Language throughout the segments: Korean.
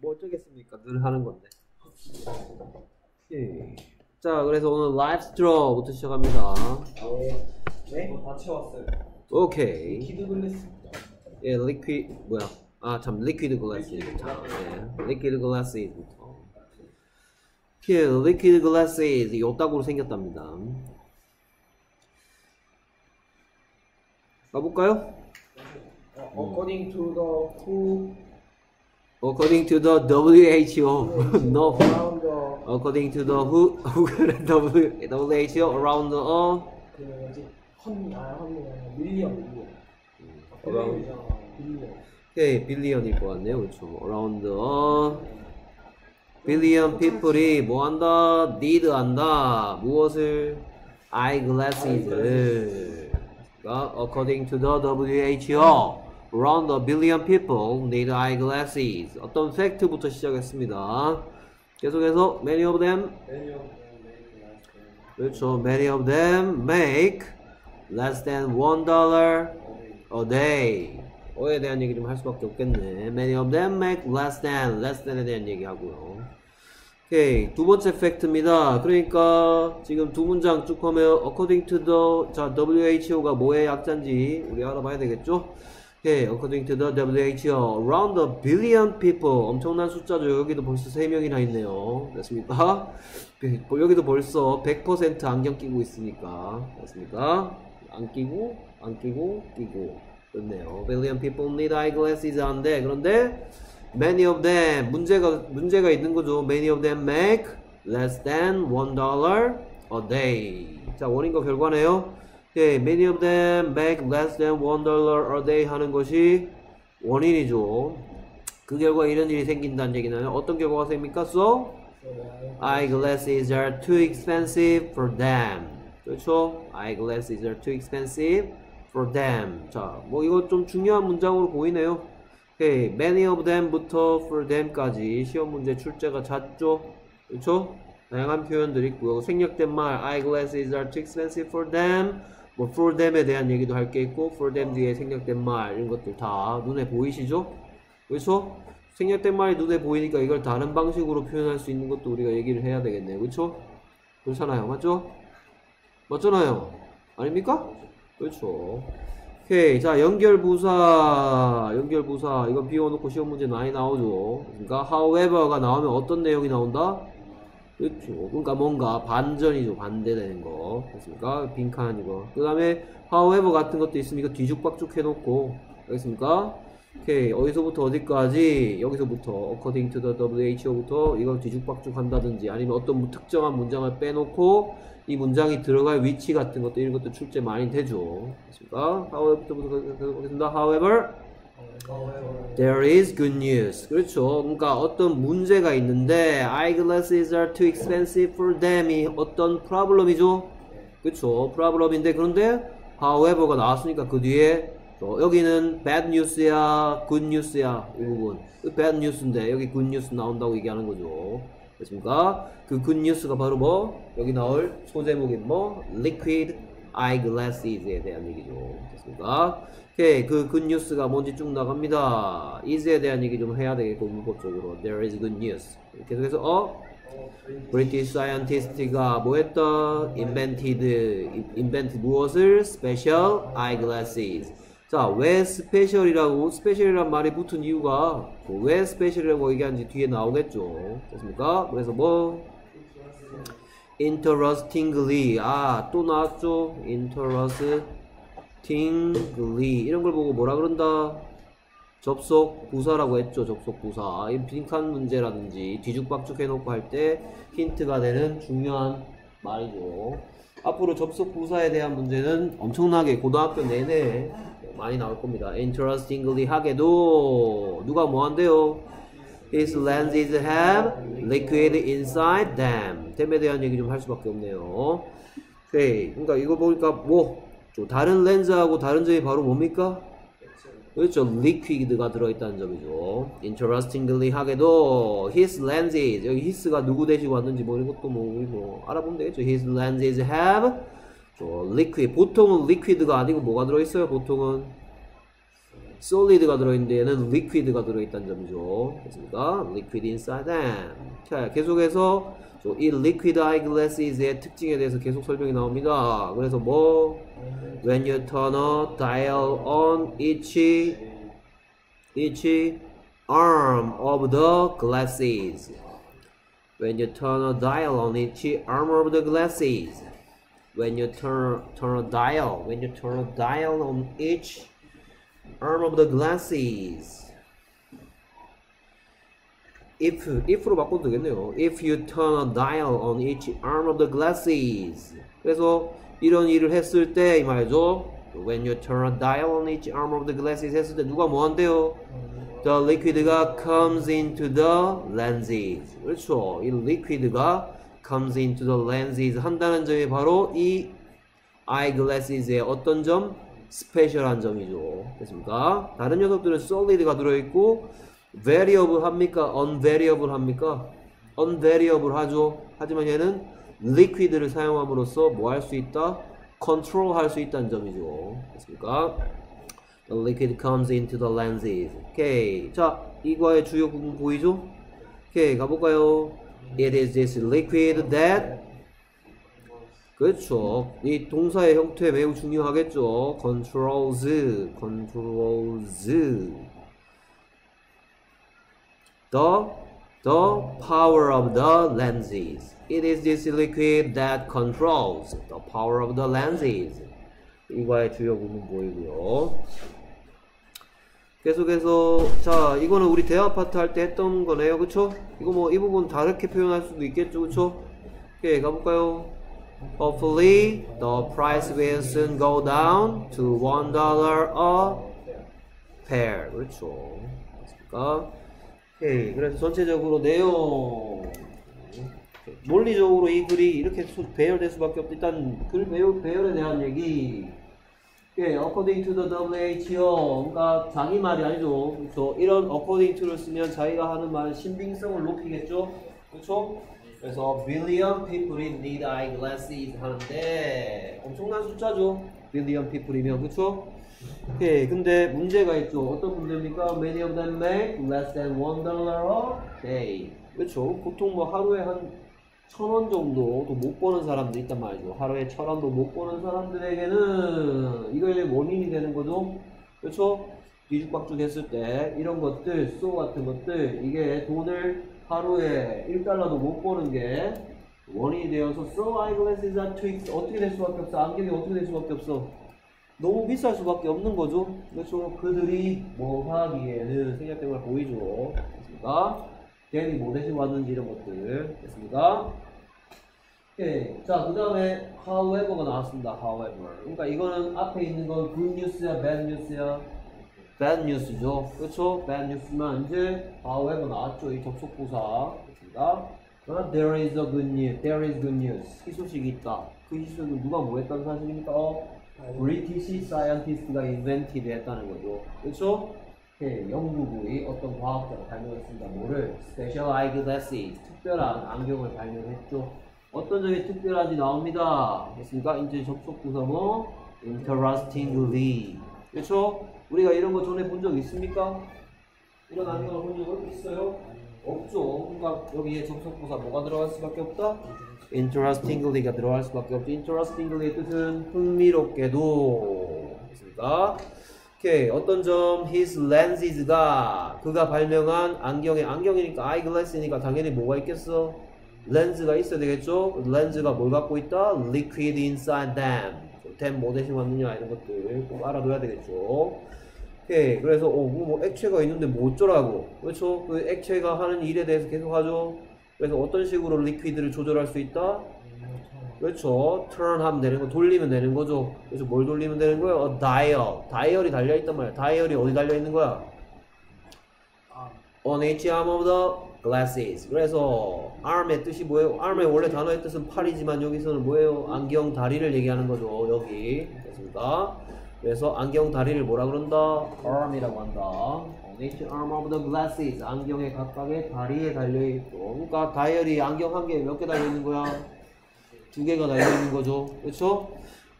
뭐 어쩌겠습니까? 늘 하는 건데. 예. 자, 그래서 오늘 life straw부터 시작합니다. 네? 다 채웠어요. 오케이. kid glass. 예, liqui- 뭐야? 아, 참 liquid glass. 자, 예. liquid glass부터. 예, liquid glass 요따구로 생겼답니다. 가볼까요? According to the who According to the WHO, no. According to the who, WHO around the uh, 그 뭐지 헌 아, 헌 밀리언 밀리언. around 빌리언. 오케이 빌리언일 것 같네요 그렇죠 around the billion people이 뭐 한다 need 한다 무엇을 eyeglasses 그러니까 according to the WHO around a billion people need eyeglasses 어떤 팩트부터 시작했습니다 계속해서 many of them 그렇죠 many of them make less than one dollar a day 어에 대한 얘기 좀 할 수밖에 없겠네. Many of them make less than, less than에 대한 얘기 하고요. 오케이. 두 번째 팩트입니다. 그러니까 지금 두 문장 쭉 하면 according to the, 자, WHO가 뭐의 약자인지 우리 알아봐야 되겠죠? 오케이. according to the WHO, around a billion people. 엄청난 숫자죠. 여기도 벌써 3명이나 있네요. 됐습니까? 여기도 벌써 100% 안경 끼고 있으니까. 됐습니까? 안 끼고, 안 끼고, 끼고. 그렇네요. Billion people need eyeglasses 한데 그런데 many of them 문제가 문제가 있는 거죠. Many of them make less than one dollar a day. 자 원인과 결과네요. 예, many of them make less than one dollar a day 하는 것이 원인이죠. 그 결과 이런 일이 생긴다는 얘기는 어떤 결과가 생깁니까? So eyeglasses are too expensive for them. 그렇죠? Eyeglasses are too expensive for them. 자, 뭐 이거 좀 중요한 문장으로 보이네요. 오케이, many of them부터 for them까지 시험 문제 출제가 잦죠. 그렇죠? 다양한 표현들이 있고요. 생략된 말, eyeglasses are too expensive for them. 뭐 for them에 대한 얘기도 할 게 있고, for them 뒤에 생략된 말 이런 것들 다 눈에 보이시죠? 그렇죠? 생략된 말이 눈에 보이니까 이걸 다른 방식으로 표현할 수 있는 것도 우리가 얘기를 해야 되겠네요. 그렇죠? 그렇잖아요. 맞죠? 맞잖아요. 아닙니까? 그렇죠. 오케이. 자, 연결부사. 연결부사. 이건 비워놓고 시험 문제 많이 나오죠. 그러니까, however가 나오면 어떤 내용이 나온다? 그렇죠. 그러니까 뭔가 반전이죠. 반대되는 거. 그렇습니까? 빈칸 이거. 그 다음에, however 같은 것도 있으니까 뒤죽박죽 해놓고. 알겠습니까? 오케이. 어디서부터 어디까지? 여기서부터, according to the WHO부터 이걸 뒤죽박죽 한다든지 아니면 어떤 특정한 문장을 빼놓고 이 문장이 들어갈 위치 같은 것도 이런 것도 출제 많이 되죠. 그렇습니까? however부터 보겠습니다. however, there is good news. 그렇죠. 그러니까 어떤 문제가 있는데 eyeglasses are too expensive for them이 어떤 problem이죠? 그렇죠. problem인데 그런데 however가 나왔으니까 그 뒤에 어, 여기는 bad news야, good news야 이 부분. bad news인데 여기 good news 나온다고 얘기하는 거죠. 됐습니까? 그 굿뉴스가 바로 뭐? 여기 나올 소제목인 뭐? liquid eyeglasses에 대한 얘기죠. 됐습니까? 오케이. 그 굿뉴스가 뭔지 쭉 나갑니다. is에 대한 얘기 좀 해야 되겠고, 문법적으로. there is good news. 계속해서, 어? British scientist가 뭐 했다? invented, invent 무엇을? special eyeglasses. 자, 왜 special이라고, special이란 말이 붙은 이유가, 왜 special이라고 얘기하는지 뒤에 나오겠죠. 됐습니까? 그래서 뭐, interestingly. 아, 또 나왔죠. interestingly. 이런 걸 보고 뭐라 그런다? 접속 부사라고 했죠. 접속 부사. 이 빈칸 문제라든지 뒤죽박죽 해놓고 할 때 힌트가 되는 중요한 말이죠. 앞으로 접속 부사에 대한 문제는 엄청나게 고등학교 내내 많이 나올 겁니다. Interestingly 하게도 누가 뭐 한대요? His lenses have liquid inside them. 댐에 대한 얘기 좀 할 수밖에 없네요. 오케이. 그러니까 이거 보니까 뭐 다른 렌즈하고 다른 점이 바로 뭡니까? 그렇죠. liquid가 들어있다는 점이죠. Interestingly 하게도 his lenses 여기 his가 누구 대시고 왔는지 뭐 이런 것도 뭐 우리 뭐 알아보면 되겠죠. His lenses have 저 liquid 보통은 liquid가 아니고 뭐가 들어있어요? 보통은 solid가 들어있는데 얘는 liquid가 들어있다는 점이죠. 됐습니까? liquid inside them. 자, 계속해서 저이 liquid eyeglasses의 특징에 대해서 계속 설명이 나옵니다. 그래서 뭐 when you turn a dial on each each arm of the glasses. When you turn a dial on each arm of the glasses. When you turn turn a dial, when you turn a dial on each arm of the glasses. If if로 바꿔도 되겠네요. If you turn a dial on each arm of the glasses. 그래서 이런 일을 했을 때 이 말이죠. When you turn a dial on each arm of the glasses 했을 때 누가 뭐 한대요? The liquid가 comes into the lenses. 그렇죠. 이 liquid가 comes into the lenses 한다는 점이 바로 이 eyeglasses의 어떤 점? 스페셜한 점이죠. 됐습니까? 다른 녀석들은 solid가 들어있고 variable 합니까? unvariable 합니까? unvariable 하죠. 하지만 얘는 liquid를 사용함으로써 뭐 할 수 있다? control 할 수 있다는 점이죠. 됐습니까? The liquid comes into the lenses. 오케이. 자, 이과의 주요 부분 보이죠? 오케이, 가볼까요? It is this liquid that 그렇죠. 이 동사의 형태 매우 중요하겠죠. controls, controls the the power of the lenses. It is this liquid that controls the power of the lenses. 이과의 주요 부분 보이고요. 계속해서 자 이거는 우리 대화 파트 할 때 했던 거네요 그쵸? 이거 뭐 이 부분 다르게 표현할 수도 있겠죠 그쵸? 오케이 가볼까요? Hopefully the price will soon go down to one dollar a pair 그렇죠 됐습니까? 오케이 그래서 전체적으로 내용 논리적으로 이 글이 이렇게 수- 배열될 수밖에 없다 일단 글 배열, 배열에 대한 얘기 예, according to the WHO. 그러니까 자기 말이 아니죠. 그렇죠. 이런 according to를 쓰면 자기가 하는 말은 신빙성을 높이겠죠. 그렇죠? 그래서 billion people이 need eyeglasses 하는데 엄청난 숫자죠. billion people이면 그렇죠? 예, 근데 문제가 있죠. 어떤 문제입니까? Many of them make less than one dollar a day. 그렇죠. 보통 뭐 하루에 한 천 원 정도도 못 버는 사람도 있단 말이죠. 하루에 천 원도 못 버는 사람들에게는 이거의 원인이 되는 거죠. 그렇죠? 뒤죽박죽 했을 때 이런 것들, 소 같은 것들 이게 돈을 하루에 1달러도 못 버는 게 원인이 되어서 so eyeglasses are ex- 어떻게 될 수밖에 없어? 안경이 어떻게 될 수밖에 없어? 너무 비쌀 수밖에 없는 거죠. 그렇죠? 그들이 뭐 하기에는 생략된 걸 보이죠. 됐습니까? 괜히 뭐 대신 왔는지 이런 것들 됐습니까? 오케이. 자, 그 다음에 however가 나왔습니다. however. 그러니까 이거는 앞에 있는 건 good news야, bad news야? Bad news죠. 그렇죠? bad news만 이제 however 나왔죠. 이 접속부사. 그러나 there is a good news. there is good news. 희소식이 있다. 그 희소식은 누가 뭐 했다는 사실입니까? 어, British scientist가 invented 했다는 거죠. 그렇죠? 예, 영국의 어떤 과학자가 발명했습니다. 뭐를? Special eyeglasses, 특별한 안경을 발명했죠. 어떤 점이 특별한지 나옵니다. 됐습니까? 이제 접속부사 뭐? Interestingly. 그렇죠? 우리가 이런 거 전에 본 적 있습니까? 이런 안경을 본적 있어요? 없죠. 그러니까 여기에 접속부사 뭐가 들어갈 수밖에 없다? Interestingly가 들어갈 수밖에 없죠. Interestingly의 뜻은 흥미롭게도. 됐습니까? 오케이 어떤 점 his lenses가 그가 발명한 안경의 안경이니까 eyeglass니까 당연히 뭐가 있겠어 렌즈가 있어야 되겠죠 렌즈가 뭘 갖고 있다 liquid inside them them 뭐 대신 왔느냐 이런 것들 꼭 알아둬야 되겠죠 오케이 그래서 어, 뭐, 뭐 액체가 있는데 뭐 어쩌라고 그렇죠 그 액체가 하는 일에 대해서 계속 하죠 그래서 어떤 식으로 리퀴드를 조절할 수 있다 그렇죠. turn 하면 되는 거, 돌리면 되는 거죠. 그래서 뭘 돌리면 되는 거예요? 어, dial. 다이얼이 달려있단 말이야. 다이얼이 어디 달려있는 거야? on each arm of the glasses. 그래서 arm의 뜻이 뭐예요? arm의 원래 단어의 뜻은 팔이지만 여기서는 뭐예요? 안경 다리를 얘기하는 거죠. 여기. 됐습니까? 그래서 안경 다리를 뭐라 그런다? arm이라고 한다. on each arm of the glasses. 안경의 각각의 다리에 달려있고. 그러니까 다이얼이 안경 한 개에 몇 개 달려있는 거야? 두 개가 달려있는 거죠. 그렇죠?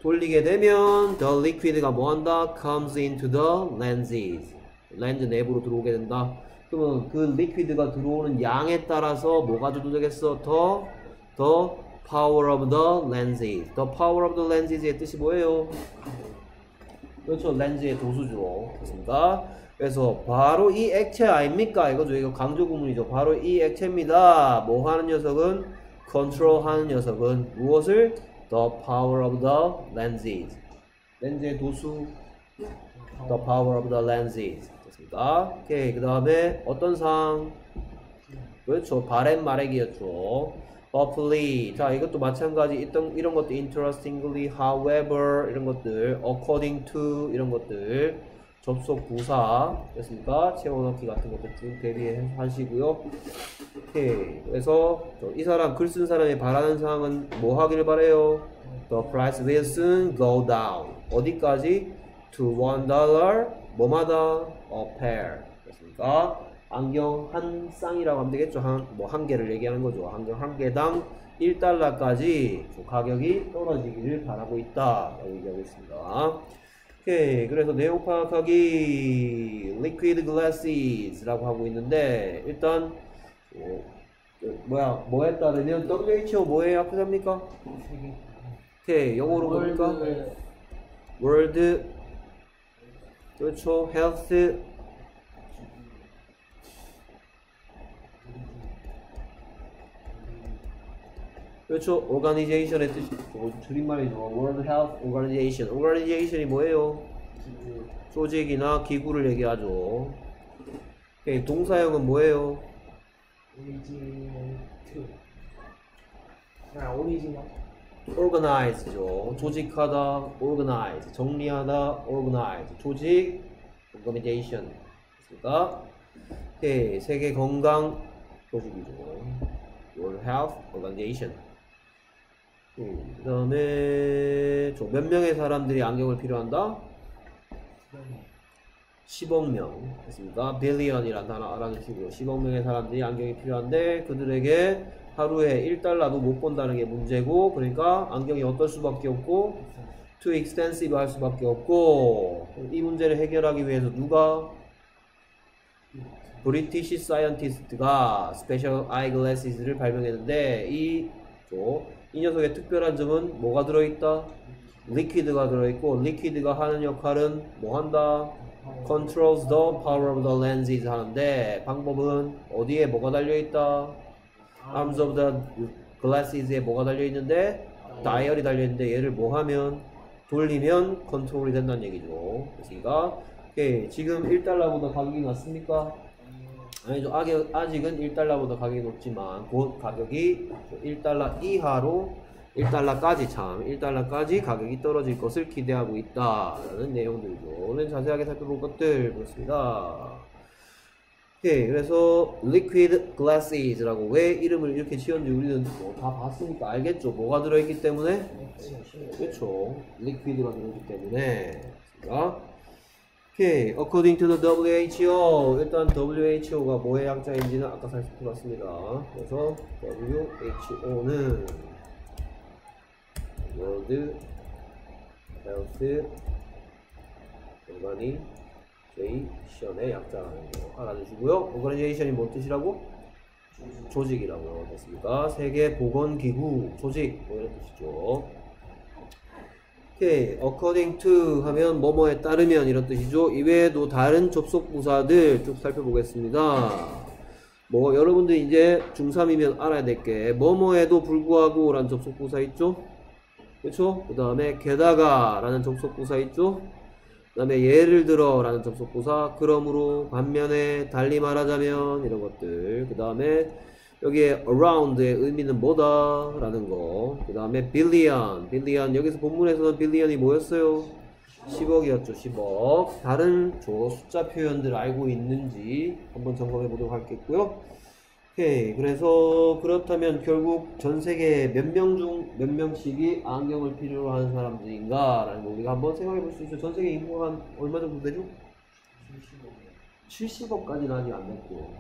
돌리게 되면 the liquid가 뭐한다? comes into the lenses. 렌즈 내부로 들어오게 된다. 그러면 그 liquid가 들어오는 양에 따라서 뭐가 조절되겠어? 더, the power of the lenses. the power of the lenses의 뜻이 뭐예요? 그렇죠. 렌즈의 도수죠. 됐습니까? 그래서 바로 이 액체 아닙니까? 이거죠. 이거 강조 구문이죠. 바로 이 액체입니다. 뭐 하는 녀석은? 컨트롤 하는 녀석은 무엇을? The power of the lenses. 렌즈의 도수. The power of the lenses. 됐습니까? 오케이. 그 다음에 어떤 상? 그렇죠. 바램 말하기였죠. Hopefully. 자, 이것도 마찬가지. 이런, 이런 것도 interestingly, however, 이런 것들, according to, 이런 것들, 접속 부사, 됐습니까? 채워넣기 같은 것들 쭉 대비하시고요. 오케이. 그래서 저이 사람, 글 쓴 사람이 바라는 사항은 뭐 하기를 바래요? The price will soon go down. 어디까지? To one dollar, 뭐마다? A pair. 됐습니까? 안경 한 쌍이라고 하면 되겠죠. 한, 뭐 한 개를 얘기하는 거죠. 안경 한 개당 1달러까지 가격이 떨어지기를 바라고 있다. 라고 얘기하고 있습니다. 오케이. 그래서 내용 파악하기 liquid glasses라고 하고 있는데 일단 어, 그 뭐야 뭐에 따르면 WHO 뭐에 약자입니까? 오케이. 영어로 뭡니까? World 그렇죠. Health 그렇죠. Organization의 뜻이 어, 줄임말이죠. World Health Organization. Organization이 뭐예요? 조직이나 기구를 얘기하죠. 오케이. 동사형은 뭐예요? 아 Organize죠. 조직하다, organize. 정리하다, organize. 조직, organization. 됐습니까? 오케이. 세계 건강 조직이죠. World Health Organization. 그 다음에 몇 명의 사람들이 안경을 필요한다? 10억 명 됐습니까? billion이라는 단어 알아주시고요. 10억 명의 사람들이 안경이 필요한데 그들에게 하루에 1달러도 못 번다는 게 문제고 그러니까 안경이 어떨 수밖에 없고 too expensive 할 수밖에 없고 이 문제를 해결하기 위해서 누가 British scientist가 special eyeglasses를 발명했는데 이, 저, 이 녀석의 특별한 점은 뭐가 들어있다? liquid가 들어있고 liquid가 하는 역할은 뭐 한다? controls the power of the lenses 하는데 방법은 어디에 뭐가 달려있다? arms of the glasses에 뭐가 달려있는데 다이얼이 달려있는데 얘를 뭐 하면 돌리면 컨트롤이 된다는 얘기죠 그러니까 오케이. 지금 1달러보다 가격이 낮습니까? 아니죠. 아직, 아직은 1달러보다 가격이 높지만 곧 가격이 1달러 이하로 1달러까지 참 1달러까지 가격이 떨어질 것을 기대하고 있다라는 내용들이죠. 오늘 자세하게 살펴볼 것들 그렇습니다. 오케이 그래서 liquid glasses라고 왜 이름을 이렇게 지었는지 우리는 뭐 다 봤으니까 알겠죠. 뭐가 들어있기 때문에 그렇죠. liquid가 들어있기 때문에 자, 오케이 according to the WHO 일단 WHO가 뭐의 약자인지는 아까 살펴봤습니다. 그래서 WHO는 World Health Organization의 약자라는 거 알아주시고요. Organization이 뭔 뜻이라고? 조직이라고 됐습니까? 세계 보건기구 조직 뭐 이런 뜻이죠. 오케이, according to 하면 뭐뭐에 따르면 이런 뜻이죠. 이외에도 다른 접속 부사들 쭉 살펴보겠습니다. 뭐 여러분들 이제 중3이면 알아야 될 게 뭐뭐에도 불구하고 라는 접속 부사 있죠. 그렇죠? 그 다음에 게다가 라는 접속 부사 있죠. 그 다음에 예를 들어 라는 접속 부사 그러므로 반면에 달리 말하자면 이런 것들 그 다음에 여기에 around의 의미는 뭐다 라는 거 그 다음에 billion. billion. 여기서 본문에서는 billion이 뭐였어요? 10억이었죠 10억. 다른 저 숫자 표현들 알고 있는지 한번 점검해 보도록 하겠고요. 오케이. 그래서 그렇다면 결국 전 세계 몇 명 중 몇 명씩이 안경을 필요로 하는 사람들인가 라는 거 우리가 한번 생각해 볼 수 있어요 전 세계 인구가 한 얼마 정도 되죠? 70억까지는 아직 안 됐고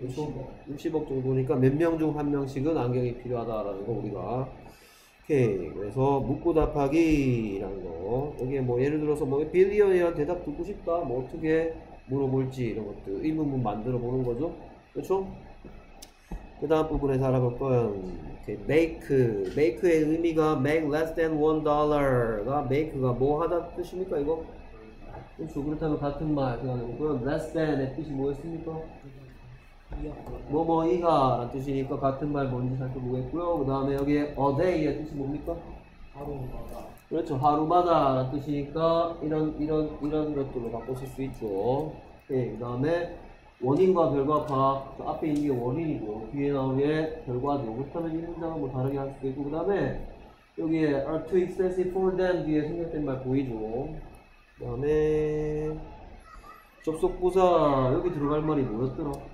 그렇죠? 60억 정도니까 몇 명 중 한 명씩은 안경이 필요하다라는 거 우리가 오케이. 그래서 묻고 답하기라는 거. 여기에 뭐 예를 들어서 뭐 빌리언이란 대답 듣고 싶다. 뭐 어떻게 물어볼지 이런 것들 의문문 만들어 보는 거죠. 그렇죠? 그 다음 부분에서 알아볼 건 오케이. make. make의 의미가 make less than one dollar가 make가 뭐 하다 뜻입니까 이거? 그렇죠. 그렇다면 같은 말 생각해보고요. less than의 뜻이 뭐였습니까? 이어. 뭐뭐 이하 라는 뜻이니까 같은 말 뭔지 살펴보겠고요. 그 다음에 여기에 a day의 뜻이 뭡니까? 하루마다. 그렇죠. 하루마다 라는 뜻이니까 이런 이런 이런 것들로 바꿔 쓸 수 있죠. 예, 그 다음에 원인과 결과 파악. 저 앞에 있는 게 원인이고 뒤에 나온 게 결과죠. 그렇다면 이 문장은 뭐 다르게 할 수도 있고 그 다음에 여기에 are too expensive for them 뒤에 생략된 말 보이죠. 그 다음에 접속부사 여기 들어갈 말이 뭐였더라?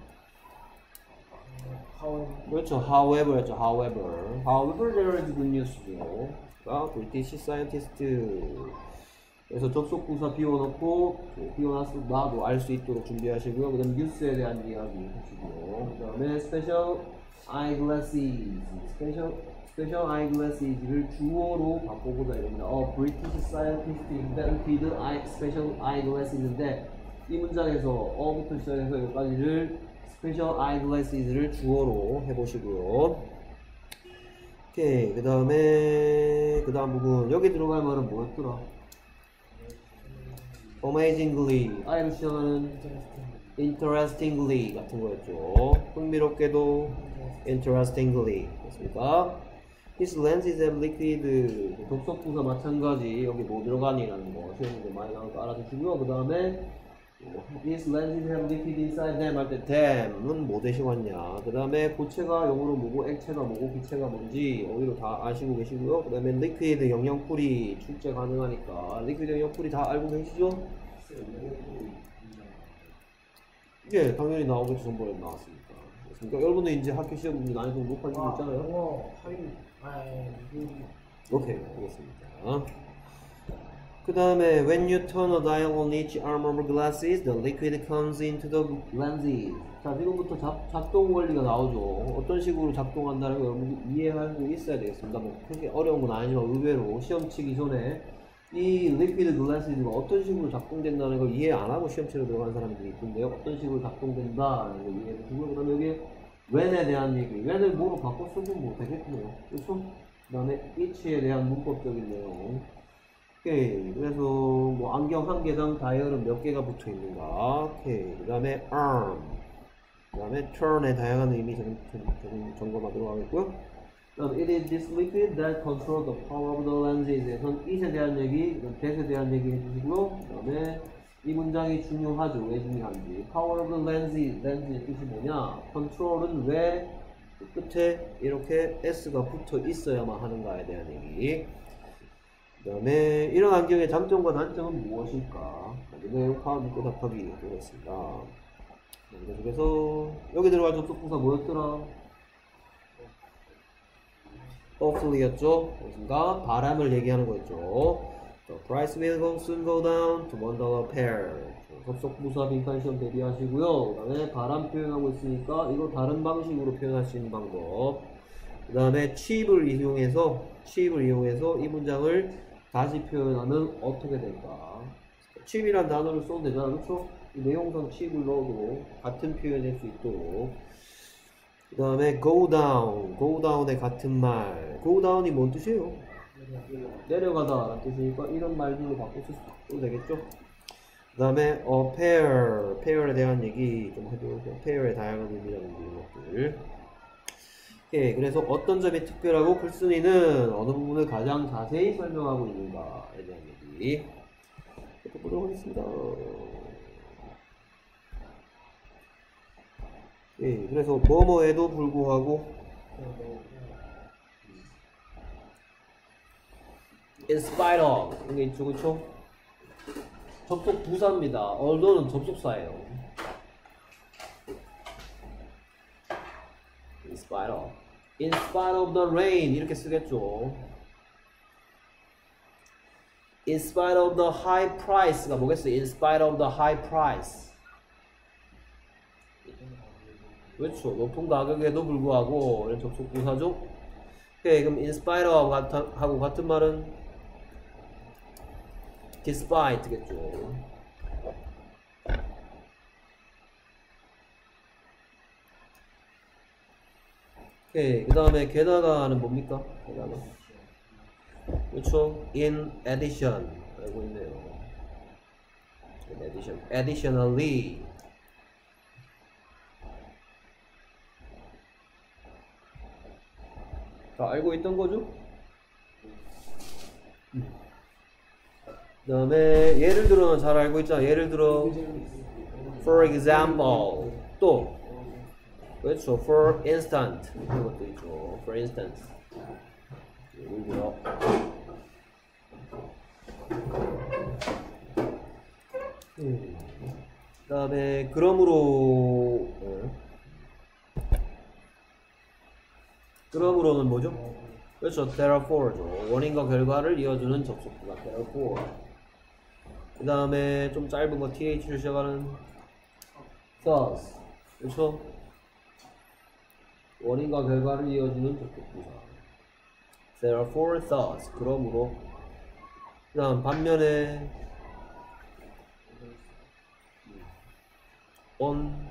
그렇죠. However였죠. However. However, there is good news요. 가 British scientist. 그래서 접속부사 비워놓고 그 비워놨다도 알 수 있도록 준비하시고요. 그 다음 뉴스에 대한 이야기 하시고요. 그 다음에 special eyeglasses, special special eyeglasses를 주어로 바꿔보자 이겁니다. 어, British scientist invented eye, special eyeglasses인데 이 문장에서 어부터 시작해서 여기까지를 special eyeglasses를 주어로 해보시고요. 오케이 그 다음에 그 다음 부분 여기 들어갈 말은 뭐였더라? amazingly I로 시작하는 interestingly 같은 거였죠. 흥미롭게도 interestingly 됐습니까? His lenses have liquid 접속부사 마찬가지 여기 뭐 들어가니라는 거 시험 문제 많이 나오니까 알아두시고요. 그 다음에 These lenses have liquid inside them 할 때 them은 뭐 대시 왔냐 그 다음에 고체가 영어로 뭐고 액체가 뭐고 기체가 뭔지 어디로 다 아시고 계시고요 그 다음에 liquid 영양풀이 출제 가능하니까 liquid 영양풀이 다 알고 계시죠? 예 당연히 나오겠죠 전번에 나왔으니까 그렇습니까? 여러분들 이제 학교 시험 난이도 높아지고 아, 있잖아요 영어 하위. 아, 그 오케이 알겠습니다 그 다음에 when you turn a dial on each arm of glasses, the liquid comes into the lenses. 자 지금부터 작, 작동 원리가 나오죠. 어떤 식으로 작동한다는 걸 여러분 이해할 수 있어야 되겠습니다. 뭐 그렇게 어려운 건 아니지만 의외로 시험 치기 전에 이 liquid glasses가 어떤 식으로 작동된다는 걸 이해 안 하고 시험 치러 들어간 사람들이 있던데요. 어떤 식으로 작동된다는 걸 이해해 주시고 그다음에 여기 when에 대한 얘기, when을 뭐로 바꿔 쓰면 뭐 되겠네요. 그렇죠? 그 다음에 each에 대한 문법적인 내용. 오케이. 그래서 뭐 안경 한 개당 다이얼은 몇 개가 붙어 있는가? 오케이. 그 다음에 arm. 그 다음에 turn의 다양한 의미 점, 점, 점, 점검하도록 하겠고요. 그다음 it is this liquid that controls the power of the lenses에선 it에 대한 얘기, that에 대한 얘기 해주시고요. 그 다음에 이 문장이 중요하죠. 왜 중요한지. power of the lenses, lens의 뜻이 뭐냐? control은 왜 끝에 이렇게 s가 붙어 있어야만 하는가에 대한 얘기. 그 다음에 이런 안경의 장점과 단점은 무엇일까? 내용 파악 묻고 답하기 되겠습니다. 그래서 여기 들어갈 접속부사 뭐였더라? hopefully였죠? 그러니까 바람을 얘기하는 거였죠. The price will go soon go down to one dollar pair. 접속부사 빈칸 시험 대비하시고요. 그 다음에 바람 표현하고 있으니까 이거 다른 방식으로 표현할 수 있는 방법. 그 다음에 취입을 이용해서 취입을 이용해서 이 문장을 다시 표현하면 어떻게 될까? 취입이란 단어를 써도 되잖아, 그렇죠? 이 내용상 취입을 넣어도 같은 표현일 수 있도록. 그 다음에 go down, go down의 같은 말. go down이 뭔 뜻이에요? 내려가다 라는 뜻이니까 이런 말들로 바꿔 써도 되겠죠? 그 다음에 어, pair, pair에 대한 얘기 좀 해보고 pair의 다양한 이런 것들. 예, 그래서 어떤 점이 특별하고 글쓴이는 어느 부분을 가장 자세히 설명하고 있는가에 대한 얘기 해보도록 하겠습니다. 예, 그래서 뭐뭐에도 불구하고 in spite of 이게 있죠, 그쵸? 접속 부사입니다. although는 접속사예요. in spite of in spite of the rain 이렇게 쓰겠죠. in spite of the high price가 뭐겠어요? in spite of the high price 그렇죠. 높은 가격에도 불구하고 이런 접속 부사죠. 오케이 그럼 in spite of 같은, 하고 같은 말은 despite겠죠. 오케이 그 다음에 게다가는 뭡니까? 게다가 그렇죠. in addition 알고 있네요. in addition, additionally 다 알고 있던 거죠? 그 다음에 예를 들어는 잘 알고 있잖아. 예를 들어 for example 또 그렇죠. for instant 이런 것도 있죠. for instance 들어 음. 그 다음에 그러므로 네. 그러므로는 뭐죠? 그렇죠. therefore죠. 원인과 결과를 이어주는 접속부가 therefore. 그 다음에 좀 짧은 거 th를 시작하는 thus. 그렇죠. 원인과 결과를 이어주는 접속부사. therefore, thus. 그러므로. 그 다음 반면에 on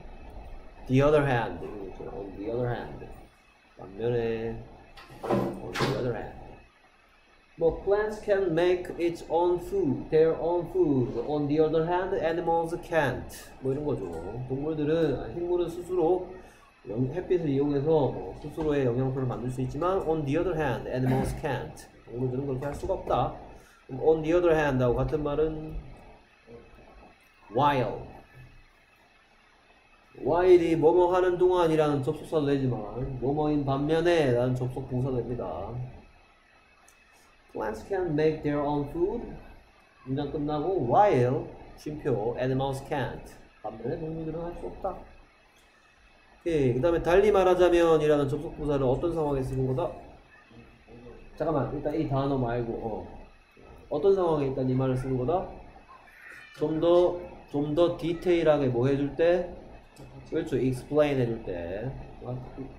the other hand. 그렇죠. on the other hand. 반면에 on the other hand 뭐 plants can make its own food, their own food. On the other hand, animals can't. 뭐 이런 거죠. 동물들은 식물은 스스로 영- 햇빛을 이용해서 뭐 스스로의 영양소를 만들 수 있지만 on the other hand, animals can't. 동물들은 그렇게 할 수가 없다. on the other hand하고 같은 말은 while. while이 뭐뭐 하는 동안이라는 접속사도 되지만 뭐뭐인 반면에 라는 접속 부사도 됩니다. Plants can make their own food. 문장 끝나고 while 쉼표 animals can't. 반면에 동물들은 할 수 없다. 오케이. 그 다음에 달리 말하자면 이라는 접속 부사를 어떤 상황에 쓰는 거다? 잠깐만 일단 이 단어 말고 어. 어떤 상황에 일단 이 말을 쓰는 거다? 좀 더 좀 더 디테일하게 뭐 해줄 때 그렇죠. explain 해줄 때.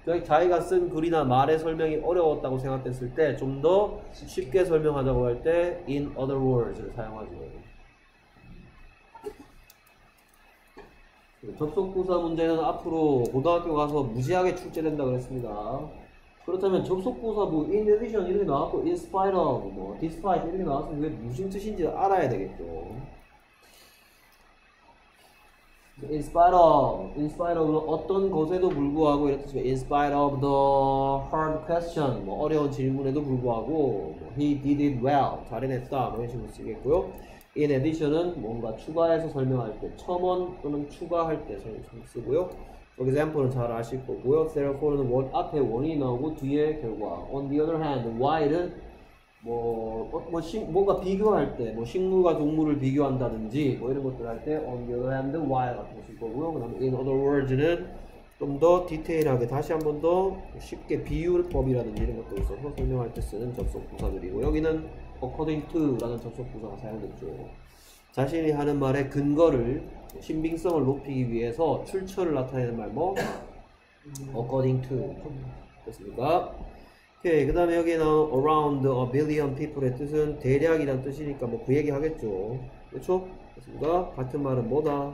그냥 자기가 쓴 글이나 말의 설명이 어려웠다고 생각됐을 때 좀 더 쉽게 설명하자고 할 때 in other words를 사용하죠. 접속부사 문제는 앞으로 고등학교 가서 무지하게 출제된다 그랬습니다. 그렇다면 접속부사 뭐 in addition 이렇게 나왔고 in spite of 뭐 despite 이렇게 나왔으면 그게 무슨 뜻인지 알아야 되겠죠. In spite of, in spite of 어떤 것에도 불구하고 이렇게 쓰면 in spite of the hard question 뭐 어려운 질문에도 불구하고 뭐, he did it well 잘해냈다 뭐 이런 식으로 쓰겠고요. In addition은 뭔가 추가해서 설명할 때 첨언 또는 추가할 때 쓰고요. Example는 잘 아실 거고요. Therefore는 원, 앞에 원이 나오고 뒤에 결과. On the other hand, while은 뭐, 어, 뭐, 식, 뭔가 비교할 때, 뭐, 식물과 동물을 비교한다든지, 뭐, 이런 것들 할 때, on the other hand, while 같은 거쓸 거고요. 그 다음에 in other words는 좀 더 디테일하게, 다시 한 번 더 쉽게 비율법이라든지 이런 것들 있어서 설명할 때 쓰는 접속 부사들이고, 여기는 according to 라는 접속 부사가 사용됐죠. 자신이 하는 말의 근거를, 신빙성을 높이기 위해서 출처를 나타내는 말, 뭐, according to. 됐습니까? 오케이. 그 다음에 여기 나온 around a billion people의 뜻은 대략이란 뜻이니까 뭐 그 얘기 하겠죠. 그렇죠? 됐습니까? 같은 말은 뭐다?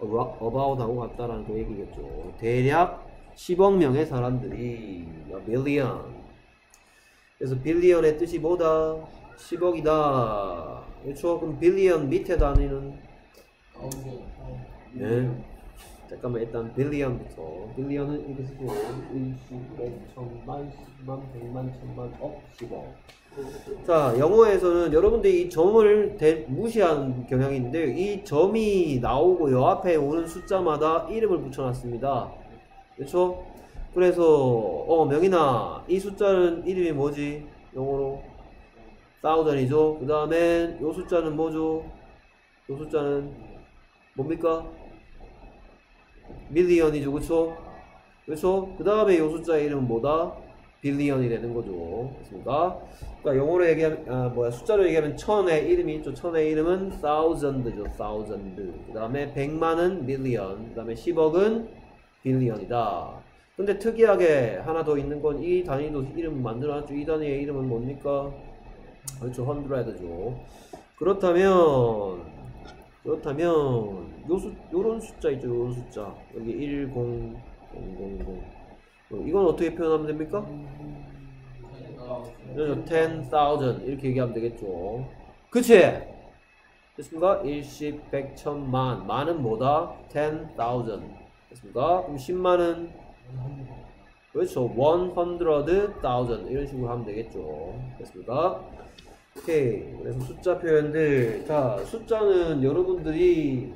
About하고 같다라는 그 얘기겠죠. 대략 10억 명의 사람들이 a billion. 그래서 billion의 뜻이 뭐다? 10억이다. 그렇죠? 그럼 billion 밑에 가운데 네. 잠깐만 일단 빌리언부터 빌리언은 이렇게 쓰고 일십, 백, 천만, 십만, 백만, 천만, 억, 십억 자 영어에서는 여러분들이 이 점을 대- 무시하는 경향이 있는데 이 점이 나오고 요 앞에 오는 숫자마다 이름을 붙여놨습니다 그렇죠? 그래서 어 명인아 이 숫자는 이름이 뭐지? 영어로 thousand이죠 그 다음에 요 숫자는 뭐죠? 요 숫자는 뭡니까? 밀리언이죠, 그쵸? 그쵸? 그 다음에 이 숫자의 이름은 뭐다? 빌리언이 되는 거죠. 그렇습니까? 그러니까 영어로 얘기하면, 아, 뭐야, 숫자로 얘기하면 천의 이름이 있죠. 천의 이름은 thousand죠, thousand. 그 다음에 백만은 million. 그 다음에 십억은 빌리언이다. 근데 특이하게 하나 더 있는 건 이 단위도 이름 만들어놨죠. 이 단위의 이름은 뭡니까? 그렇죠. 100죠. 그렇다면 그렇다면 요 수, 요런 숫자 있죠. 요런 숫자. 여기 1, 0, 0, 0, 0. 어, 이건 어떻게 표현하면 됩니까? 그래서 10,000 이렇게 얘기하면 되겠죠. 그치? 됐습니까? 일십, 백, 천만. 만은 뭐다? 10,000. 됐습니까? 그럼 10만은 그렇죠. 100,000 이런 식으로 하면 되겠죠. 됐습니까? 오케이. 그래서 숫자 표현들. 자, 숫자는 여러분들이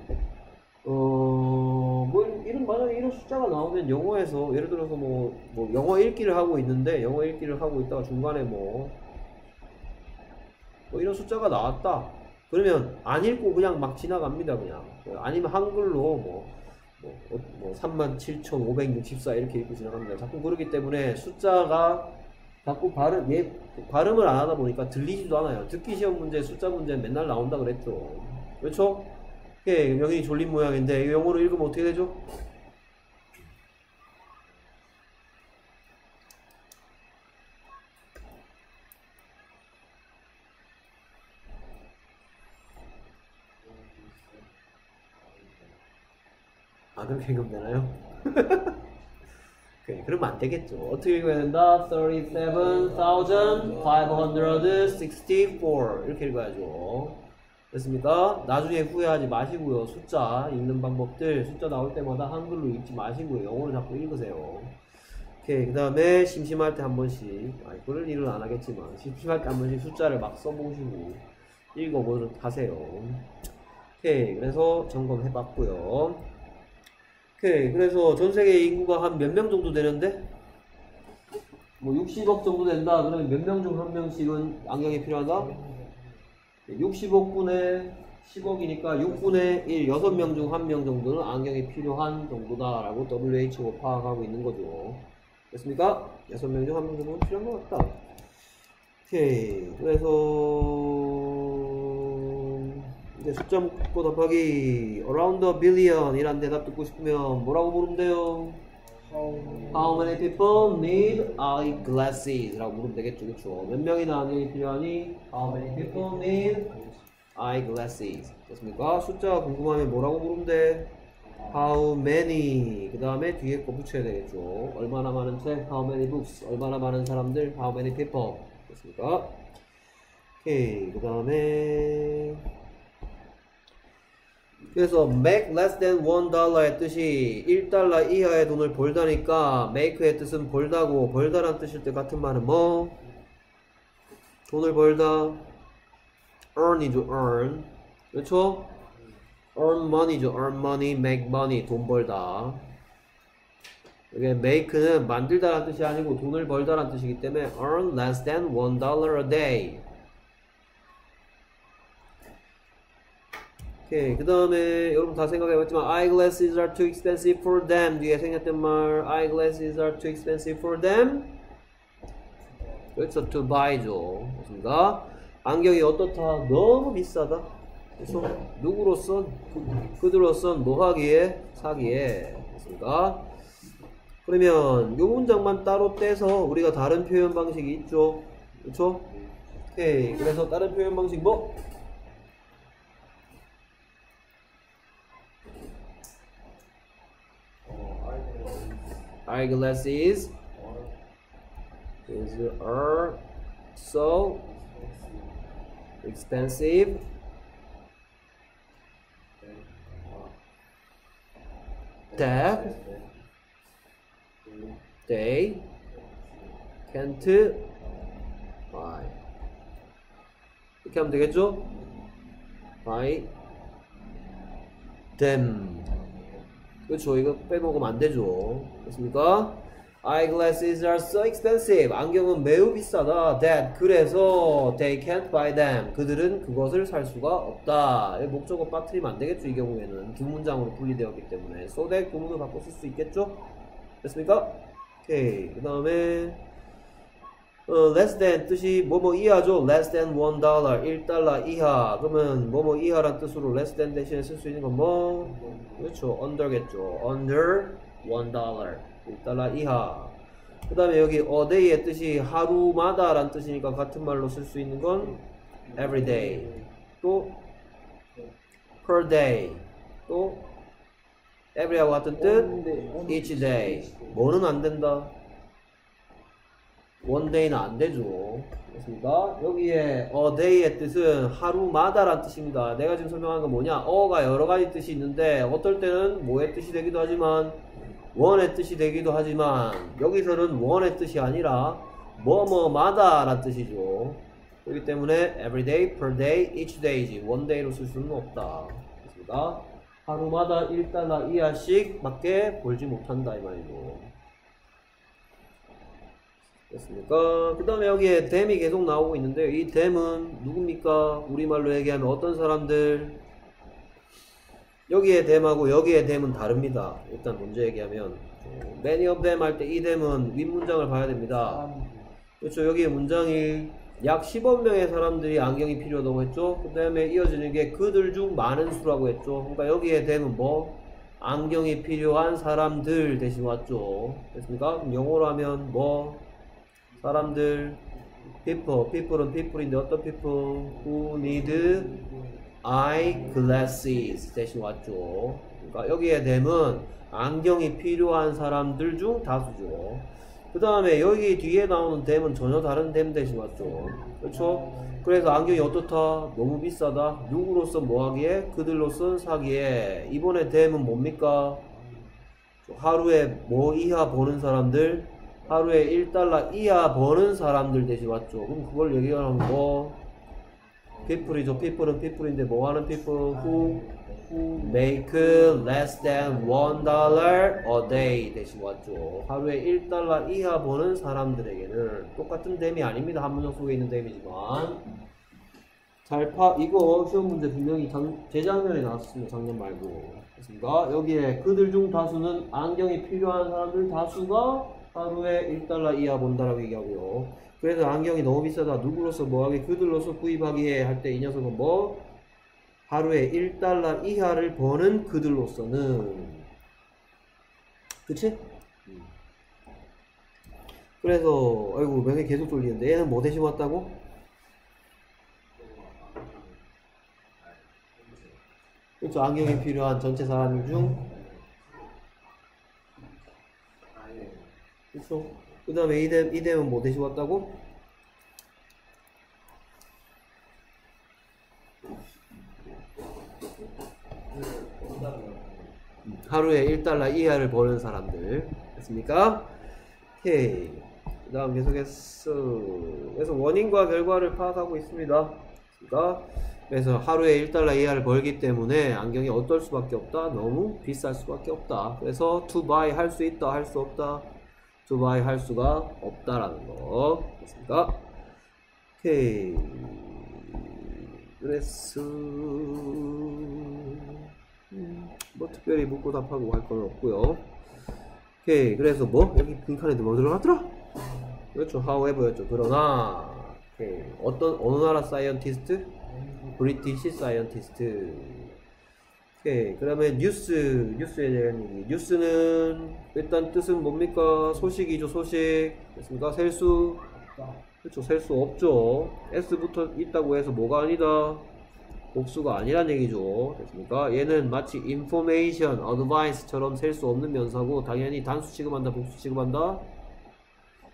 어, 뭐, 이런, 만약에 이런 숫자가 나오면 영어에서, 예를 들어서 뭐, 뭐, 영어 읽기를 하고 있는데, 영어 읽기를 하고 있다가 중간에 뭐, 뭐 이런 숫자가 나왔다. 그러면 안 읽고 그냥 막 지나갑니다, 그냥. 아니면 한글로 뭐, 뭐, 어, 뭐37,564 이렇게 읽고 지나갑니다. 자꾸 그러기 때문에 숫자가 자꾸 발음, 예, 발음을 안 하다 보니까 들리지도 않아요. 듣기 시험 문제, 숫자 문제 맨날 나온다 그랬죠. 그렇죠? 예, 여기 졸린 모양인데, 영어로 읽으면 어떻게 되죠? 아, 그렇게 읽으면 되나요? 오케이, 그러면 안 되겠죠. 어떻게 읽어야 된다? 37,564 이렇게 읽어야죠. 됐습니까? 나중에 후회하지 마시고요. 숫자 읽는 방법들 숫자 나올 때마다 한글로 읽지 마시고요. 영어로 자꾸 읽으세요. 오케이, 그 다음에 심심할 때 한 번씩, 아, 그럴 일은 안 하겠지만, 심심할 때 한 번씩 숫자를 막 써보시고, 읽어보도록 하세요. 오케이, 그래서 점검해 봤고요. 오케이, 그래서 전 세계 인구가 한 몇 명 정도 되는데? 뭐 60억 정도 된다. 그러면 몇 명 중 한 명씩은 안경이 필요하다? 60억분의 10억이니까 6분의 1, 6명 중 1명 정도는 안경이 필요한 정도다라고 WHO가 파악하고 있는 거죠. 됐습니까? 6명 중 1명 정도는 필요한 것 같다. 오케이. 그래서 이제 숫자 묶고 답하기 around a billion 이란 대답 듣고 싶으면 뭐라고 물으면 돼요? How many people need eyeglasses? 라고 물으면 되겠죠, 그쵸? 몇 명이나 안경이 필요하니? How many people need eyeglasses? 됐습니까? 숫자가 궁금하면 뭐라고 물으면 돼? How many? 그 다음에 뒤에 거 붙여야 되겠죠. 얼마나 많은 책? How many books? 얼마나 많은 사람들? How many people? 됐습니까? 오케이. 그 다음에 그래서 make less than one dollar의 뜻이 1달러 이하의 돈을 벌다니까 make의 뜻은 벌다고 벌다란 뜻일 때 같은 말은 뭐? 돈을 벌다 earn이죠 earn 그렇죠? earn money죠 earn money, make money 돈 벌다 이게 make는 만들다란 뜻이 아니고 돈을 벌다란 뜻이기 때문에 earn less than one dollar a day 오케이. 그 다음에 여러분 다 생각해봤지만 eyeglasses are too expensive for them. 뒤에 생겼던 말 eyeglasses are too expensive for them. 그렇죠. To buy죠. 맞습니다. 안경이 어떻다? 너무 비싸다. 그래서 누구로선 그 들로선 뭐 하기에? 사기에. 맞습니다. 그러면 요 문장만 따로 떼서 우리가 다른 표현 방식이 있죠. 그렇죠? 오케이. 그래서 다른 표현 방식 뭐 eyeglasses is are so expensive that they can't buy 이렇게 하면 되겠죠? buy them 그렇죠. 이거 빼먹으면 안 되죠. 됐습니까? Eyeglasses are so expensive. 안경은 매우 비싸다. That 그래서 they can't buy them. 그들은 그것을 살 수가 없다. 목적어 빠뜨리면 안 되겠죠. 이 경우에는 두 문장으로 분리되었기 때문에 so that 구문을 바꿔 쓸 수 있겠죠. 됐습니까? 오케이. 그 다음에 어, less than 뜻이 뭐뭐 이하죠. less than one dollar, 1달러 이하. 그러면 뭐뭐 이하란 뜻으로 less than 대신에 쓸 수 있는 건 뭐? 그렇죠. under겠죠. under one dollar. 1달러 이하. 그 다음에 여기 a day의 뜻이 하루마다 라는 뜻이니까 같은 말로 쓸 수 있는 건 every day. 또 per day. 또 every하고 같은 뜻 each day. 뭐는 안 된다? Day는 안 되죠. 그렇습니까? 여기에 a day의 뜻은 하루마다란 뜻입니다. 내가 지금 설명한 건 뭐냐? 어가 여러 가지 뜻이 있는데 어떨 때는 뭐의 뜻이 되기도 하지만 원의 뜻이 되기도 하지만 여기서는 원의 뜻이 아니라 뭐뭐마다란 뜻이죠. 그렇기 때문에 every day, per day, each day지 one day로 쓸 수는 없다. 그렇습니다. 하루마다 1달러 이하씩 밖에 벌지 못한다 이 말이죠. 됐습니까? 그 다음에 여기에 댐이 계속 나오고 있는데 이 댐은 누굽니까? 우리말로 얘기하면 어떤 사람들? 여기에 댐하고 여기에 댐은 다릅니다. 일단 먼저 얘기하면 어, many of them 할 때 이 댐은 윗문장을 봐야 됩니다. 그렇죠. 여기에 문장이 약 10억 명의 사람들이 안경이 필요하다고 했죠. 그 다음에 이어지는 게 그들 중 많은 수라고 했죠. 그러니까 여기에 댐은 뭐? 안경이 필요한 사람들 대신 왔죠. 됐습니까? 영어로 하면 뭐? 사람들 people, people은 people인데 어떤 people who need eye glasses 대신 왔죠. 그러니까 여기에 됨은 안경이 필요한 사람들 중 다수죠. 그 다음에 여기 뒤에 나오는 댐은 전혀 다른 댐 대신 왔죠. 그렇죠? 그래서 안경이 어떻다? 너무 비싸다. 누구로서 뭐하기에? 그들로선 사기에. 이번에 댐은 뭡니까? 하루에 뭐 이하 보는 사람들? 하루에 1달러 이하 버는 사람들 대신 왔죠. 그럼 그걸 얘기하는 거 people이죠. people은 people인데 뭐 하는 people who make less than one dollar a day 대신 왔죠. 하루에 1달러 이하 버는 사람들에게는 똑같은 댐이 아닙니다. 한 문장 속에 있는 댐이지만 잘 파, 이거 시험 문제 분명히 장, 재작년에 나왔습니다. 작년 말고. 그렇습니까? 여기에 그들 중 다수는 안경이 필요한 사람들 다수가 하루에 1달러 이하 본다라고 얘기하고요. 그래서 안경이 너무 비싸다. 누구로서 뭐하기 그들로서 구입하기에 할 때 이 녀석은 뭐 하루에 1달러 이하를 버는 그들로서는 그치? 그래서 아이고 명예 계속 돌리는데 얘는 뭐 대신 왔다고? 그렇죠 안경이 필요한 전체 사람 중 그렇죠 그 다음에 이댐 이댐은 뭐 대신 왔다고? 하루에 1달러 이하를 버는 사람들. 됐습니까? 오케이. 그 다음 계속해서 그래서 원인과 결과를 파악하고 있습니다. 그러니까? 그래서 하루에 1달러 이하를 벌기 때문에 안경이 어떨 수밖에 없다? 너무 비쌀 수밖에 없다. 그래서 to buy 할 수 있다 할 수 없다 buy 할 수가 없다라는 거 됐습니까? 오케이 그래서 뭐 특별히 묻고 답하고 할 건 없고요. 오케이 그래서 뭐 여기 빈칸에도 뭐 들어갔더라? 그렇죠. however였죠. 그러나 오케이. 어떤 어느 나라 scientist? British scientist. 오케이 그러면 뉴스 뉴스에 대한 얘기. 뉴스는 일단 뜻은 뭡니까? 소식이죠. 소식. 됐습니까? 셀 수 그렇죠. 셀 수 없죠. S부터 있다고 해서 뭐가 아니다. 복수가 아니란 얘기죠. 됐습니까? 얘는 마치 information, advice처럼 셀 수 없는 면사고 당연히 단수 취급한다, 복수 취급한다.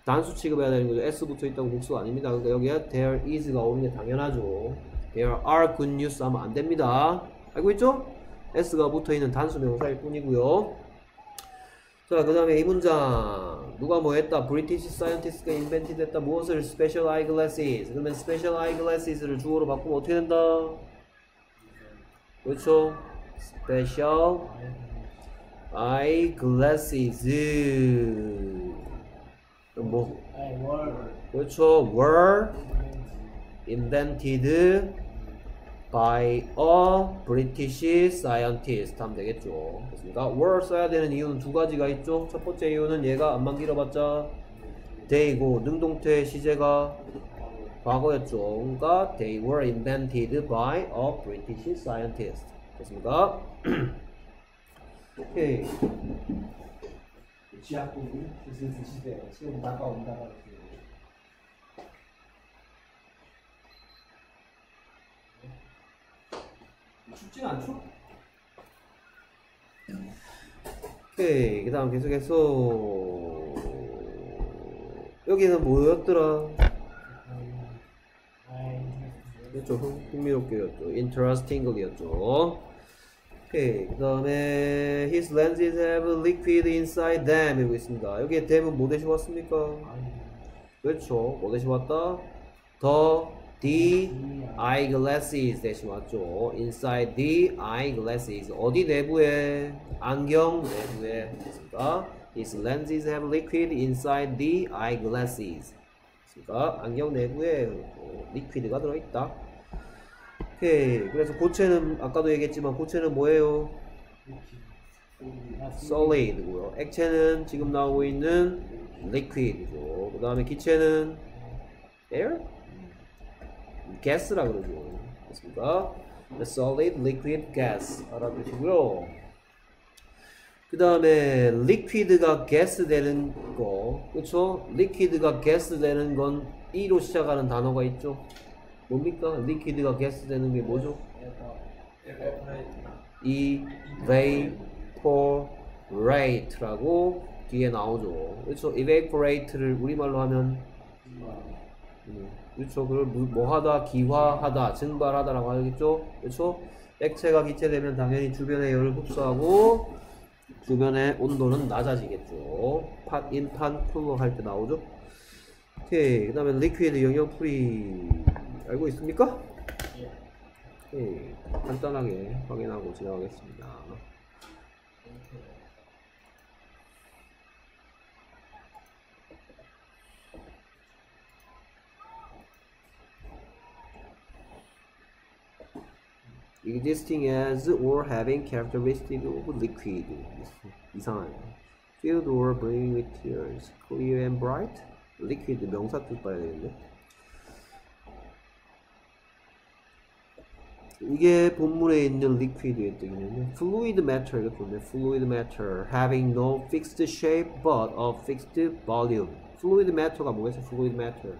단수 취급해야 되는 거죠. S 붙어 있다고 복수가 아닙니다. 그러니까 여기에 there is가 오는 게 당연하죠. there are good news 하면 안 됩니다. 알고 있죠? S가 붙어 있는 단수 명사일 뿐이고요. 자, 그 다음에 이 문장. 누가 뭐 했다? British scientist가 invented 했다. 무엇을? special eyeglasses. 그러면 special eyeglasses를 주어로 바꾸면 어떻게 된다? 그렇죠? special eyeglasses. 뭐, 그렇죠? were invented by a British scientist 하면 되겠죠. 그렇습니까? were 써야 되는 이유는 두 가지가 있죠. 첫 번째 이유는 얘가 안만 길어봤자 they고 능동태 시제가 과거였죠. 그러니까 they were invented by a British scientist. 됐습니까? 오케이. 지압국이 슬슬 드시대요. 지금 나가온다가 춥진 않죠? 오케이 그 다음 계속해서 여기는 뭐였더라? 그렇죠. 흥- 흥미롭게였죠. Interestingly였죠. 오케이 그 다음에 his lenses have liquid inside them 이고 있습니다. 여기에 them은 뭐 대신 왔습니까? 그렇죠. 뭐 대신 왔다? the the eyeglasses 대신 왔죠 inside the eyeglasses 어디 내부에 안경 내부에 있습니다 his lenses have liquid inside the eyeglasses 그러니까 안경 내부에 어, 리퀴드가 들어있다. 오케이. 그래서 고체는 아까도 얘기했지만 고체는 뭐예요? solid고요. 액체는 지금 나오고 있는 liquid이고. 그 다음에 기체는 air? Gas라 그러죠. The solid, liquid, gas 알아두시고요. 그 다음에 liquid가 gas 되는 거, 그렇죠? liquid가 gas 되는 건 E로 시작하는 단어가 있죠. 뭡니까? liquid가 gas 되는 게 뭐죠? E, evaporate라고 뒤에 나오죠. 그렇죠? evaporate를 우리말로 하면 음, 그렇죠. 그걸 뭐, 뭐 하다, 기화하다, 증발하다라고 하겠죠. 그렇죠? 액체가 기체되면 당연히 주변의 열을 흡수하고 주변의 온도는 낮아지겠죠. pot, in pot, cooler 할 때 나오죠. 오케이. 그 다음에 liquid 영영풀이 알고 있습니까? 오케이. 간단하게 확인하고 지나가겠습니다. existing as or having characteristic of liquid 이상하네 filled or brimming with tears clear and bright liquid 명사 뜻 봐야 되겠네 이게 본문에 있는 liquid의 뜻이냐면 fluid matter 이렇게 보면 fluid matter having no fixed shape but a fixed volume fluid matter가 뭐겠어 fluid matter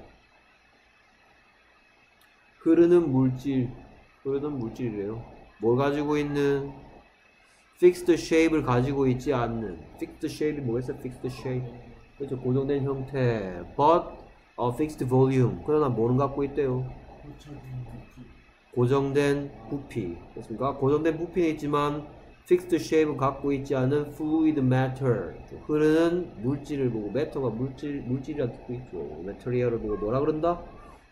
흐르는 물질 흐르는 물질이래요. 뭘 가지고 있는 fixed shape를 가지고 있지 않는 fixed shape이 뭐겠어? fixed shape 그렇죠 고정된 형태 but a fixed volume 그러나 뭐는 갖고 있대요? 고정된 부피 그렇습니까? 고정된 부피는 있지만 fixed shape 갖고 있지 않은 fluid matter 흐르는 물질을 보고 matter가 물질 물질이라 듣고 있죠 material을 보고 뭐라 그런다?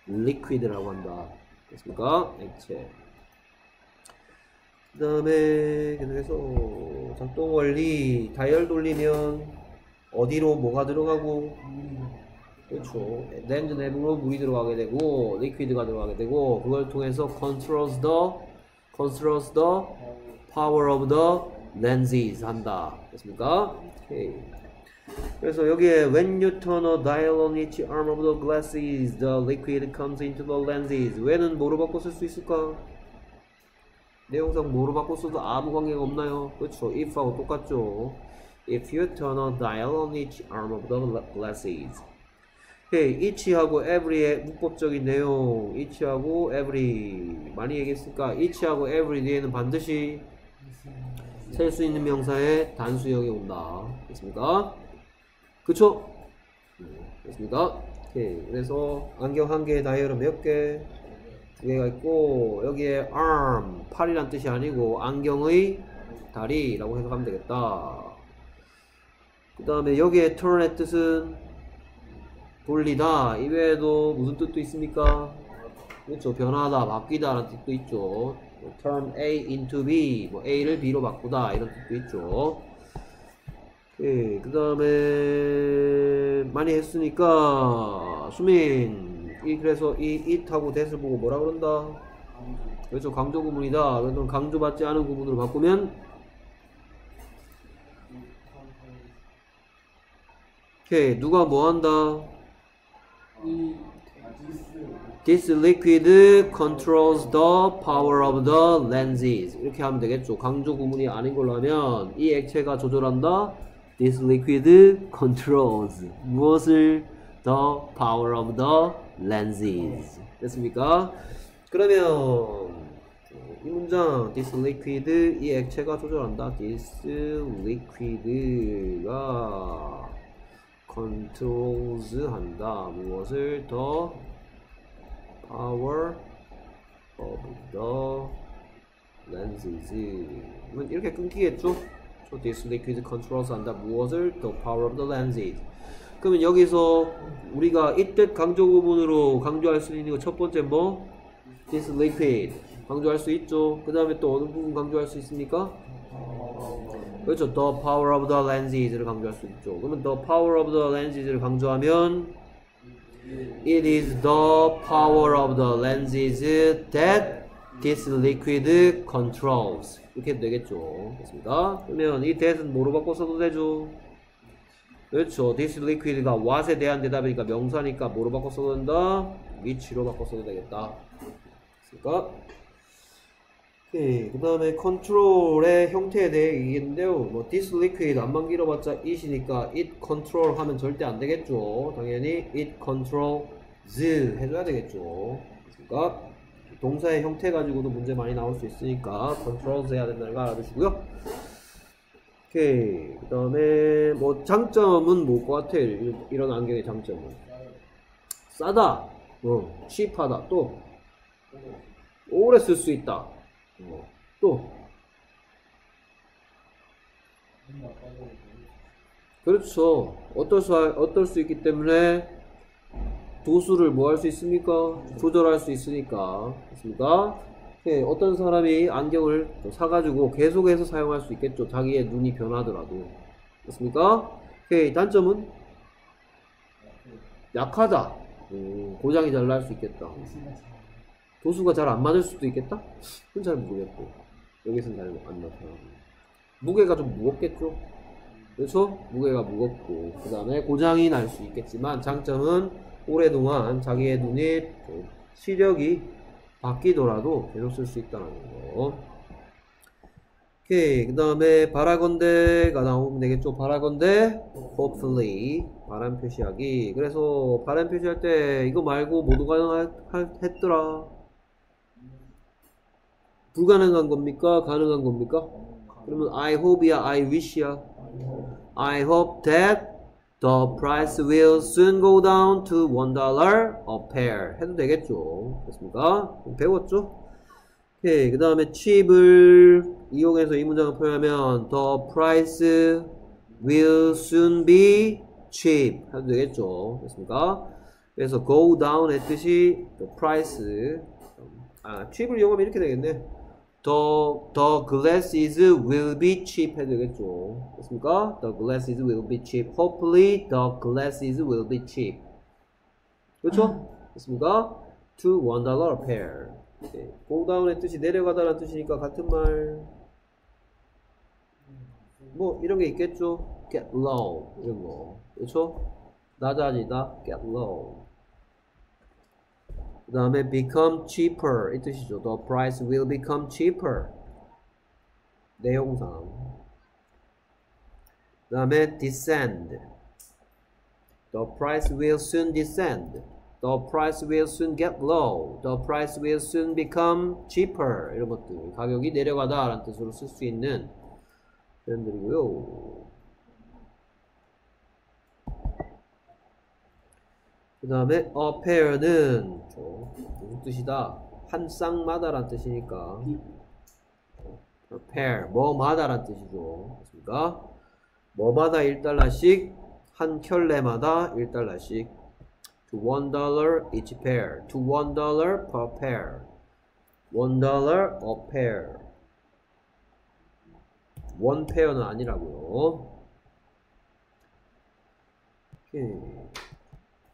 liquid라고 한다 됐습니까? 액체. 그 다음에 계속해서 작동 원리 다이얼 돌리면 어디로 뭐가 들어가고 그렇죠. 렌즈 내부로 물이 들어가게 되고 리퀴드가 들어가게 되고 그걸 통해서 controls the controls the power of the lenses 한다. 됐습니까? 오케이. 그래서 여기에 when you turn a dial on each arm of the glasses, the liquid comes into the lenses. 왜는 뭐로 바꿔 쓸 수 있을까? 내용상 뭐로 바꿔 써도 아무 관계가 없나요? 그렇죠. if하고 똑같죠. If you turn a dial on each arm of the glasses. 오케이, each하고 every의 문법적인 내용, each하고 every 많이 얘기했으니까 each하고 every 뒤에는 반드시 셀 수 있는 명사의 단수형이 온다. 됐습니까? 그쵸? 네, 됐습니까? 오케이. 그래서 안경 한 개에 다이얼은 몇 개? 두 개가 있고 여기에 arm, 팔이란 뜻이 아니고 안경의 다리라고 해석하면 되겠다. 그 다음에 여기에 turn의 뜻은 돌리다. 이외에도 무슨 뜻도 있습니까? 그렇죠. 변하다, 바뀌다 라는 뜻도 있죠. turn A into B, 뭐 A를 B로 바꾸다 이런 뜻도 있죠. 예, 그 다음에 많이 했으니까 수민 이 그래서 이 it하고 that을 보고 뭐라 그런다? 그렇죠. 강조 구문이다. 그러면 강조받지 않은 구문으로 바꾸면 오케이 누가 뭐 한다? This liquid controls the power of the lenses. 이렇게 하면 되겠죠. 강조 구문이 아닌 걸로 하면 이 액체가 조절한다. This liquid controls 무엇을 the power of the lenses 됐습니까? 그러면 이 문장 this liquid 이 액체가 조절한다. this liquid가 controls 한다. 무엇을 더 power of the lenses 이렇게 끊기겠죠? So this liquid controls 한다. 무엇을 the power of the lenses 그러면 여기서 우리가 이때 강조 구문으로 강조할 수 있는 거 첫 번째 뭐? this liquid 강조할 수 있죠. 그 다음에 또 어느 부분 강조할 수 있습니까? 그렇죠. The power of the lenses를 강조할 수 있죠. 그러면 the power of the lenses를 강조하면 It is the power of the lenses that this liquid controls. 이렇게 되겠죠. 됐습니다. 그러면 이 that은 뭐로 바꿔 써도 되죠? 그렇죠. This liquid가 what에 대한 대답이니까 명사니까 뭐로 바꿔 써도 된다? which로 바꿔 써도 되겠다. 오케이. 그 다음에 컨트롤의 형태에 대해 얘기했는데요. 뭐 this liquid 안만 길어봤자 it이니까 it control 하면 절대 안 되겠죠. 당연히 it controls 해줘야 되겠죠. 그러니까 동사의 형태 가지고도 문제 많이 나올 수 있으니까 controls 해야 된다는 거 알아두시고요. 오케이. 그 다음에 뭐 장점은 뭐 것 같아? 이- 이런 안경의 장점은 싸다. 어, cheap하다. 또 오래 쓸 수 있다. 어, 또 그렇죠. 어떨 수 어떨 수 있기 때문에 도수를 뭐 할 수 있습니까? 조절할 수 있으니까. 그렇습니까? 예, 어떤 사람이 안경을 사가지고 계속해서 사용할 수 있겠죠. 자기의 눈이 변하더라도. 그렇습니까? 오케이, 단점은 약하다. 음, 고장이 잘 날 수 있겠다. 도수가 잘 안 맞을 수도 있겠다? 그건 잘 모르겠고. 여기서는 잘 안 나타나고. 무게가 좀 무겁겠죠? 그렇죠? 무게가 무겁고. 그 다음에 고장이 날 수 있겠지만, 장점은 오랫동안 자기의 좀 시력이 바뀌더라도 계속 쓸 수 있다는 거. 오케이. 그 다음에 바라건대가 나오면 되겠죠? 바라건대, hopefully. 바람 표시하기. 그래서 바람 표시할 때 이거 말고 모두 가능했더라. 불가능한 겁니까? 가능한 겁니까? 그러면 I hope이야, I wish야. I hope that the price will soon go down to one dollar a pair. 해도 되겠죠. 됐습니까? 배웠죠? 오케이. 그 다음에 cheap을 이용해서 이 문장을 표현하면 the price will soon be cheap. 해도 되겠죠. 됐습니까? 그래서 go down의 뜻이 the price. 아, cheap을 이용하면 이렇게 되겠네. The, the glasses will be cheap 해도 되겠죠. 됐습니까? The glasses will be cheap. Hopefully the glasses will be cheap. 그렇죠? 됐습니까? To one dollar a pair. 네. Go down의 뜻이 내려가다라는 뜻이니까 같은 말. 뭐 이런 게 있겠죠. Get low 이런 거. 그렇죠? 낮아지다. Get low. 그 다음에 become cheaper 이 뜻이죠. The price will become cheaper. 내용상. 그 다음에 descend. The price will soon descend. The price will soon get low. The price will soon become cheaper. 이런 것들. 가격이 내려가다 라는 뜻으로 쓸 수 있는 표현들이고요. 그 다음에 a pair는 저, 무슨 뜻이다? 한 쌍마다란 뜻이니까 a pair, 뭐마다란 뜻이죠. 맞습니까? 뭐마다 1달러씩 한 켤레마다 1달러씩 to one dollar each pair to one dollar per pair one dollar a pair one pair는 아니라고요. 오케이.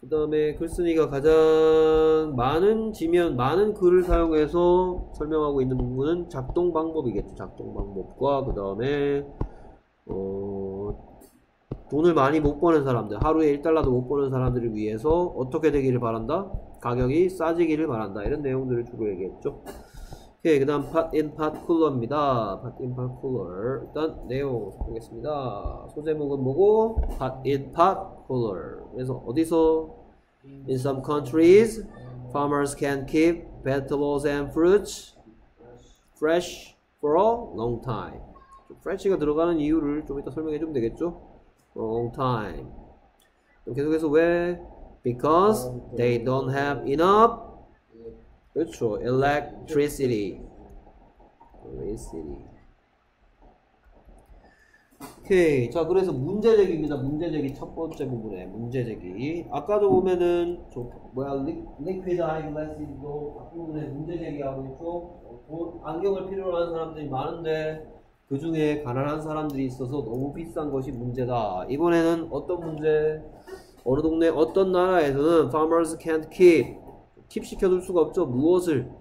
그 다음에 글쓴이가 가장 많은 지면, 많은 글을 사용해서 설명하고 있는 부분은 작동 방법이겠죠. 작동 방법과 그 다음에 어, 돈을 많이 못 버는 사람들, 하루에 1달러도 못 버는 사람들을 위해서 어떻게 되기를 바란다? 가격이 싸지기를 바란다. 이런 내용들을 주로 얘기했죠. 오케이 그 다음 pot in particular입니다 pot in particular 일단 내용 보겠습니다 소제목은 뭐고 pot in particular 그래서 어디서 in some countries farmers can keep vegetables and fruits fresh for a long time fresh가 들어가는 이유를 좀 이따 설명해 주면 되겠죠 for a long time 그럼 계속해서 왜 because they don't have enough 그렇죠. electricity. electricity. 오케이. 자, 그래서 문제제기입니다. 문제제기 첫 번째 부분에 문제제기. 아까도 보면은 저 뭐야 liquid eyeglass도 앞부분에 문제제기하고 있죠. 돈, 안경을 필요로 하는 사람들이 많은데 그 중에 가난한 사람들이 있어서 너무 비싼 것이 문제다. 이번에는 어떤 문제? 어느 동네 어떤 나라에서는 farmers can't keep 킵 시켜둘 수가 없죠. 무엇을?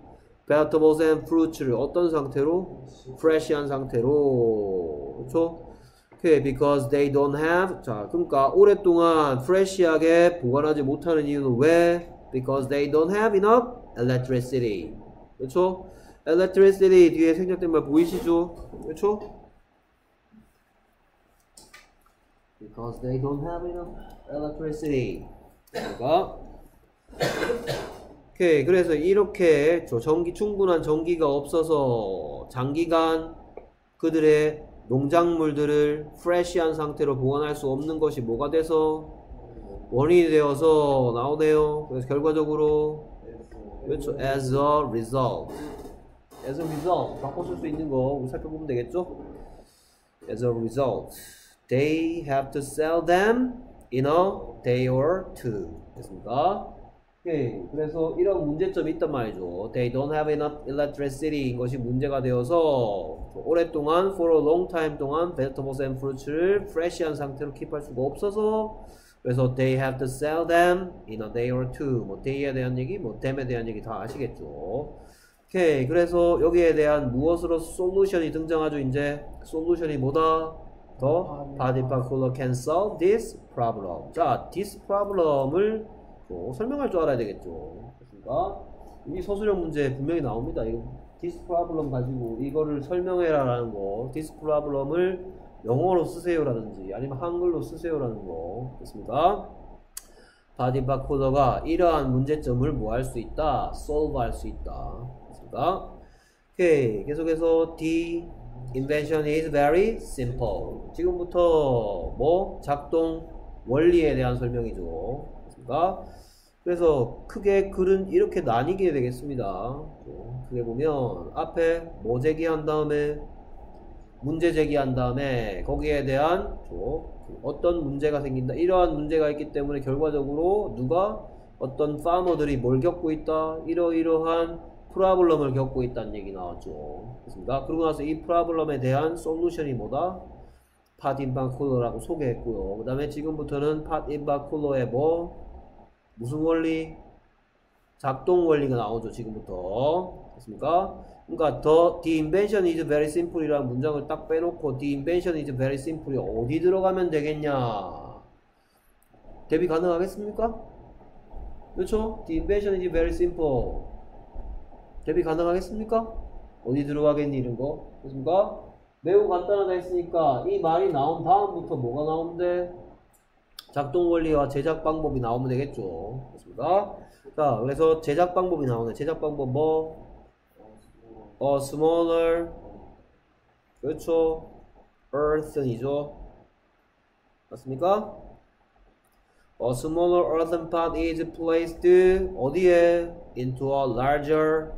vegetables and fruits를 어떤 상태로? fresh한 상태로. 그렇죠? Okay, because they don't have. 자, 그러니까 오랫동안 fresh하게 보관하지 못하는 이유는 왜? Because they don't have enough electricity. 그렇죠? electricity 뒤에 생략된 말 보이시죠? 그렇죠? Because they don't have enough electricity. 그러니까 오케이. 그래서 이렇게 저 전기 충분한 전기가 없어서 장기간 그들의 농작물들을 프레시한 상태로 보관할 수 없는 것이 뭐가 돼서 원인이 되어서 나오네요. 그래서 결과적으로 그렇죠. as a result. as a result. 바꿔 쓸 수 있는 거 우리 살펴보면 되겠죠? as a result. They have to sell them in a day or two. 됐습니까? 오케이. 그래서 이런 문제점이 있단 말이죠. They don't have enough electricity 인 것이 문제가 되어서 오랫동안 for a long time 동안 vegetables and fruits를 fresh한 상태로 킵할 수가 없어서 그래서 they have to sell them in a day or two. 뭐 day에 대한 얘기, 뭐 them에 대한 얘기 다 아시겠죠. 오케이. 그래서 여기에 대한 무엇으로 솔루션이 등장하죠. 이제 솔루션이 뭐다? 더 body particular can solve this problem. 자, this problem을 또 설명할 줄 알아야 되겠죠. 그렇습니까? 이 서술형 문제 분명히 나옵니다. 이거 this problem 가지고 이거를 설명해라 라는 거, this problem을 영어로 쓰세요라든지 아니면 한글로 쓰세요라는 거, 그렇습니까? 바디바 코더가 이러한 문제점을 뭐 할 수 있다? solve 할 수 있다. 그렇습니까? 오케이. 계속해서 the invention is very simple. 지금부터 뭐 작동 원리에 대한 설명이죠. 그렇습니까? 그래서 크게 글은 이렇게 나뉘게 되겠습니다. 크게 보면 앞에 뭐 제기한 다음에 문제 제기한 다음에 거기에 대한 어떤 문제가 생긴다. 이러한 문제가 있기 때문에 결과적으로 누가 어떤 파머들이 뭘 겪고 있다. 이러이러한 프라블럼을 겪고 있다는 얘기 나왔죠. 그렇습니까? 그러고 나서 이 프라블럼에 대한 솔루션이 뭐다? 팟인바 콜러라고 소개했고요. 그 다음에 지금부터는 팟인바 콜러의 뭐 무슨 원리? 작동 원리가 나오죠. 지금부터. 됐습니까? 그러니까 the, the invention is very simple 이라는 문장을 딱 빼놓고 the invention is very simple 이 어디 들어가면 되겠냐? 대비 가능하겠습니까? 그렇죠? The invention is very simple 대비 가능하겠습니까? 어디 들어가겠니 이런 거? 그렇습니까? 매우 간단하다 했으니까 이 말이 나온 다음부터 뭐가 나오는데 작동 원리와 제작 방법이 나오면 되겠죠. 그렇습니까? 자, 그래서 제작 방법이 나오네. 제작 방법 뭐? A smaller 그렇죠. earthen이죠. 맞습니까? A smaller earthen pot is placed 어디에? into a larger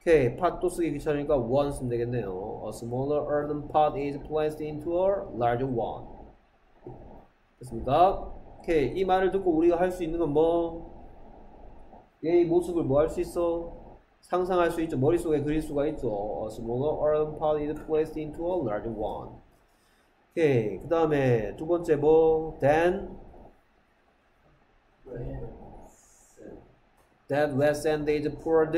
오케이, 또 쓰기 귀찮으니까 one 쓰면 되겠네요. A smaller earthen pot is placed into a larger one. 됐습니까? 오케이. 이 말을 듣고 우리가 할 수 있는 건 뭐? 얘의 모습을 뭐 할 수 있어? 상상할 수 있죠. 머릿속에 그릴 수가 있죠. A smaller earthen pot is placed into a larger one. 오케이. 그 다음에 두 번째 뭐? Then that wet sand is poured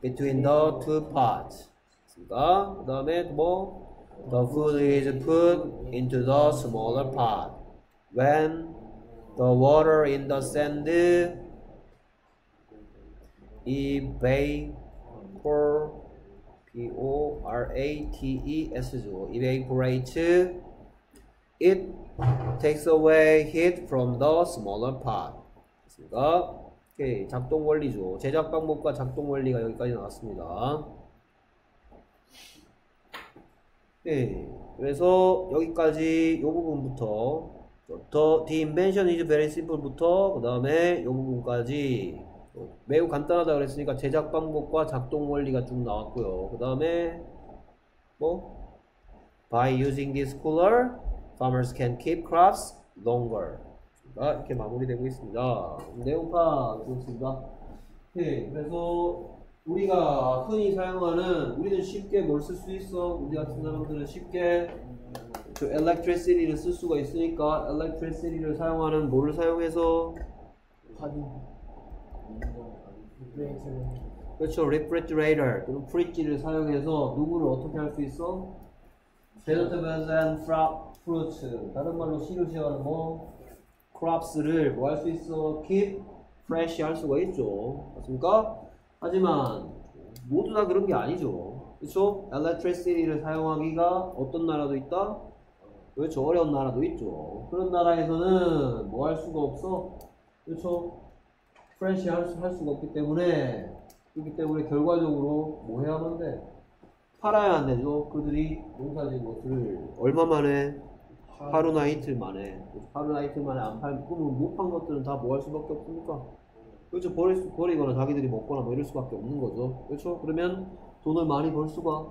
between the two pots. 됐습니까? 그 다음에 뭐? The food is put into the smaller pot. When the water in the sand for P O R A T E S죠. evaporate it takes away heat from the smaller part. 됐습니까? 오케이. 작동 원리죠. 제작 방법과 작동 원리가 여기까지 나왔습니다. 네. 그래서 여기까지 이 부분부터 더 the invention is very simple부터 그 다음에 이 부분까지 매우 간단하다 그랬으니까 제작 방법과 작동 원리가 쭉 나왔고요. 그 다음에 뭐 by using this cooler farmers can keep crops longer. 자, 이렇게 마무리되고 있습니다. 내용판 그렇습니다. 네, 그래서 우리가 흔히 사용하는 우리는 쉽게 뭘 쓸 수 있어? 우리 같은 사람들은 쉽게 그 electricity를 쓸 수가 있으니까 electricity를 사용하는 뭐를 사용해서 그렇죠 refrigerator 또는 fridge를 사용해서 누구를 어떻게 할 수 있어? vegetables and fruits 다른 말로 시루시하는 뭐 crops를 뭐 할 수 있어? keep fresh 할 수가 있죠 맞습니까? 하지만 모두 다 그런 게 아니죠 그렇죠? electricity를 사용하기가 어떤 나라도 있다? 그렇죠 어려운 나라도 있죠 그런 나라에서는 뭐 할 수가 없어? 그렇죠? 프레시 할, 수, 할 수가 없기 때문에 그렇기 때문에 결과적으로 뭐 해야만 돼? 팔아야 안 되죠. 그들이 농사진 것을 얼마 만에? 하루나 이틀 만에. 하루나 이틀 만에 안 팔면 그러면 못판 것들은 다 뭐 할 수밖에 없습니까? 그렇죠. 버릴 수, 버리거나 자기들이 먹거나 뭐 이럴 수밖에 없는 거죠. 그렇죠. 그러면 돈을 많이 벌 수가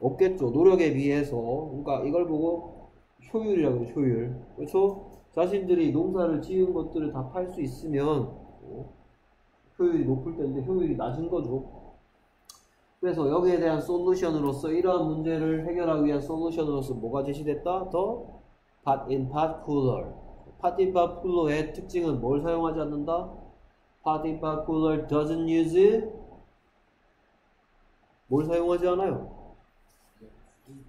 없겠죠. 노력에 비해서. 그러니까 이걸 보고 효율이라고 해요. 효율. 그렇죠. 자신들이 농사를 지은 것들을 다 팔 수 있으면 어, 효율이 높을 텐데 효율이 낮은 거죠. 그래서 여기에 대한 솔루션으로서 이러한 문제를 해결하기 위한 솔루션으로서 뭐가 제시됐다? 더 pot in pot cooler. pot in pot cooler의 특징은 뭘 사용하지 않는다? pot in pot cooler doesn't use 뭘 사용하지 않아요?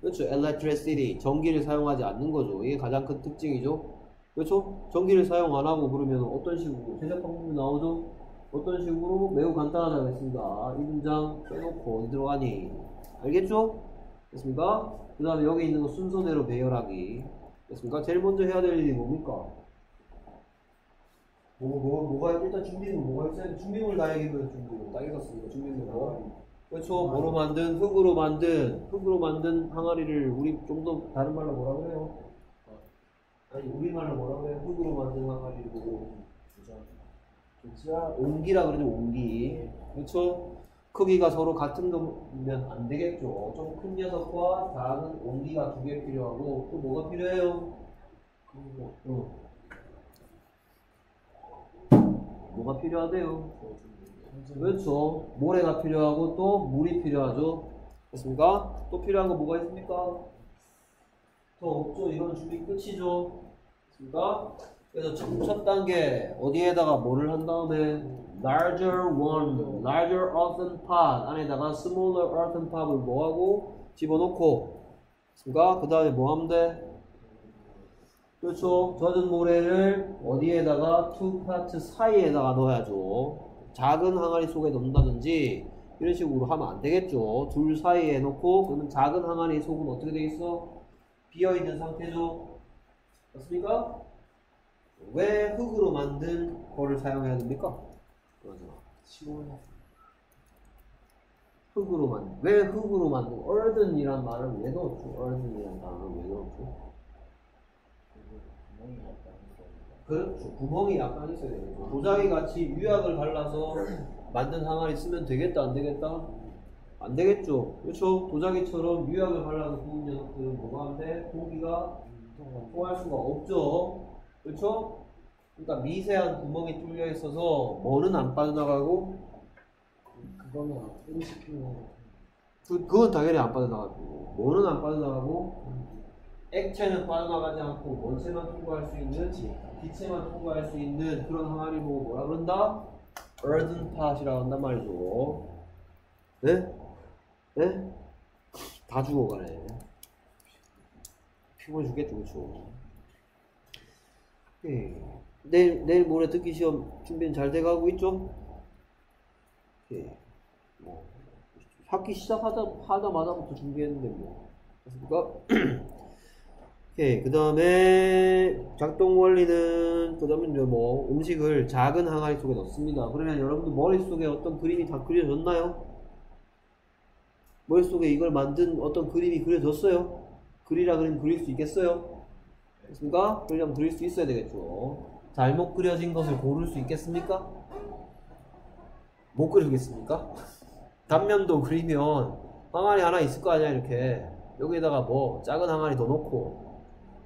그렇죠. electricity, 전기를 사용하지 않는 거죠. 이게 가장 큰 특징이죠. 그렇죠? 전기를 사용 안 하고 그러면 어떤 식으로 제작 방법이 나오죠? 어떤 식으로 매우 간단하다고 했습니다. 이 문장 빼놓고 어디 들어가니? 알겠죠? 됐습니까? 그 다음에 여기 있는 거 순서대로 배열하기. 됐습니까? 제일 먼저 해야 될 일이 뭡니까? 뭐, 뭐, 뭐가, 일단 준비물 뭐가 있어야 돼? 준비물 다 얘기해요, 준비물. 딱 읽었습니다. 준비물 뭐? 그렇죠. 뭐로 만든, 흙으로 만든, 흙으로 만든 항아리를 우리 좀 더 다른 말로 뭐라 그래요? 아니 우리말로 뭐라고 해요? 흙으로 만든 항아리고 진짜 옹기라 그러죠 옹기 그렇죠? 크기가 서로 같은 거면 안 되겠죠 좀 큰 녀석과 작은 옹기가 두 개 필요하고 또 뭐가 필요해요? 어. 뭐가 필요하대요? 그렇죠 모래가 필요하고 또 물이 필요하죠 됐습니까? 또 필요한 거 뭐가 있습니까? 더 없죠. 이건 준비 끝이죠. 됐습니까? 그래서 첫, 첫 단계 어디에다가 뭐를 한 다음에 larger one, larger earthen pot 안에다가 smaller earthen pot을 뭐하고 집어넣고 됐습니까? 그 다음에 뭐 하면 돼? 그렇죠. 젖은 모래를 어디에다가 two pot 사이에다가 넣어야죠. 작은 항아리 속에 넣는다든지 이런 식으로 하면 안 되겠죠. 둘 사이에 넣고 그러면 작은 항아리 속은 어떻게 돼 있어? 비어있는 상태죠. 맞습니까? 왜 흙으로 만든 거를 사용해야 됩니까? 맞아. 시골에 흙으로 만든. 왜 흙으로 만든? earthen이란 말을 왜 넣었죠? earthen이란 단어를 왜 넣었죠? 그렇죠. 구멍이 약간 있어야 되죠. 도자기 같이 유약을 발라서 만든 항아리 쓰면 되겠다, 안 되겠다? 안 되겠죠. 그렇죠. 도자기처럼 유약을 발라서 구운 녀석들은 뭐가 안 돼? 고기가 통할 수가 없죠. 그렇죠? 그러니까 미세한 구멍이 뚫려 있어서 뭐는 안 빠져나가고 그거는 음식品그, 그건 당연히 안 빠져나가고 뭐는 안 빠져나가고 액체는 빠져나가지 않고 원체만 통과할 수 있는 기체만 통과할 수 있는 그런 항아리 보고 뭐라 그런다? earthen pot이라고 한단 말이죠. 네? 네? 다 죽어가네. 피곤해 죽겠죠, 그쵸? 예. 내일, 내일 모레 듣기 시험 준비는 잘 돼가고 있죠? 예. 뭐, 학기 시작하자 하자마자부터 준비했는데 뭐. 그렇습니까? 오케이. 그 다음에 작동 원리는 그 다음에 뭐 음식을 작은 항아리 속에 넣습니다. 그러면 여러분들 머릿속에 어떤 그림이 다 그려졌나요? 머릿속에 이걸 만든 어떤 그림이 그려졌어요? 그리라 그림 그릴 수 있겠어요? 됐습니까? 그리려면 그릴 수 있어야 되겠죠. 잘못 그려진 것을 고를 수 있겠습니까? 못 그리겠습니까? 단면도 그리면 항아리 하나 있을 거 아니야 이렇게 여기다가 뭐 작은 항아리 더 넣고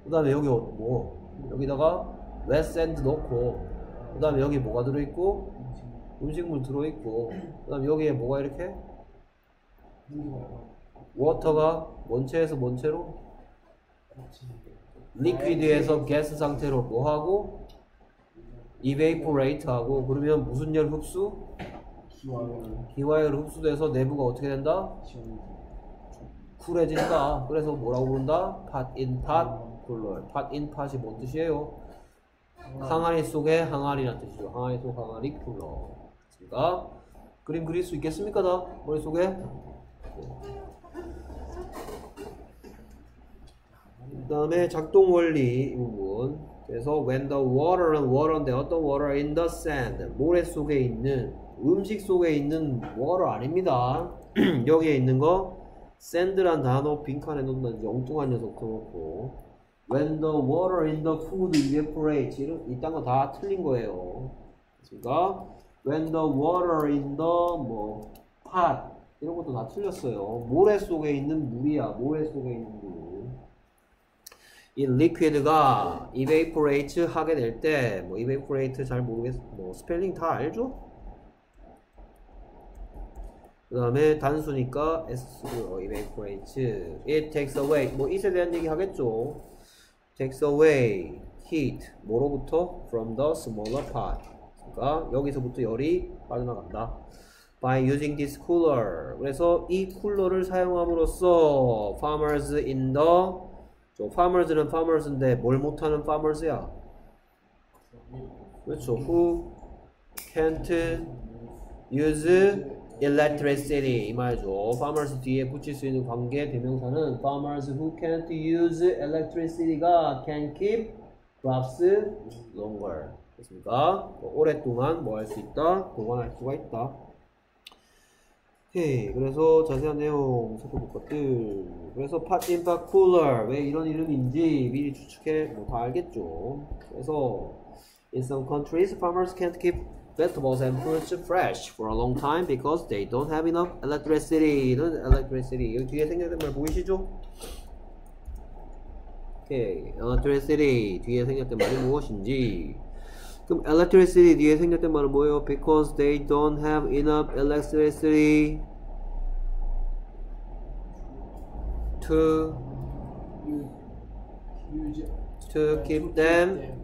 그 다음에 여기 뭐 여기다가 wet sand 넣고 그 다음에 여기 뭐가 들어있고 음식물 들어있고 그 다음에 여기에 뭐가 이렇게. water가 원체에서 원체로. liquid에서 가스 상태로 뭐하고 evaporate 하고 그러면 무슨 열 흡수? 기화열 흡수돼서 내부가 어떻게 된다? 쿨해진다. 그래서 뭐라고 부른다? pot in pot pot in pot이 뭔 뜻이에요? 항아리 속에 항아리란 뜻이죠. 항아리 속 항아리 쿨러. 그러니까 그림 그릴 수 있겠습니까? 다 머릿속에? 그 다음에 작동 원리 이 부분. 그래서 when the water는 water인데 어떤 water in the sand 모래 속에 있는 음식 속에 있는 water 아닙니다. 여기에 있는 거 sand란 단어 빈칸에 놓는다든지 엉뚱한 녀석 써놓고 when the water in the food evaporates 이딴 거 다 틀린 거예요. 그러니까 when the water in the 뭐 pot 이런 것도 다 틀렸어요. 모래 속에 있는 물이야. 모래 속에 있는 물. 이 liquid가 evaporate 하게 될 때 뭐 evaporate 잘 모르겠 뭐 스펠링 다 알죠? 그 다음에 단수니까 S고요. evaporate. It takes away. 뭐 it에 대한 얘기 하겠죠. Takes away heat. 뭐로부터? from the smaller part. 그러니까 여기서부터 열이 빠져나간다. by using this cooler. 그래서 이 쿨러를 사용함으로써 farmers in the 저 farmers는 farmers인데 뭘 못하는 farmers야? 그렇죠. who can't use electricity 이 말이죠. farmers 뒤에 붙일 수 있는 관계 대명사는 farmers who can't use electricity가 can keep crops longer. 됐습니까? 뭐 오랫동안 뭐 할 수 있다? 보관할 수가 있다. 오케이. 그래서 자세한 내용 살펴볼 것들. 그래서 pot in pot cooler 왜 이런 이름인지 미리 추측해 뭐 다 알겠죠. 그래서 in some countries farmers can't keep vegetables and fruits fresh for a long time because they don't have enough electricity. 이런 electricity 여기 뒤에 생략된 말 보이시죠? 오케이. electricity 뒤에 생략된 말이 무엇인지. 그럼 electricity 뒤에 생략된 말은 뭐예요? Because they don't have enough electricity to 유지. to keep them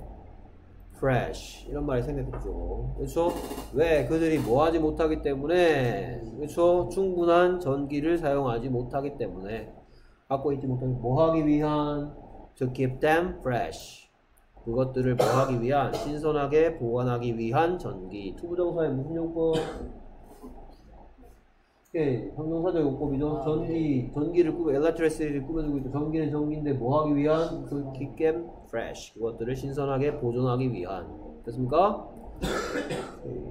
fresh 이런 말이 생겼죠. 그렇죠? 왜 그들이 뭐 하지 못하기 때문에 그렇죠? 충분한 전기를 사용하지 못하기 때문에 갖고 있지 못하는 뭐 하기 위한 to keep them fresh 그것들을 뭐 하기 위한 신선하게 보관하기 위한 전기 to부정사의 무슨 용법? 예, 형용사적 용법이죠. 아, 전기, 전기를 꾸며, electricity를 꾸며주고 있죠. 전기는 전기인데 뭐 하기 위한? 그 keep them fresh. 그것들을 신선하게 보존하기 위한. 됐습니까? 오케이.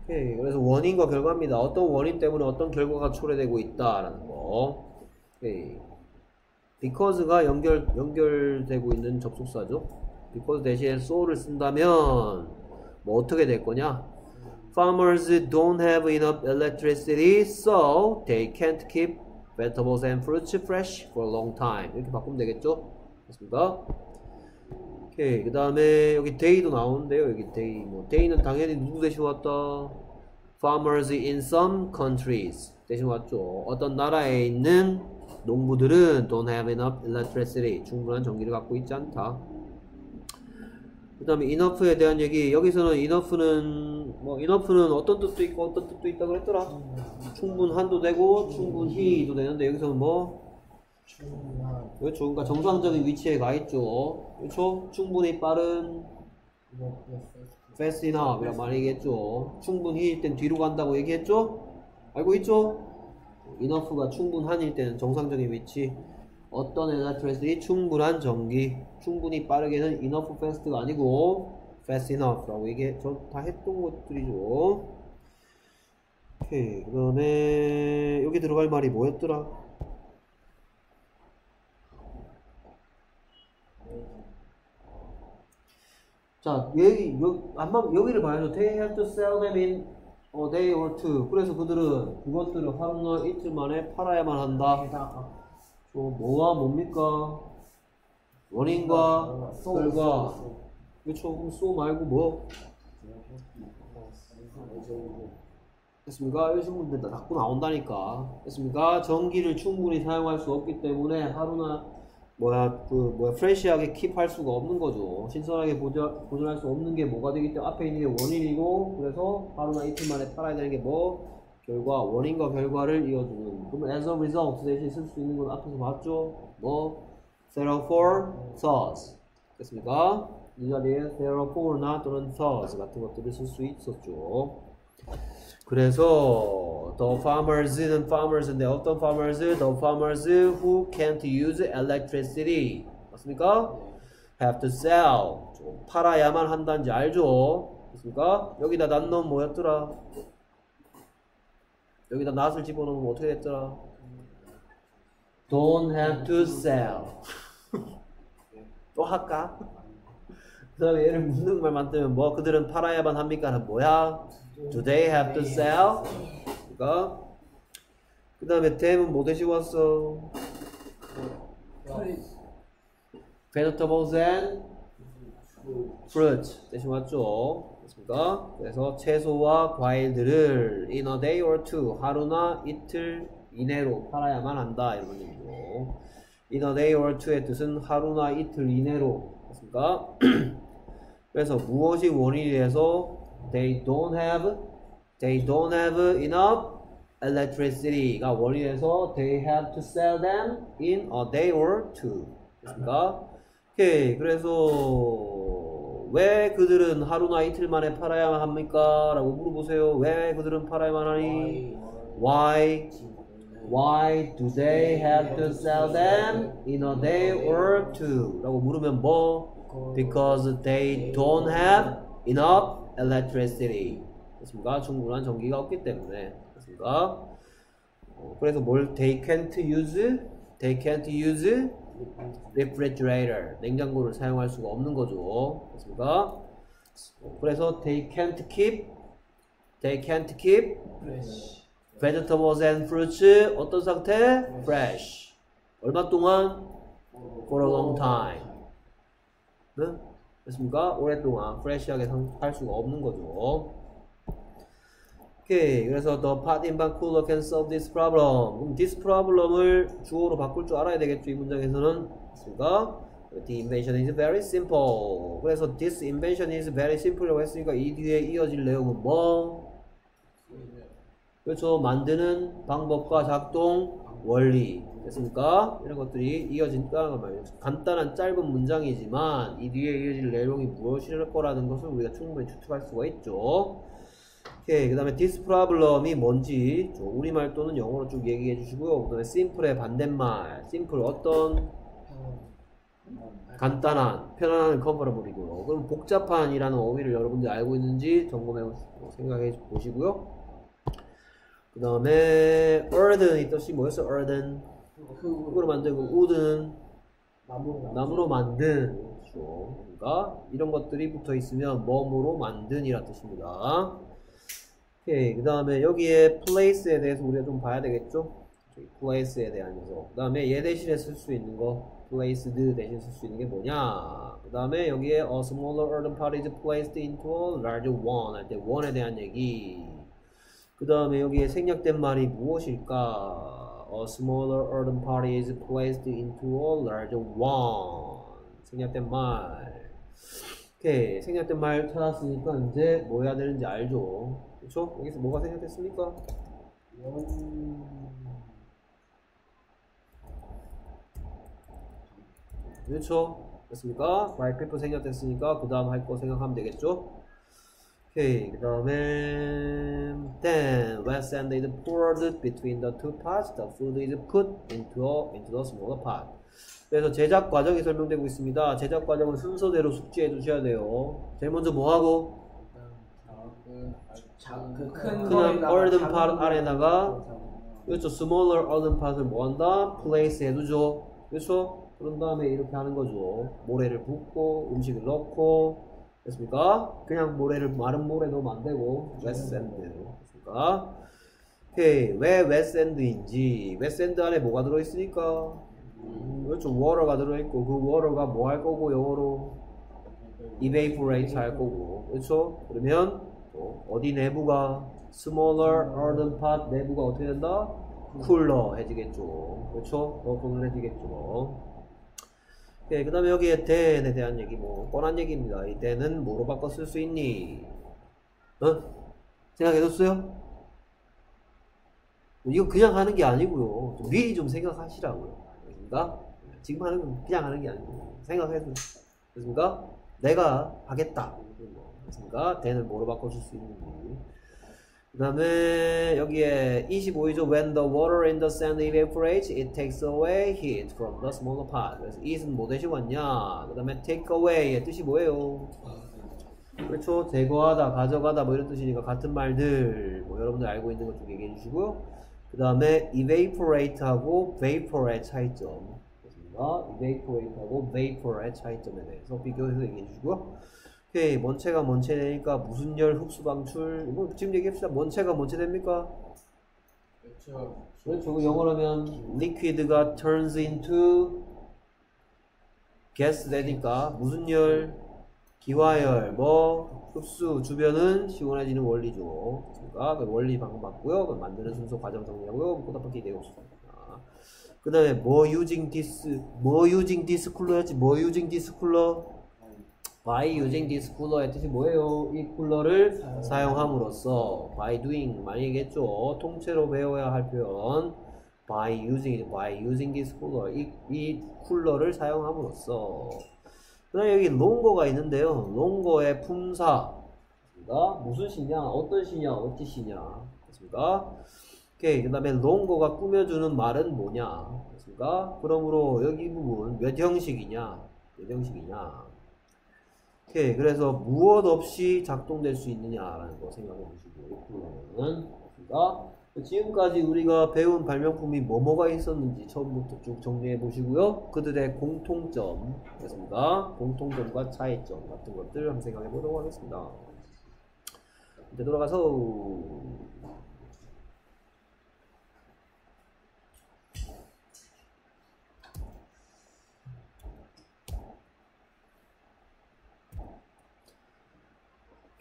오케이. 그래서 원인과 결과입니다. 어떤 원인 때문에 어떤 결과가 초래되고 있다라는 거. 오케이. because가 연결, 연결되고 있는 접속사죠. because 대신에 so를 쓴다면 뭐 어떻게 될 거냐? Farmers don't have enough electricity, so they can't keep vegetables and fruits fresh for a long time. 이렇게 바꾸면 되겠죠? 됐습니까? 오케이. 그 다음에 여기 day도 나오는데요. 여기 day. 뭐 day는 당연히 누구 대신 왔다? Farmers in some countries 대신 왔죠. 어떤 나라에 있는 농부들은 don't have enough electricity. 충분한 전기를 갖고 있지 않다. 그 다음에 enough에 대한 얘기. 여기서는 enough는 뭐 enough는 어떤 뜻도 있고 어떤 뜻도 있다 그랬더라. 충분한도 되고 충분히도 되는데 여기서는 뭐 그렇죠. 그러니까 정상적인 위치에 가 있죠. 그렇죠. 충분히 빠른 뭐 fast enough 이란 말이겠죠. 충분히일 땐 뒤로 간다고 얘기했죠. 알고 있죠? enough가 충분한일 때는 정상적인 위치 어떤 electricity 충분한 전기 충분히 빠르게는 enough fast가 아니고 fast enough라고 이게 저다 했던 것들이죠. 오케이 그 다음에 여기 들어갈 말이 뭐였더라? 자 여기 여, 한번 여기를 봐야죠. They have to sell them in a day or two. 그래서 그들은 그것들을 하루나 이틀 만에 팔아야만 한다. 저 뭐와 뭡니까? 원인과 결과. 그렇죠 그럼 쏘 말고 뭐? 됐습니까? 문제 다 자꾸 나온다니까. 됐습니까? 전기를 충분히 사용할 수 없기 때문에 하루나 뭐야 그 뭐야 프레시하게 킵할 수가 없는 거죠. 신선하게 보존, 보존할 수 없는 게 뭐가 되기 때문에 앞에 있는 게 원인이고 그래서 하루나 이틀 만에 팔아야 되는 게 뭐? 결과 원인과 결과를 이어주는. 그러면 as a result 대신 쓸 수 있는 건 앞에서 봤죠? 뭐 therefore thus 됐습니까? 이 자리에 therefore,나 또는 thus 같은 것들을 쓸 수 있었죠 그래서 the farmers는 farmers인데 어떤 farmers? The farmers who can't use electricity 맞습니까? have to sell 좀 팔아야만 한다는지 알죠? 맞습니까? 여기다 난놈 뭐였더라? 여기다 낫을 집어넣으면 어떻게 됐더라? don't have to sell 또 할까? 그 다음에 얘를 묻는 말 만들면 뭐 그들은 팔아야만 합니까? 뭐야? Do they have to sell? 그니까 그 다음에 댐은 뭐 대신 왔어? vegetables and fruits 대신 왔죠? 됐습니까? 그래서 채소와 과일들을 in a day or two 하루나 이틀 이내로 팔아야만 한다 이런 의미고 in a day or two의 뜻은 하루나 이틀 이내로 됐습니까? 그래서 무엇이 원인이 돼서 they don't have they don't have enough electricity가 원인이 돼서 they have to sell them in a day or two 됐습니까? 오케이 그래서 왜 그들은 하루나 이틀 만에 팔아야만 합니까? 라고 물어보세요 왜 그들은 팔아야만 하니? Why? Why do they have to sell them in a day or two? 라고 물으면 뭐? Because they don't have enough electricity. 됐습니까? 충분한 전기가 없기 때문에. 어, 그래서 뭘 they can't use? They can't use refrigerator. 냉장고를 사용할 수가 없는 거죠. 됐습니까? 그래서 they can't keep they can't keep 프레시 vegetables and fruits 어떤 상태? fresh. 얼마 동안? for a long time. 네? 됐습니까? 오랫동안 fresh하게 상- 할 수가 없는 거죠. 오케이. 그래서 the pot in ban cooler can solve this problem. 그럼 this problem을 주어로 바꿀 줄 알아야 되겠죠. 이 문장에서는. 됐습니까? The invention is very simple. 그래서 this invention is very simple이라고 했으니까 이 뒤에 이어질 내용은 뭐? 그렇죠. 만드는 방법과 작동 원리 됐습니까? 이런 것들이 이어진다는 말이에요. 간단한 짧은 문장이지만 이 뒤에 이어질 내용이 무엇일 거라는 것을 우리가 충분히 추측할 수가 있죠. 오케이. 그 다음에 this problem이 뭔지 저 우리말 또는 영어로 쭉 얘기해 주시고요. 그 다음에 simple의 반대말 simple 어떤 간단한 편안한 comfortable이고요. 그럼 복잡한이라는 어휘를 여러분들 알고 있는지 점검해 생각해 보시고요. 그 다음에 earthen이 뜻이 뭐였어? earthen 흙으로 만들고 wood은 나무로 만든 그렇죠. 그러니까 이런 것들이 붙어 있으면 몸으로 만든이라 뜻입니다. 오케이 그 다음에 여기에 place에 대해서 우리가 좀 봐야 되겠죠? place에 대한 녀석. 그 다음에 얘 대신에 쓸 수 있는 거 placed 대신 쓸 수 있는 게 뭐냐? 그 다음에 여기에 a smaller earthen pot is placed into a larger one 할 때 one에 대한 얘기. 그 다음에 여기에 생략된 말이 무엇일까? A smaller earthen pot is placed into a larger one. 생략된 말. 오케이. 생략된 말 찾았으니까 이제 뭐 해야 되는지 알죠? 그쵸? 여기서 뭐가 생략됐습니까? 그렇죠? 됐습니까? right people 생략됐으니까 그 다음 할 거 생각하면 되겠죠? 오케이 그 다음에 then when sand is poured between the two pots the food is put into a, into the smaller pot 그래서 제작 과정이 설명되고 있습니다 제작 과정은 순서대로 숙지해 두셔야 돼요 제일 먼저 뭐 하고 그 큰 earthen pot 아래다가 그렇죠 smaller earthen pot을 뭐 한다 place 해두죠 그렇죠 그런 다음에 이렇게 하는 거죠 모래를 붓고 음식을 넣고 됐습니까? 그냥 모래를 마른 모래 넣으면 안 되고 wet sand 됐습니까? 오케이 왜 wet sand인지 wet sand 안에 뭐가 들어있으니까 그렇죠 water가 들어있고 그 water가 뭐 할 거고 영어로 evaporate 할 거고 그렇죠? 그러면 또 어디 내부가 smaller earthen pot 내부가 어떻게 된다? 쿨러 해지겠죠 그렇죠? 더 쿨러해지겠죠 예, 그 다음에 여기에 then에 대한 얘기 뭐 뻔한 얘기입니다. 이 then은 뭐로 바꿔 쓸 수 있니? 어? 생각해뒀어요? 이거 그냥 하는 게 아니고요. 좀 미리 좀 생각하시라고요. 그러니까 지금 하는 건 그냥 하는 게 아니고 생각해서 그렇습니까? 내가 하겠다. 그렇습니까? then을 뭐로 바꿔 쓸 수 있는지. 그 다음에 여기에 25이죠. When the water in the sand evaporates, it takes away heat from the smaller pot. 그래서 it은 뭐 대신 왔냐? 그 다음에 take away의 뜻이 뭐예요? 그렇죠. 제거하다, 가져가다 뭐 이런 뜻이니까 같은 말들 뭐 여러분들 알고 있는 것 좀 얘기해 주시고요. 그 다음에 evaporate하고 vapor의 차이점. 그렇습니다. evaporate하고 vapor의 차이점에 대해서 비교해서 얘기해 주시고요. 오케이 먼체가 먼체 되니까 무슨 열 흡수 방출? 이거 지금 얘기합시다. 먼체가 먼체 됩니까? 그렇죠. 영어로 하면 liquid가 turns into gas 되니까 무슨 열? 기화열. 뭐 흡수 주변은 시원해지는 원리죠. 그러니까 그 원리 방금 맞고요. 그럼 만드는 순서 과정 정리하고요. 꼬다박기 내용 그 다음에 뭐 using this 뭐 using this 쿨러였지? 뭐 using this 쿨러 by using this cooler의 뜻이 뭐예요? 이 쿨러를 사용함으로써 by doing 많이겠죠. 통째로 배워야 할 표현 by using by using this cooler 이, 이 쿨러를 사용함으로써 그다음 여기 롱거가 있는데요. 롱거의 품사 가 무슨 시냐? 어떤 시냐? 어찌 시냐? 그렇습니까? 오케이. 그 다음에 롱거가 꾸며주는 말은 뭐냐? 그렇습니까? 그러므로 여기 부분 몇 형식이냐? 몇 형식이냐? 오케이. 그래서 무엇 없이 작동될 수 있느냐라는 거 생각해 보시고 그러면은 그러니까 지금까지 우리가 배운 발명품이 뭐뭐가 있었는지 처음부터 쭉 정리해 보시고요. 그들의 공통점, 그렇습니다. 공통점과 차이점 같은 것들 한번 생각해 보도록 하겠습니다. 이제 돌아가서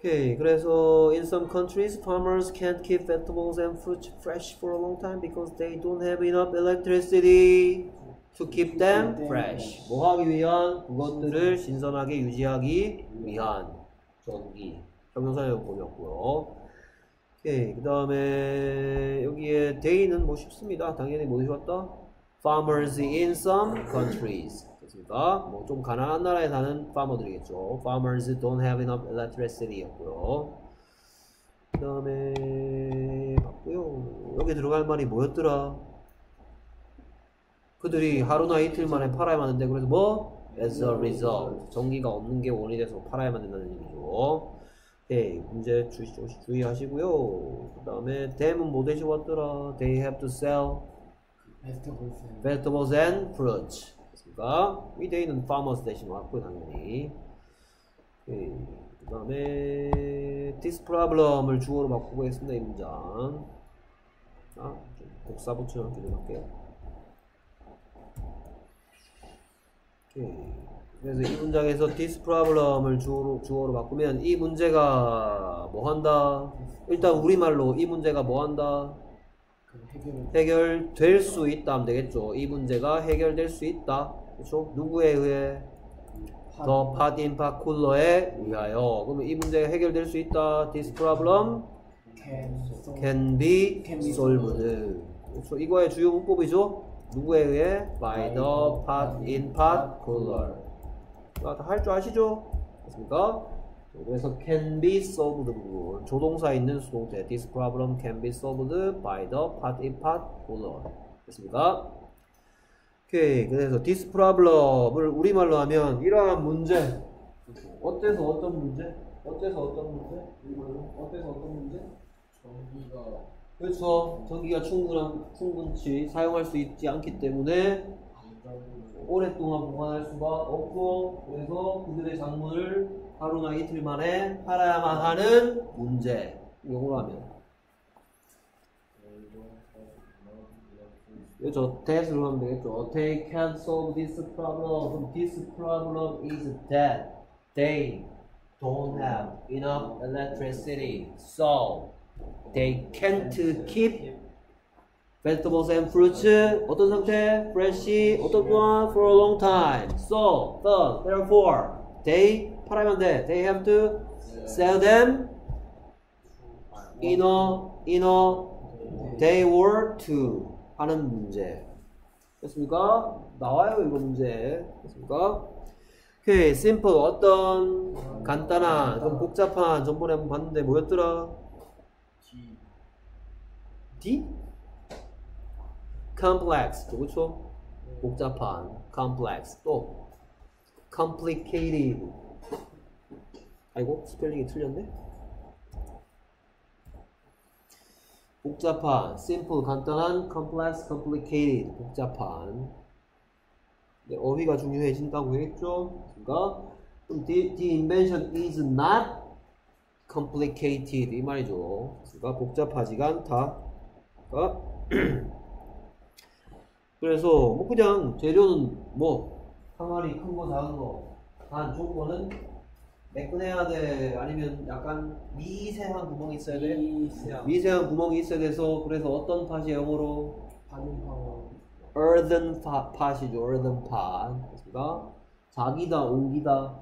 Okay, 그래서 in some countries farmers can't keep vegetables and fruits fresh for a long time because they don't have enough electricity to keep them fresh. 뭐 하기 위한 그것들을 신선하게 유지하기 위한 전기. 형용사용 본이었고요. 오케이, 그 다음에 여기에 day는 뭐 쉽습니다. 당연히 뭐 되셨다? Farmers in some countries. 됐습니까? 뭐 좀 가난한 나라에 사는 farmer들이겠죠. Farmers don't have enough electricity였고요. 그 다음에 봤고요. 여기 들어갈 말이 뭐였더라? 그들이 하루나 이틀 만에 팔아야만 하는데 그래서 뭐? As a result. 전기가 없는 게 원인이 돼서 팔아야만 된다는 얘기죠. 오케이. 문제 주, 주의하시고요. 그 다음에 them은 뭐 대신 왔더라? They have to sell vegetables and fruits. 그러니까 이 day는 farmers 대신 왔고 당연히. 그 다음에 this problem을 주어로 바꾸고 했습니다 이 문장. 아, 복사 붙여넣기 좀 할게요. 그래서 이 문장에서 this problem을 주어로, 주어로 바꾸면 이 문제가 뭐 한다? 일단 우리말로 이 문제가 뭐 한다? 해결될 수 있다 하면 되겠죠. 이 문제가 해결될 수 있다 그렇죠? 누구에 의해? 더 파딘 파쿨러에 의하여. 그러면 이 문제가 해결될 수 있다. This problem can be solved. 그렇죠? 이거의 주요 문법이죠. 누구에 의해? By the pot in pot cooler. 다할 줄 아시죠? 맞습니까? 그래서 can be solved 부분 조동사 있는 수동태 this problem can be solved by the part owner 됐습니까? 오케이 그래서 this problem을 우리말로 하면 이러한 문제 어때서 어떤 문제? 어때서 어떤 문제? 어때서 어떤 문제? 전기가 그렇죠 전기가 충분한 충분치 사용할 수 있지 않기 때문에 오랫동안 보관할 수가 없고 그래서 그들의 작물을 하루나 이틀 만에 팔아야만 하는 문제 영어로 하면 그렇죠 that으로 하면 되겠죠 they can't solve this problem this problem is that they don't have enough electricity so they can't keep vegetables and fruits 어떤 상태? fresh 어떤 동안 for a long time so thus therefore they 팔아면 돼 they have to sell them in a in a day or two 하는 문제 됐습니까? 나와요 이거 문제 됐습니까? 오케이 simple 어떤 간단한 좀 복잡한 전번에 한번 봤는데 뭐였더라? D D? complex 그렇죠? 복잡한 complex 또 complicated 아이고 스펠링이 틀렸네 복잡한 simple 간단한 complex complicated 복잡한. 네, 어휘가 중요해진다고 했죠? 그러니까 the, the invention is not complicated. 이 말이죠. 그러니까 복잡하지가 않다. 그러니까 그래서 뭐 그냥 재료는 뭐 항아리 큰 거 작은 거단 거는 매끈해야 돼 아니면 약간 미세한 구멍이 있어야 돼? 미세한. 미세한 구멍이 있어야 돼서 그래서 어떤 팥이 영어로? earthen pot이죠. Earthen pot 그러니까 자기다 옹기다.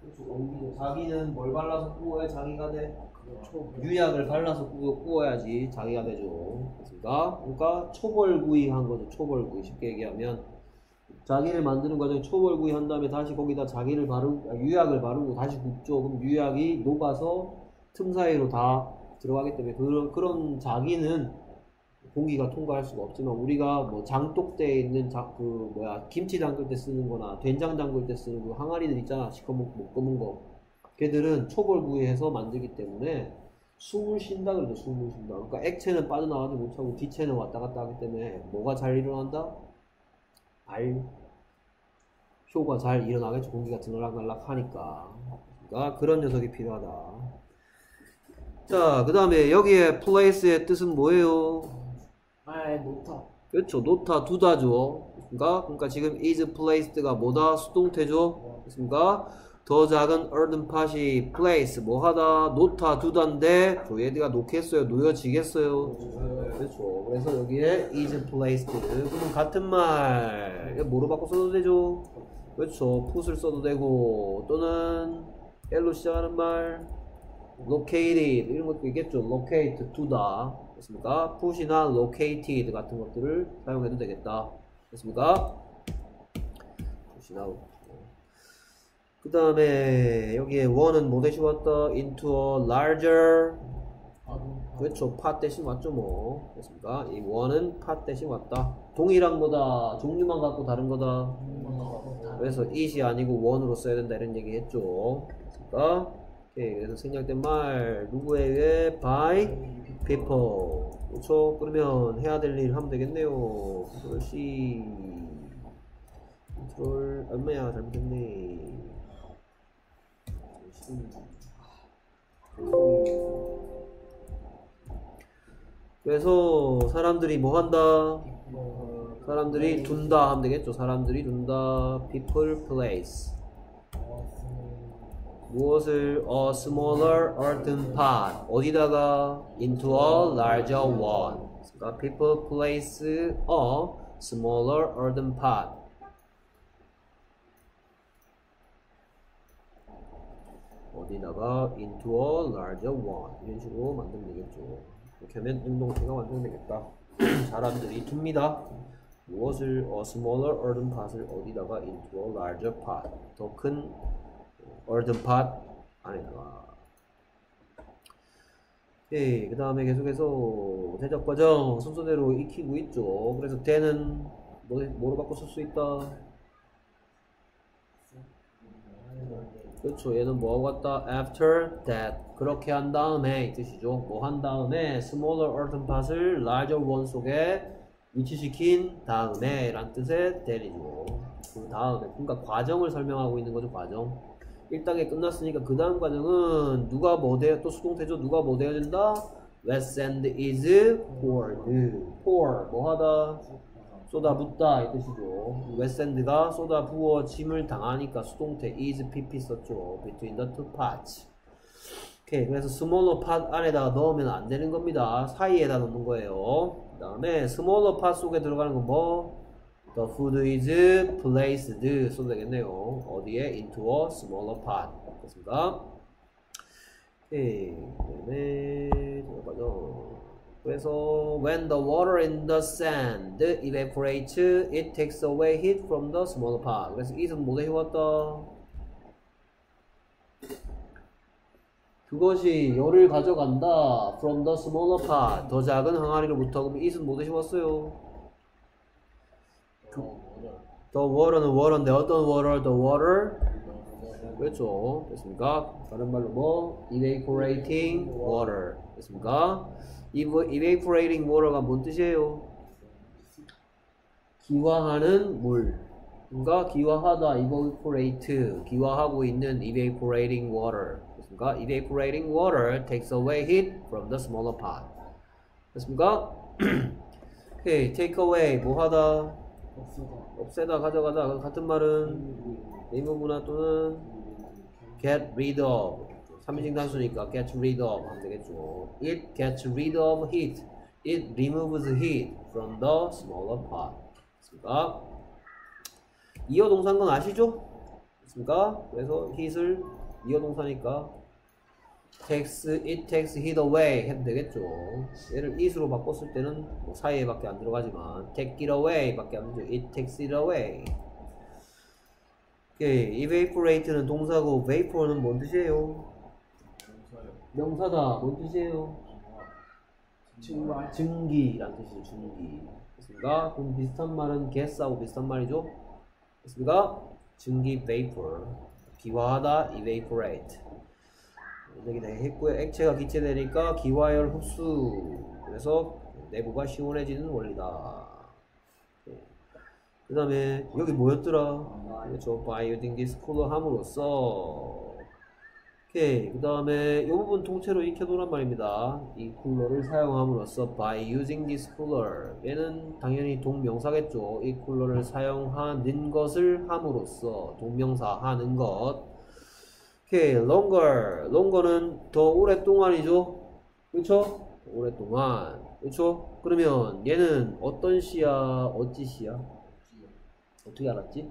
그렇죠. 옹기죠. 자기는 뭘 발라서 구워야 자기가 돼? 초 유약을 발라서 구워, 구워 야지 자기가 되죠. 그렇습니까? 그러니까 초벌구이 한 거죠. 초벌구이. 쉽게 얘기하면 자기를 만드는 과정에 초벌 구이 한 다음에 다시 거기다 자기를 바르고 아, 유약을 바르고 다시 굽죠. 그럼 유약이 녹아서 틈 사이로 다 들어가기 때문에 그런 그런 자기는 공기가 통과할 수가 없지만 우리가 뭐 장독대에 있는 자, 그 뭐야 김치 담글 때 쓰는 거나 된장 담글 때 쓰는 그 항아리들 있잖아 시커멓고 못 검은 거 걔들은 초벌 구이해서 만들기 때문에 숨을 쉰다 그러죠 숨을 쉰다 그러니까 액체는 빠져나가지 못하고 기체는 왔다 갔다 하기 때문에 뭐가 잘 일어난다? 알 효가 잘 일어나겠죠 공기가 들락날락 하니까. 그러니까 그런 녀석이 필요하다. 자 그 다음에 여기에 place의 뜻은 뭐예요? 아 놓다. 그렇죠. 놓다 두다죠. 그러니까, 그러니까 지금 is placed가 뭐다? 수동태죠? 그렇습니까? 더 작은 earthen pot이 place 뭐 하다 놓다 두다인데 저 얘가 놓겠어요 놓여지겠어요. 그렇죠. 그래서 여기에 is placed 그럼 같은 말 뭐로 바꿔 써도 되죠? 그렇죠. put을 써도 되고 또는 L로 시작하는 말 located 이런 것도 있겠죠. locate 두다. 됐습니까? put이나 located 같은 것들을 사용해도 되겠다. 됐습니까? put이나 그 다음에 여기에 one은 뭐 대신 왔다? into a larger. 그렇죠. 팟 대신 왔죠 뭐. 됐습니까? 이 one은 팟 대신 왔다. 동일한 거다. 종류만 갖고 다른 거다. 그래서 it이 아니고 one으로 써야 된다 이런 얘기 했죠. 됐습니까? 오케이. 그래서 생략된 말 누구에 의해? by people. 그렇죠? 그러면 해야 될 일 하면 되겠네요. C. 컨트롤 얼마야? 잘못했네 그래서 사람들이 뭐 한다? 사람들이 둔다 하면 되겠죠. 사람들이 둔다. people place. 무엇을 a smaller earthen pot 어디다가 into a larger one. 그러니까 people place a smaller earthen pot. 어디다가 into a larger one 이런 식으로 만들면 되겠죠. 이렇게 하면 능동태가 완성되겠다. 사람들이 둡니다. 무엇을 a smaller earthen pot을 어디다가 into a larger pot 더 큰 earthen pot 안에다가 오케이 그 다음에 계속해서 제작 과정 순서대로 익히고 있죠 그래서 대는 뭐, 뭐로 바꿔 쓸 수 있다 그렇죠 얘는 뭐하고 같다? After that. 그렇게 한 다음에 이 뜻이죠. 뭐 한 다음에 smaller earthen pot을 larger one 속에 위치시킨 다음에 란 뜻의 then이죠. 그 다음에. 그러니까 과정을 설명하고 있는 거죠 과정. 1단계 끝났으니까 그 다음 과정은 누가 뭐 돼야 또 수동태죠. 누가 뭐 돼야 된다? Wet sand is poured pour 뭐 하다 쏟아붓다 이 뜻이죠 sand가 쏟아 부어 짐을 당하니까 수동태 is pp 썼죠 between the two pots 오케이 그래서 smaller pot 안에다가 넣으면 안 되는 겁니다 사이에다 넣는 거예요 그 다음에 smaller pot 속에 들어가는 건 뭐? The food is placed 써도 되겠네요. 어디에? Into a smaller pot. 됐습니다. 오케이. 그 다음에 들어가죠. 그래서 when the water in the sand evaporates, it takes away heat from the smaller pot. 그래서 it은 뭐에 해왔다? 그것이 열을 가져간다. From the smaller pot. 더 작은 항아리로부터. 그럼 it은 뭐에 해왔어요? The water는 water인데 어떤 water? The water 그렇죠 됐습니까? 다른 말로 뭐? evaporating water 됐습니까? Evaporating water가 뭔 뜻이에요? 기화하는 물 그러니까 기화하다 evaporate 기화하고 있는 evaporating water 됐습니까? evaporating water takes away heat from the smaller pot 됐습니까? 오케이 take away 뭐 하다 없애다 가져가다 같은 말은 remove나 또는 get rid of 3인칭 단수니까 get rid of 하면 되겠죠 it gets rid of heat it removes heat from the smaller pot 됐습니까? 이어 동사인 건 아시죠? 됐습니까? 그래서 heat을 이어 동사니까 takes, it takes heat away 해도 되겠죠. 얘를 it으로 바꿨을 때는 뭐 사이에 밖에 안 들어가지만 take it away 밖에 안 되죠. it takes it away. 오케이. evaporate는 동사고 vapor는 뭔 뜻이에요? 명사다. 뭔 뜻이에요? 정말 증기란 뜻이죠. 증기. 됐습니까? 그럼 비슷한 말은 gas하고 비슷한 말이죠. 됐습니까? 증기 vapor. 기화하다 evaporate. 여기 했고요. 액체가 기체되니까 기화열 흡수. 그래서 내부가 시원해지는 원리다. 그 다음에 여기 뭐였더라? by using this cooler 함으로써. 오케이. 그 다음에 이 부분 통째로 익혀놓으란 말입니다. 이 쿨러를 사용함으로써 by using this cooler. 얘는 당연히 동명사겠죠. 이 쿨러를 사용하는 것을 함으로써 동명사 하는 것. 오케이, longer. longer는 더 오랫동안이죠. 그렇죠? 오랫동안. 그렇죠? 그러면 얘는 어떤 시야, 어찌 시야? 어떻게 알았지?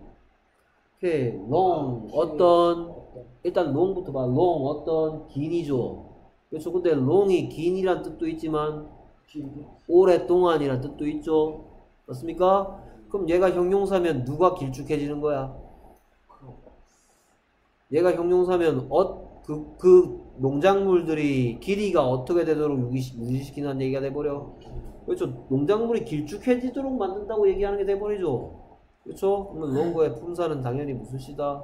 오케이, long. 어떤 일단 long부터 봐. long 어떤 긴이죠. 그렇죠? 근데 long이 긴이란 뜻도 있지만 오랫동안이란 뜻도 있죠. 맞습니까? 그럼 얘가 형용사면 누가 길쭉해지는 거야? 얘가 형용사면 어, 그, 그 농작물들이 길이가 어떻게 되도록 유지, 유지시키는 얘기가 돼버려. 그렇죠. 농작물이 길쭉해지도록 만든다고 얘기하는 게 돼버리죠. 그렇죠. 그러면 롱거의 품사는 당연히 무슨 시다?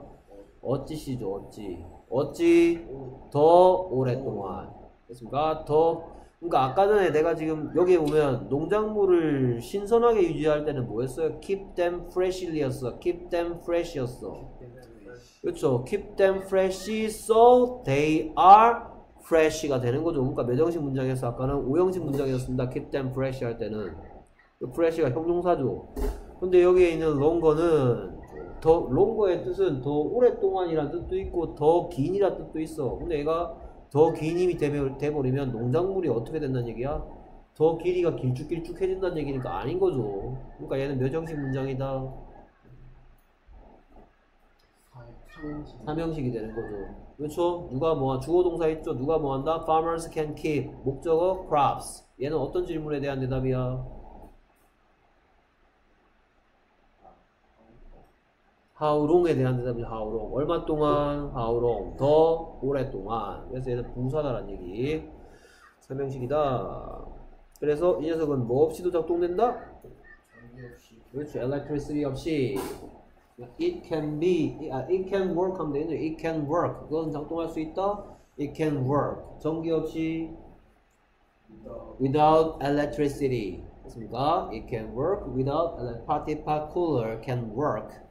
어찌 시죠. 어찌. 어찌 더 오랫동안. 됐습니까? 더 그러니까 아까 전에 내가 지금 여기에 보면 농작물을 신선하게 유지할 때는 뭐였어요? Keep them freshly였어. Keep them fresh였어. 그렇죠. Keep them fresh so they are fresh가 되는 거죠. 그러니까 몇 형식 문장에서 아까는 5형식 문장이었습니다. Keep them fresh 할 때는 그 fresh가 형용사죠. 근데 여기에 있는 longer는 더 longer의 뜻은 더 오랫동안이라는 뜻도 있고 더 긴이라는 뜻도 있어. 근데 얘가 더 긴 힘이 돼버리면 농작물이 어떻게 된다는 얘기야? 더 길이가 길쭉길쭉해진다는 얘기니까 아닌 거죠. 그러니까 얘는 몇 형식 문장이다? 삼형식이 되는 거죠. 그렇죠? 누가 뭐 주어 동사 있죠? 누가 뭐 한다? Farmers can keep 목적어 crops. 얘는 어떤 질문에 대한 대답이야? How long에 대한 대답이죠. how long. 얼마 동안? how long. 더 오랫동안. 그래서 얘는 부사다라는 얘기. 설명식이다. 그래서 이 녀석은 뭐 없이도 작동된다? 그렇죠. electricity 없이. It can be, 아, it can work 하면 되겠네. It can work. 그것은 작동할 수 있다. It can work. 전기 없이 without electricity. 됐습니까? It can work without ele- particle cooler can work.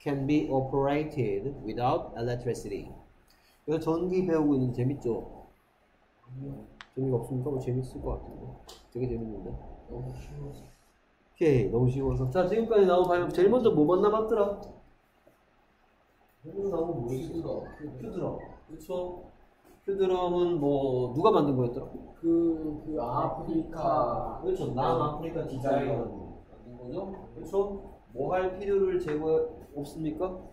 Can be operated without electricity. 이거 전기 배우고 있는 재밌죠? 아니요 재미가 없으니까 뭐 재밌을 것 같은데. 되게 재밌는데. 너무 쉬워서 오케이, 너무 쉬워서. 자, 지금까지 나온 발명 제일 먼저 뭐만 남았더라? 여기서 나온 거 뭐였어? 큐드럼. 그렇죠. 큐드럼은 뭐 누가 만든 거였더라? 그, 그 아프리카 그렇죠. 남아프리카 디자이너 만든 거죠. 그렇죠. 뭐 할 필요를 제거 없습니까?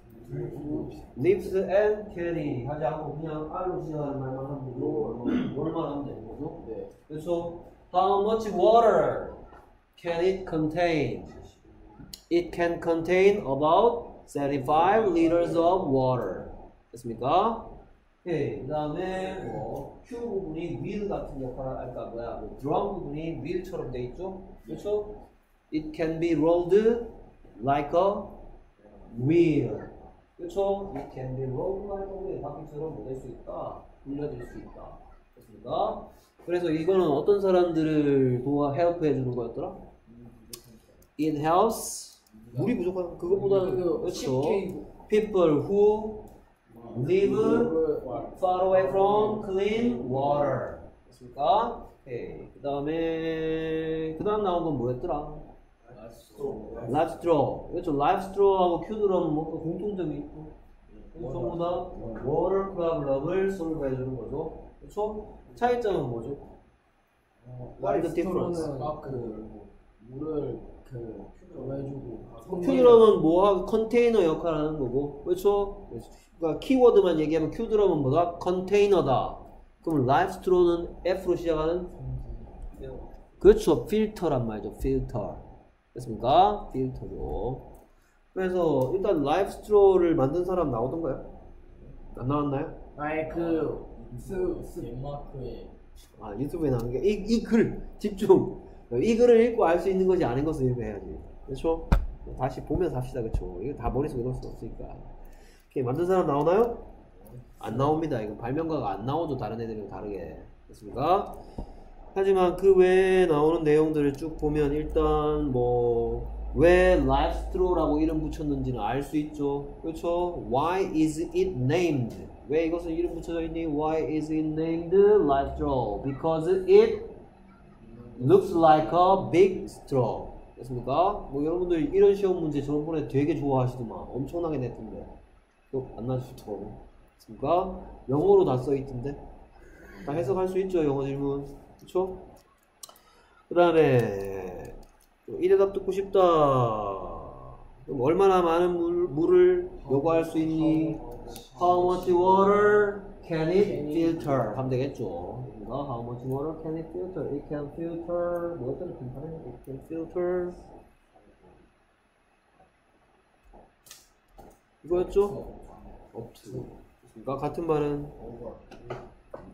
lives and carry 하지 않고 그냥 R로 시작하는 말만 하면 되고 뭘만 하면 되는 거죠. 네 그래서 how much water can it contain? It can contain about 75 liters of water. 됐습니까? 예, 그 다음에 뭐 Q 부분이 wheel 같은 역할을 할까 뭐야 뭐 drum 부분이 wheel처럼 돼 있죠? 그렇죠? It can be rolled like a wheel. 그렇죠? It can be a wheel. 바퀴처럼 뭐될 수 있다. 굴려질 수 있다. 됐습니까? 그래서 이거는 어떤 사람들을 도와 help해 주는 거였더라? It helps 물이 부족한 그것보다는 그렇죠. People who live far away from clean water. 됐습니까? 오케이. 그 다음에 그 다음 나온 건 뭐였더라? Life Straw. 그렇죠. Life Straw하고 Q Drum은 뭔가 공통점이 있고 전부 다 water problem을 solve 해주는 거죠. 그렇죠? 차이점은 뭐죠? Is the difference? Life Straw는 그 물을 그 해주고 Q Drum은 뭐하 컨테이너 역할을 하는 거고 그렇죠? 그러니까 키워드만 얘기하면 Q Drum은 뭐다? 컨테이너다. 그럼 Life Straw는 F로 시작하는 그렇죠. 필터란 말이죠. 필터. 됐습니까? 필터죠. 그래서 일단 Life Straw를 만든 사람 나오던가요? 안 나왔나요? 아예 그스 덴마크에 아 유튜브에 나온 게이이글 집중. 이 글을 읽고 알 수 있는 것이 아닌 것을 읽어야지. 그렇죠? 다시 보면서 합시다. 그렇죠? 이거 다 머릿속에 넣을 수 없으니까. 이렇게 만든 사람 나오나요? 안 나옵니다. 이건 발명가가 안 나오죠. 다른 애들이랑 다르게. 됐습니까? 하지만 그 외에 나오는 내용들을 쭉 보면 일단 뭐 왜 Life Straw라고 이름 붙였는지는 알 수 있죠. 그렇죠? Why is it named? 왜 이것은 이름 붙여져 있니? Why is it named lifestraw? Because it looks like a big straw. 됐습니까? 뭐 여러분들 이런 시험 문제 저번에 되게 좋아하시더만 엄청나게 냈던데 또안 나주시더라고. 됐습니까? 영어로 다 써있던데 다 해석할 수 있죠 영어 질문 그쵸? 그 다음에 이 대답 듣고 싶다 그럼 얼마나 많은 물, 물을 요구할 수 있니? How much water can it filter? 하면 되겠죠 그러니까 How much water can it filter? It can filter 뭐였더라? 괜찮아요? It can filter 이거였죠? up to 그러니까 같은 말은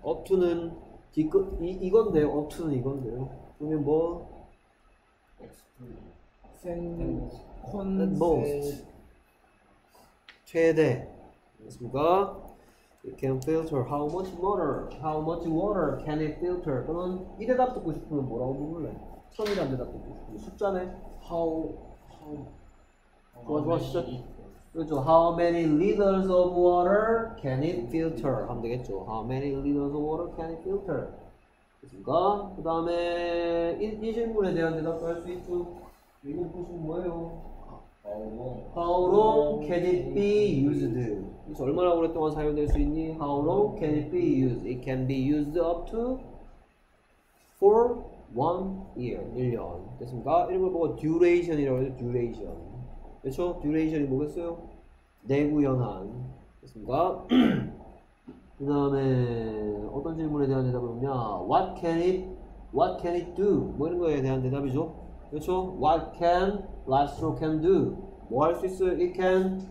up to는 뒤끝 이, 이건데요 to는 이건데요 그러면 뭐센 at most 최대 됐습니까? It can filter how much water how much water can it filter 또는 이 대답 듣고 싶으면 뭐라고 물을래? 천이란 대답 듣고 싶으면 숫자네 how how 좋아 좋아 시작 그렇죠 how many liters of water can it filter 하면 되겠죠 how many liters of water can it filter 됐습니까? 그 다음에 이, 이 질문에 대한 대답도 할 수 있죠 이거 보시면 뭐예요? How long can it be used? 그래서 얼마나 오랫동안 사용될 수 있니? How long can it be used? It can be used up to for one year, 1년. 됐습니까? 이런 걸 보고 duration이라고 해요. duration. 그렇죠? duration이 뭐겠어요? 내구연한. 됐습니까? 그 다음에 어떤 질문에 대한 대답을 보면 What can it, what can it do? 뭐 이런 거에 대한 대답이죠. 그렇죠? What can livestock can do? 뭐 할 수 있어요? It can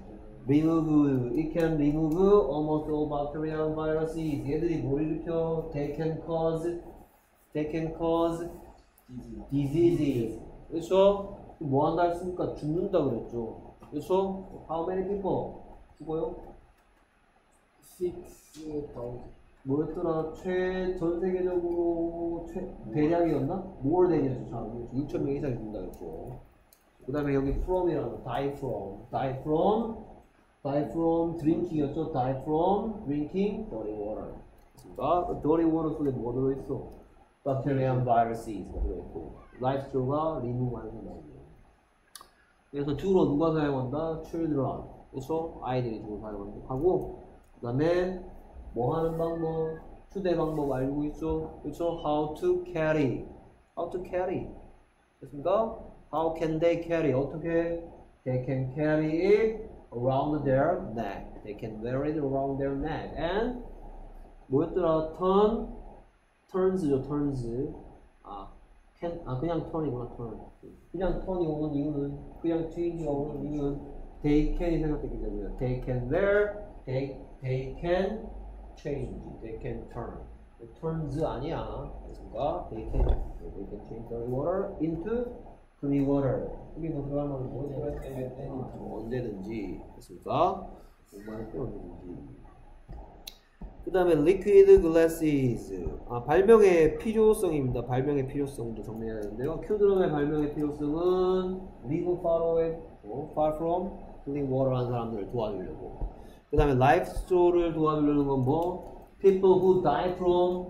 remove, it can remove almost all bacteria and viruses. 얘들이 뭘 일으켜? They can cause, they can cause diseases. 그렇죠? 뭐 한다 했습니까? 죽는다 그랬죠. 그렇죠? How many people 죽어요? six thousand 뭐였더라? 최, 전 세계적으로 최, 대량이었나? more than이었죠. 자, 6천 명 이상이 죽는다 그랬죠. 그 다음에 여기 from이라는 die from, die from, die from drinking이었죠. die from drinking dirty water. 그러니까 dirty water 속에 뭐가 들어있어? bacteria and viruses 가 들어있고 lifestyle가 remove 거예요. 그래서 주로 누가 사용한다? children. 그렇죠? 아이들이 주로 사용하고 그 다음에 뭐 하는 방법? 휴대 방법 알고 있죠? 그렇죠? How to carry. How to carry. 됐습니까? How can they carry? 어떻게? They can carry it around their neck. They can wear it around their neck. And 뭐였더라? Turn. turns죠, turns. 아, can, 아 그냥 turn이구나, turn. 그냥 turn이 오는 이유는 그냥 change가 오는 이유는 they can이 생각되기 때문에 they can wear, they, they can change, they can turn. turns 아니야. 그러니까 they can, they can change the water into clean water. 여기 뭐 들어가면 뭐 들어가? 어, 언제든지 됐습니까? 정말 또 언제든지. 그 다음에 liquid glasses 아, 발명의 필요성입니다. 발명의 필요성도 정리해야 되는데요. 큐드럼의 발명의 필요성은 live far away, 어, far from clean water 한 사람들을 도와주려고. 그 다음에 life story를 도와주려는 건 뭐? people who die from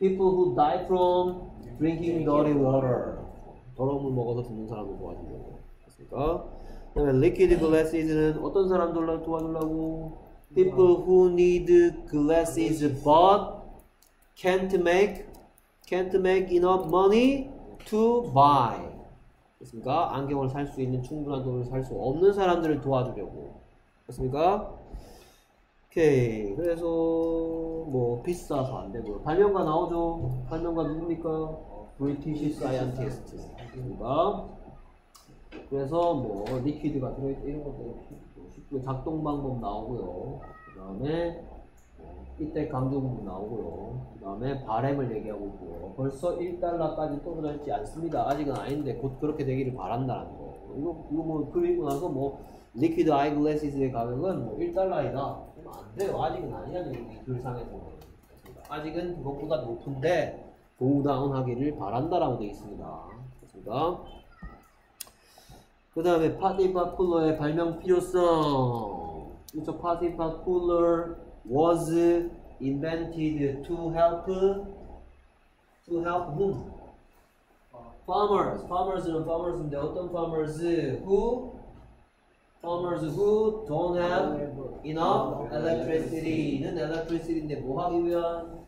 people who die from drinking dirty water. 더러운 물 먹어서 죽는 사람을 도와주려고. 됐습니까? 그 다음에 liquid glasses는 어떤 사람들을 도와주려고? People who need glasses but can't make can't make enough money to buy. 됐습니까? 안경을 살 수 있는 충분한 돈을 살 수 없는 사람들을 도와주려고. 됐습니까? 오케이. 그래서 뭐 비싸서 안 되고요. 발명가 나오죠. 발명가 누굽니까? British scientist. 됐습니까? 그래서 뭐 liquid가 들어있다 이런 것들 작동 방법 나오고요. 그 다음에 이때 강조 부분 나오고요. 그 다음에 바램을 얘기하고 있고요. 벌써 1달러까지 떨어져 있지 않습니다. 아직은 아닌데 곧 그렇게 되기를 바란다는 거. 이거, 이거 뭐 그리고 나서 뭐 liquid eyeglasses의 가격은 뭐 1달러이다. 그러면 안 돼요. 아직은 아니라는 얘기 글상에서는. 아직은 그것보다 높은데 고우다운 하기를 바란다라고 되어 있습니다. 그렇습니다. 그 다음에 파티파쿨러의 발명 필요성. 그렇죠. 파티파쿨러 was invented to help to help whom? farmers. farmers는 farmers인데 어떤 farmers who farmers who don't have enough electricity는 electricity인데 뭐 하기 위한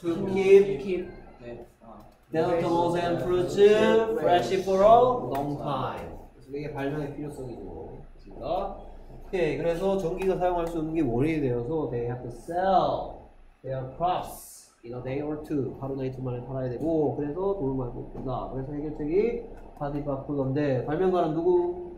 to keep keep 네. 아. vegetables and fruits fresh for a long time. 이게 발명의 필요성이죠. 그렇습니다. 오케이. 그래서 전기가 사용할 수 없는 게 원인이 되어서 they have to sell their crops in a day or two. 하루나 이틀 만에 팔아야 되고 그래서 돈을 많이 못 번다. 그래서 해결책이 파디바쿠던데 발명가는 누구?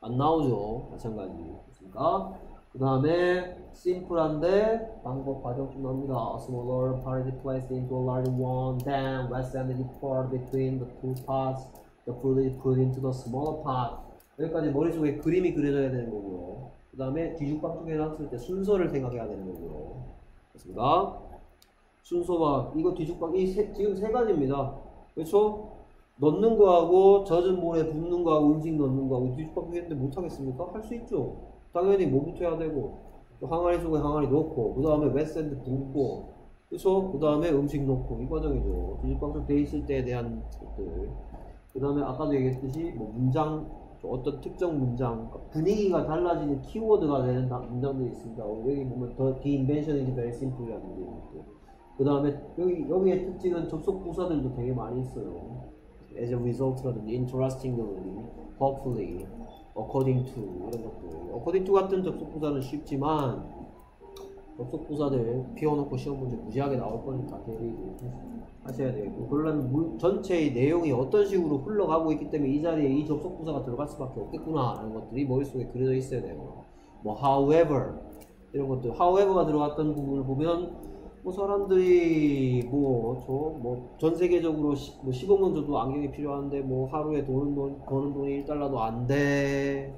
안 나오죠. 마찬가지. 그렇습니까? 그 다음에 심플한데 방법 과정 좀 나옵니다. A smaller part is placed into a larger one. Then what's the poured between the two pots? Into the smaller pot. 여기까지 머릿속에 그림이 그려져야 되는 거고요. 그 다음에 뒤죽박죽 해놨을 때 순서를 생각해야 되는 거고요. 됐습니다. 순서가 이거 뒤죽박 이 세, 지금 세 가지입니다. 그렇죠? 넣는 거하고 젖은 물에 붓는 거하고 음식 넣는 거하고 뒤죽박죽 했는데 못 하겠습니까? 할 수 있죠. 당연히 뭐부터 해야 되고 또 항아리 속에 항아리 넣고 그 다음에 wet sand 붓고 그렇죠? 그 다음에 음식 넣고 이 과정이죠. 뒤죽박죽 돼 있을 때에 대한 것들. 그 다음에 아까도 얘기했듯이 뭐 문장 어떤 특정 문장 그러니까 분위기가 달라지는 키워드가 되는 다- 문장들이 있습니다. 어, 여기 보면 invention is very simple이라는 게 있고 그 다음에 여기 여기의 특징은 접속 부사들도 되게 많이 있어요. as a result라든지 interestingly, hopefully, according to 이런 것들. according to 같은 접속 부사는 쉽지만 접속 부사들 피워놓고 시험 문제 무지하게 나올 거니까 대리 하셔야 돼요. 그러려면 문- 전체의 내용이 어떤 식으로 흘러가고 있기 때문에 이 자리에 이 접속 부사가 들어갈 수밖에 없겠구나 하는 것들이 머릿속에 그려져 있어야 돼요. 뭐 however 이런 것들 however가 들어갔던 부분을 보면 뭐 사람들이 뭐저뭐 전 세계적으로 시, 뭐 10억원 줘도 안경이 필요한데 뭐 하루에 돈은 돈, 버는 돈이 1달러도 안 돼.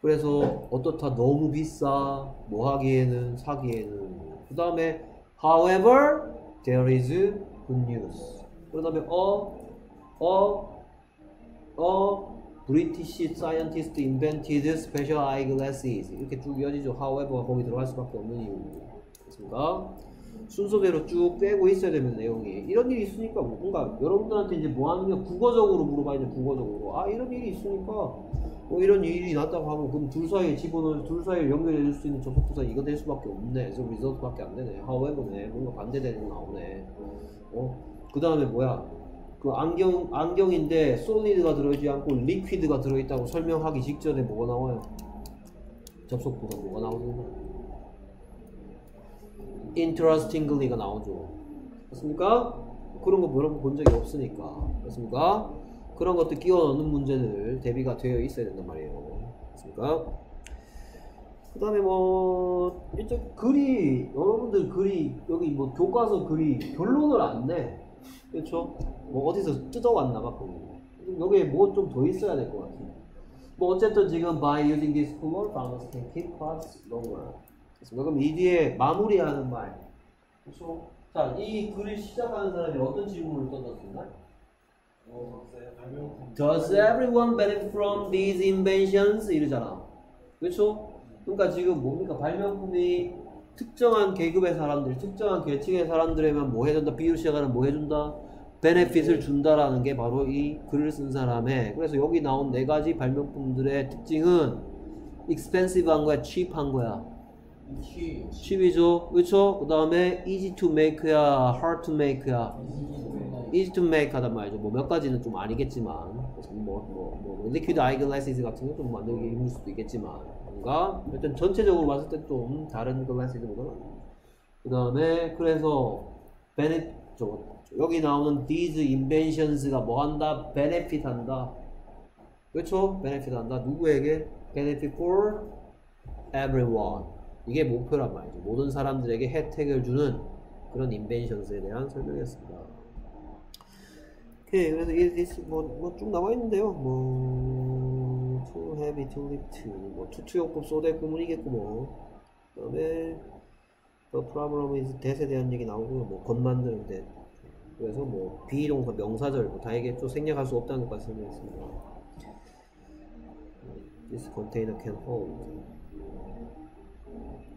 그래서 어떻다 너무 비싸 뭐 하기에는 사기에는 그 다음에 however there is good news. 그 다음에 a a a British scientist invented special eyeglasses. 이렇게 쭉 이어지죠. However가 거기 들어갈 수밖에 없는 이유겠습니까? 순서대로 쭉 빼고 있어야 되는 내용이. 이런 일이 있으니까 뭐 뭔가 여러분들한테 이제 뭐 하면 국어적으로 물어봐야 돼 국어적으로. 아 이런 일이 있으니까 뭐 이런 일이 났다고 하면 그럼 둘 사이에 집어넣을 둘 사이를 연결해 줄 수 있는 접속부사 이거 될 수밖에 없네 그래서 리서트밖에 안 되네 however네 뭔가 반대되는 거 나오네 어그 다음에 뭐야 그 안경 안경인데 솔리드가 들어있지 않고 리퀴드가 들어있다고 설명하기 직전에 뭐가 나와요 접속부사 뭐가 나오는 거야 interestingly가 나오죠. 그렇습니까? 그런 거 여러분 본 적이 없으니까. 그렇습니까? 그런 것도 끼워 넣는 문제들 대비가 되어 있어야 된단 말이에요. 그렇습니까? 그 다음에 뭐, 일단 글이, 여러분들 글이, 여기 뭐 교과서 글이 결론을 안 내. 그렇죠? 뭐 어디서 뜯어왔나 봐, 그거. 여기에 뭐 좀 더 있어야 될 것 같아요. 뭐 어쨌든 지금 by using this color, founders can keep class longer. 그럼 이 뒤에 마무리하는 말. 그렇죠? 자, 이 글을 시작하는 사람이 어떤 질문을 던졌습니까? Does everyone benefit from these inventions? 이러잖아. 그렇죠? 그러니까 지금 뭡니까? 발명품이 특정한 계급의 사람들, 특정한 계층의 사람들에만 뭐 해준다? 비유 시작하는 뭐 해준다? 베네핏을 준다라는 게 바로 이 글을 쓴 사람의 그래서 여기 나온 네 가지 발명품들의 특징은 expensive한 거야, cheap한 거야. Cheap이죠, 그렇죠? 그 다음에 easy to make야, hard to make야. easy to make 하단 말이죠. 뭐 몇 가지는 좀 아니겠지만, 뭐, 뭐, 뭐, liquid eyeglasses 같은 거좀 만들기 힘들 수도 있겠지만, 뭔가, 일단 전체적으로 봤을 때 좀 다른 glasses보다 그 다음에, 그래서, benefit, 저, 여기 나오는 these inventions가 뭐 한다? benefit 한다. 그렇죠? benefit 한다. 누구에게? benefit for everyone. 이게 목표란 말이죠. 모든 사람들에게 혜택을 주는 그런 인벤션스에 대한 설명이었습니다. 오케이, 그래서 이게 뭐쭉 나와 있는데요. 뭐 too heavy, too light, 뭐 투투용법 소대 구문이겠고 뭐 그다음에 the problem is 대세 대한 얘기 나오고요. 뭐건 만드는데 그래서 뭐 비동사, 명사절 뭐 다 얘기했죠. 생략할 수 없다는 것까지 설명했습니다. This container can hold.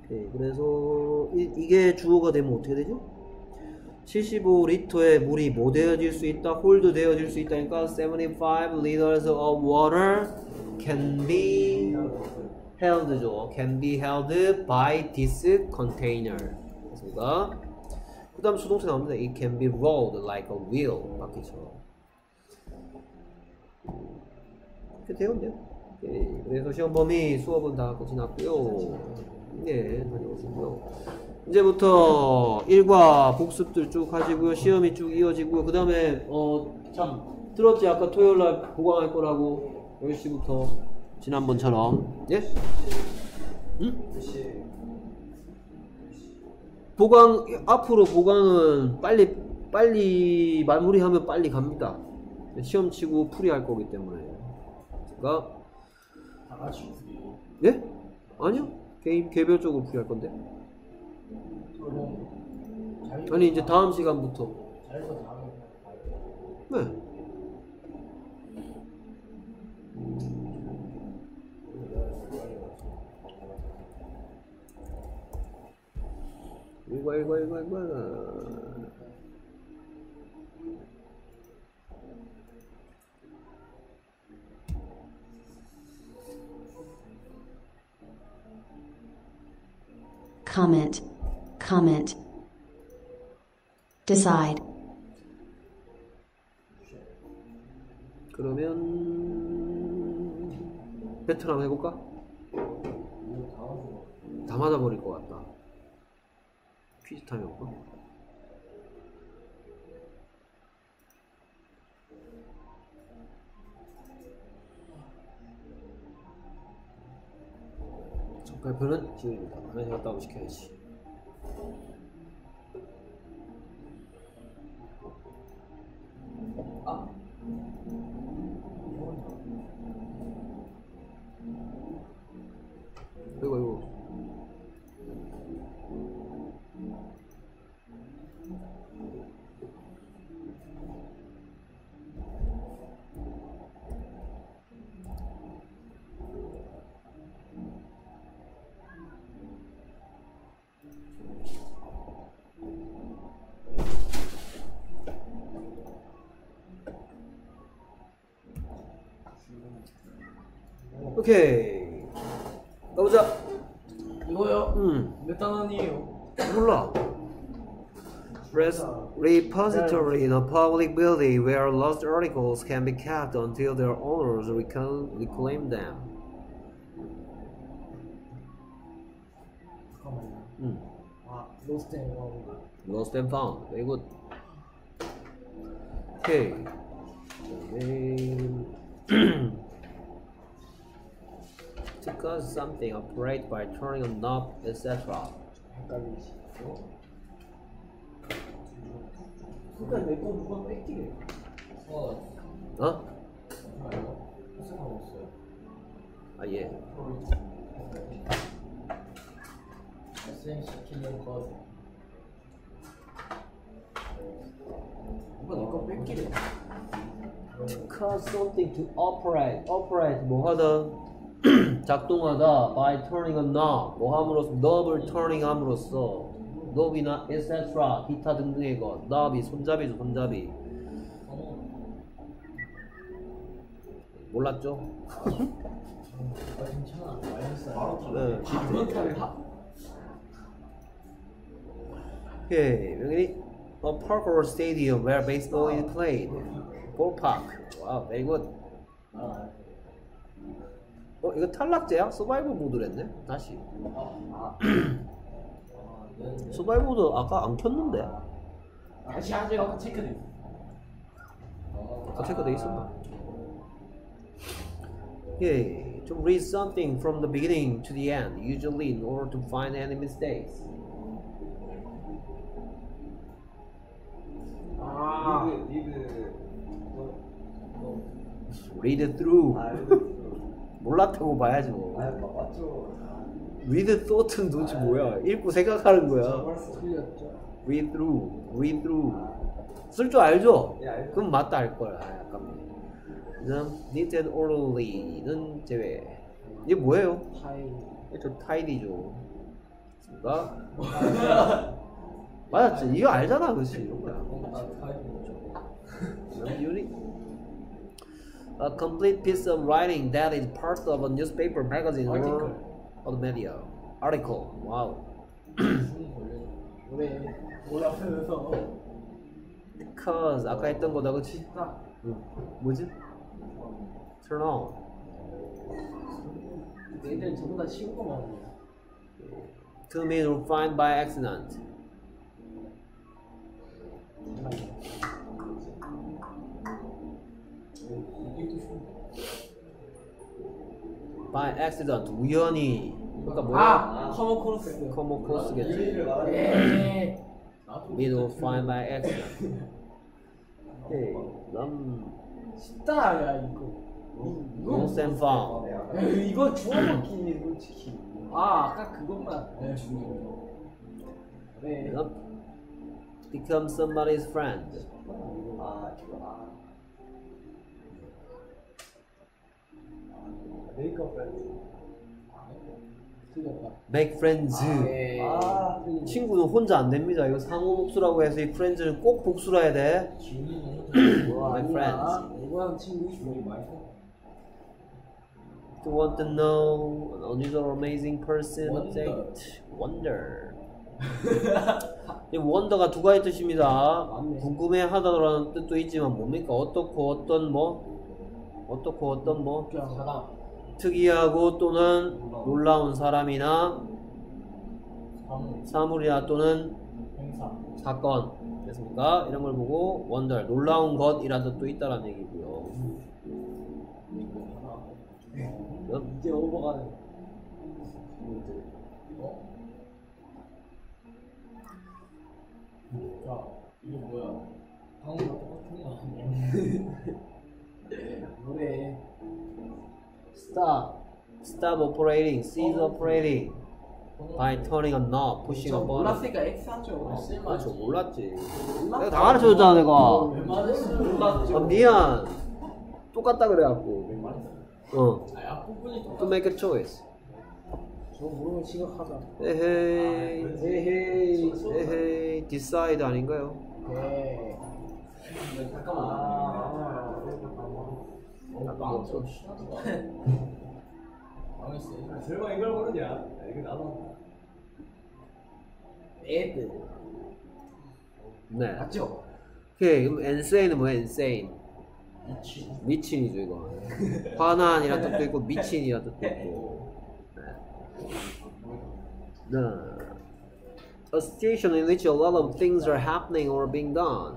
오케이, 그래서 이, 게 주어가 되면 어떻게 되죠? 75리터의 물이 뭐 되어질 수 있다? 홀드 되어질 수 있다니까 75 liters of water can be held죠. can be held by this container. 됐습니까? 그 다음 수동태 나옵니다. It can be rolled like a wheel. 바퀴처럼. 이렇게 되었네요. 예, 그래서 시험 범위 수업은 다 끝이 났고요. 네, 다녀오시고요. 이제부터 일과 복습들 쭉 하시고요. 시험이 쭉 이어지고요. 그 다음에 어, 참 들었지 아까 토요일 날 보강할 거라고 10시부터 지난번처럼 예? 응? 보강 앞으로 보강은 빨리 빨리 마무리하면 빨리 갑니다. 시험 치고 풀이할 거기 때문에. 그러니까 다 같이 풀이. 예? 아니요. 개인 개별적으로 풀이할 건데. 아니 이제 다음 시간부터. 네. 이거 이거 이거 이거. Comment, comment. Decide, 그러면 배틀 한번 해볼까? 다 맞아버릴 것 같다. 퀴즈 타임 올까? 발표는 지금입니다. 화장실 갔다 오고 시켜야지. 오케이. 가보자. 이거요? 음. 몇 단원이에요? 몰라. Res- repository in a public building where lost articles can be kept until their owners reclaim, reclaim them. 잠깐만요. 음. 아, 로스트 앤 파운드. Lost and found. Very good. Okay. To cause something operate by turning a knob, etc. 헷갈리시. 그러니까 내거 누가 뺏기래. 어. 어? 아니요. 생각없어요. 아 예. SMCK는 거. 누가 내거 뺏기래. To cause something to operate. Operate 뭐 하다 작동하다 by turning a knob 뭐 함으로써 knob을 turning 함으로써 knob이나 etc. 기타 등등의 것 knob이 손잡이죠 손잡이 몰랐죠? 아 괜찮아. 네, Okay, 여기 a park or stadium where baseball is played. ballpark. Wow, very good. 아, 어 이거 탈락제야? 서바이벌 모드랬네. 다시. 아, 네. 서바이벌 모드 아까 안 켰는데. 다시 하죠. 체크돼. 아까 체크돼 있었나? Okay, to read something from the beginning to the end, usually in order to find any mistakes. 아, Read through. 몰랐다고 봐야지 뭐. 맞죠. Read thought는 도대체 뭐야? 읽고 생각하는 거야. 틀렸죠. Read through, read through. 쓸 줄 알죠? 예, 알죠. 그럼 맞다 할 걸. 아, 아깝네. 그다음 neat and orderly는 제외. 이게 뭐예요? 타이. 저 tidy죠. 가 맞았지. 이거 알잖아, 그렇지? 이런 거야. 아, 타이. 그다음 유리. A complete piece of writing that is part of a newspaper, magazine, or Article. other media. Article. Wow. 왜? 올라오면서 Because 아까 했던 거다, 그렇지? 딱 응. 뭐지? Turn on. 얘들 전부 다 쉬운 거만 하네. To mean or find by accident. By accident. 우연히. 그러니까 뭐야? 아, 커먼 코러스. 커먼 코스겠지. 에. Mean or find by accident. 오케이. 남. 쉽다 야 이거. 이거 found. 에이, 이거 주워 먹기 솔직히. 아 아까 그것만. 네. 그래. 남. Become somebody's friend. 아 좋아. 메이크업 프렌즈. 틀렸다. Make friends. 네. 아, 친구는 혼자 안 됩니다. 이거 상호 복수라고 해서 이 프렌즈는 꼭 복수로 해야 돼. 뭐 My friends. 이거랑 친구 주먹이 많이 써. To want to know an unusual amazing person Wonder. Wonder. 이 원더가 두 가지 뜻입니다. 궁금해하다라는 뜻도 있지만 뭡니까? 어떻고 어떤 뭐 어떻고 어떤 뭐 그냥 사람. 특이하고 또는 놀라운 사람이나 사람. 사물이나 또는 사건 됐습니까? 이런 걸 보고 wonder 놀라운 것이라는 뜻도 있다라는 얘기고요. 그럼 이제 오버가는. 야, 이거 뭐야? 방금과 똑같은 거 아니야? 노래. Stop stop operating cease operating by turning a knob pushing 저 a button 몰랐으니까 X 하죠. 그렇죠 몰랐지 내가 다 가르쳐줬잖아 내가 웬만했으면 몰랐죠. 아, 미안 똑같다 그래갖고 어 아니, 앞부분이 to 똑같아. make a choice 저 모르면 심각하다. 에헤이 에헤이. 에헤이 decide 아닌가요? 네. 잠깐만. 아. 어, 망쳐. 망했어. 설마 이걸 모르냐? 이거 나도. 애들. 네 맞죠? 오케이 그럼 insane은 뭐야 insane 미친. 미친이죠 이거 화난이란 뜻도 있고 미친이란 뜻도 있고 네. 네. A situation in which a lot of things are happening or being done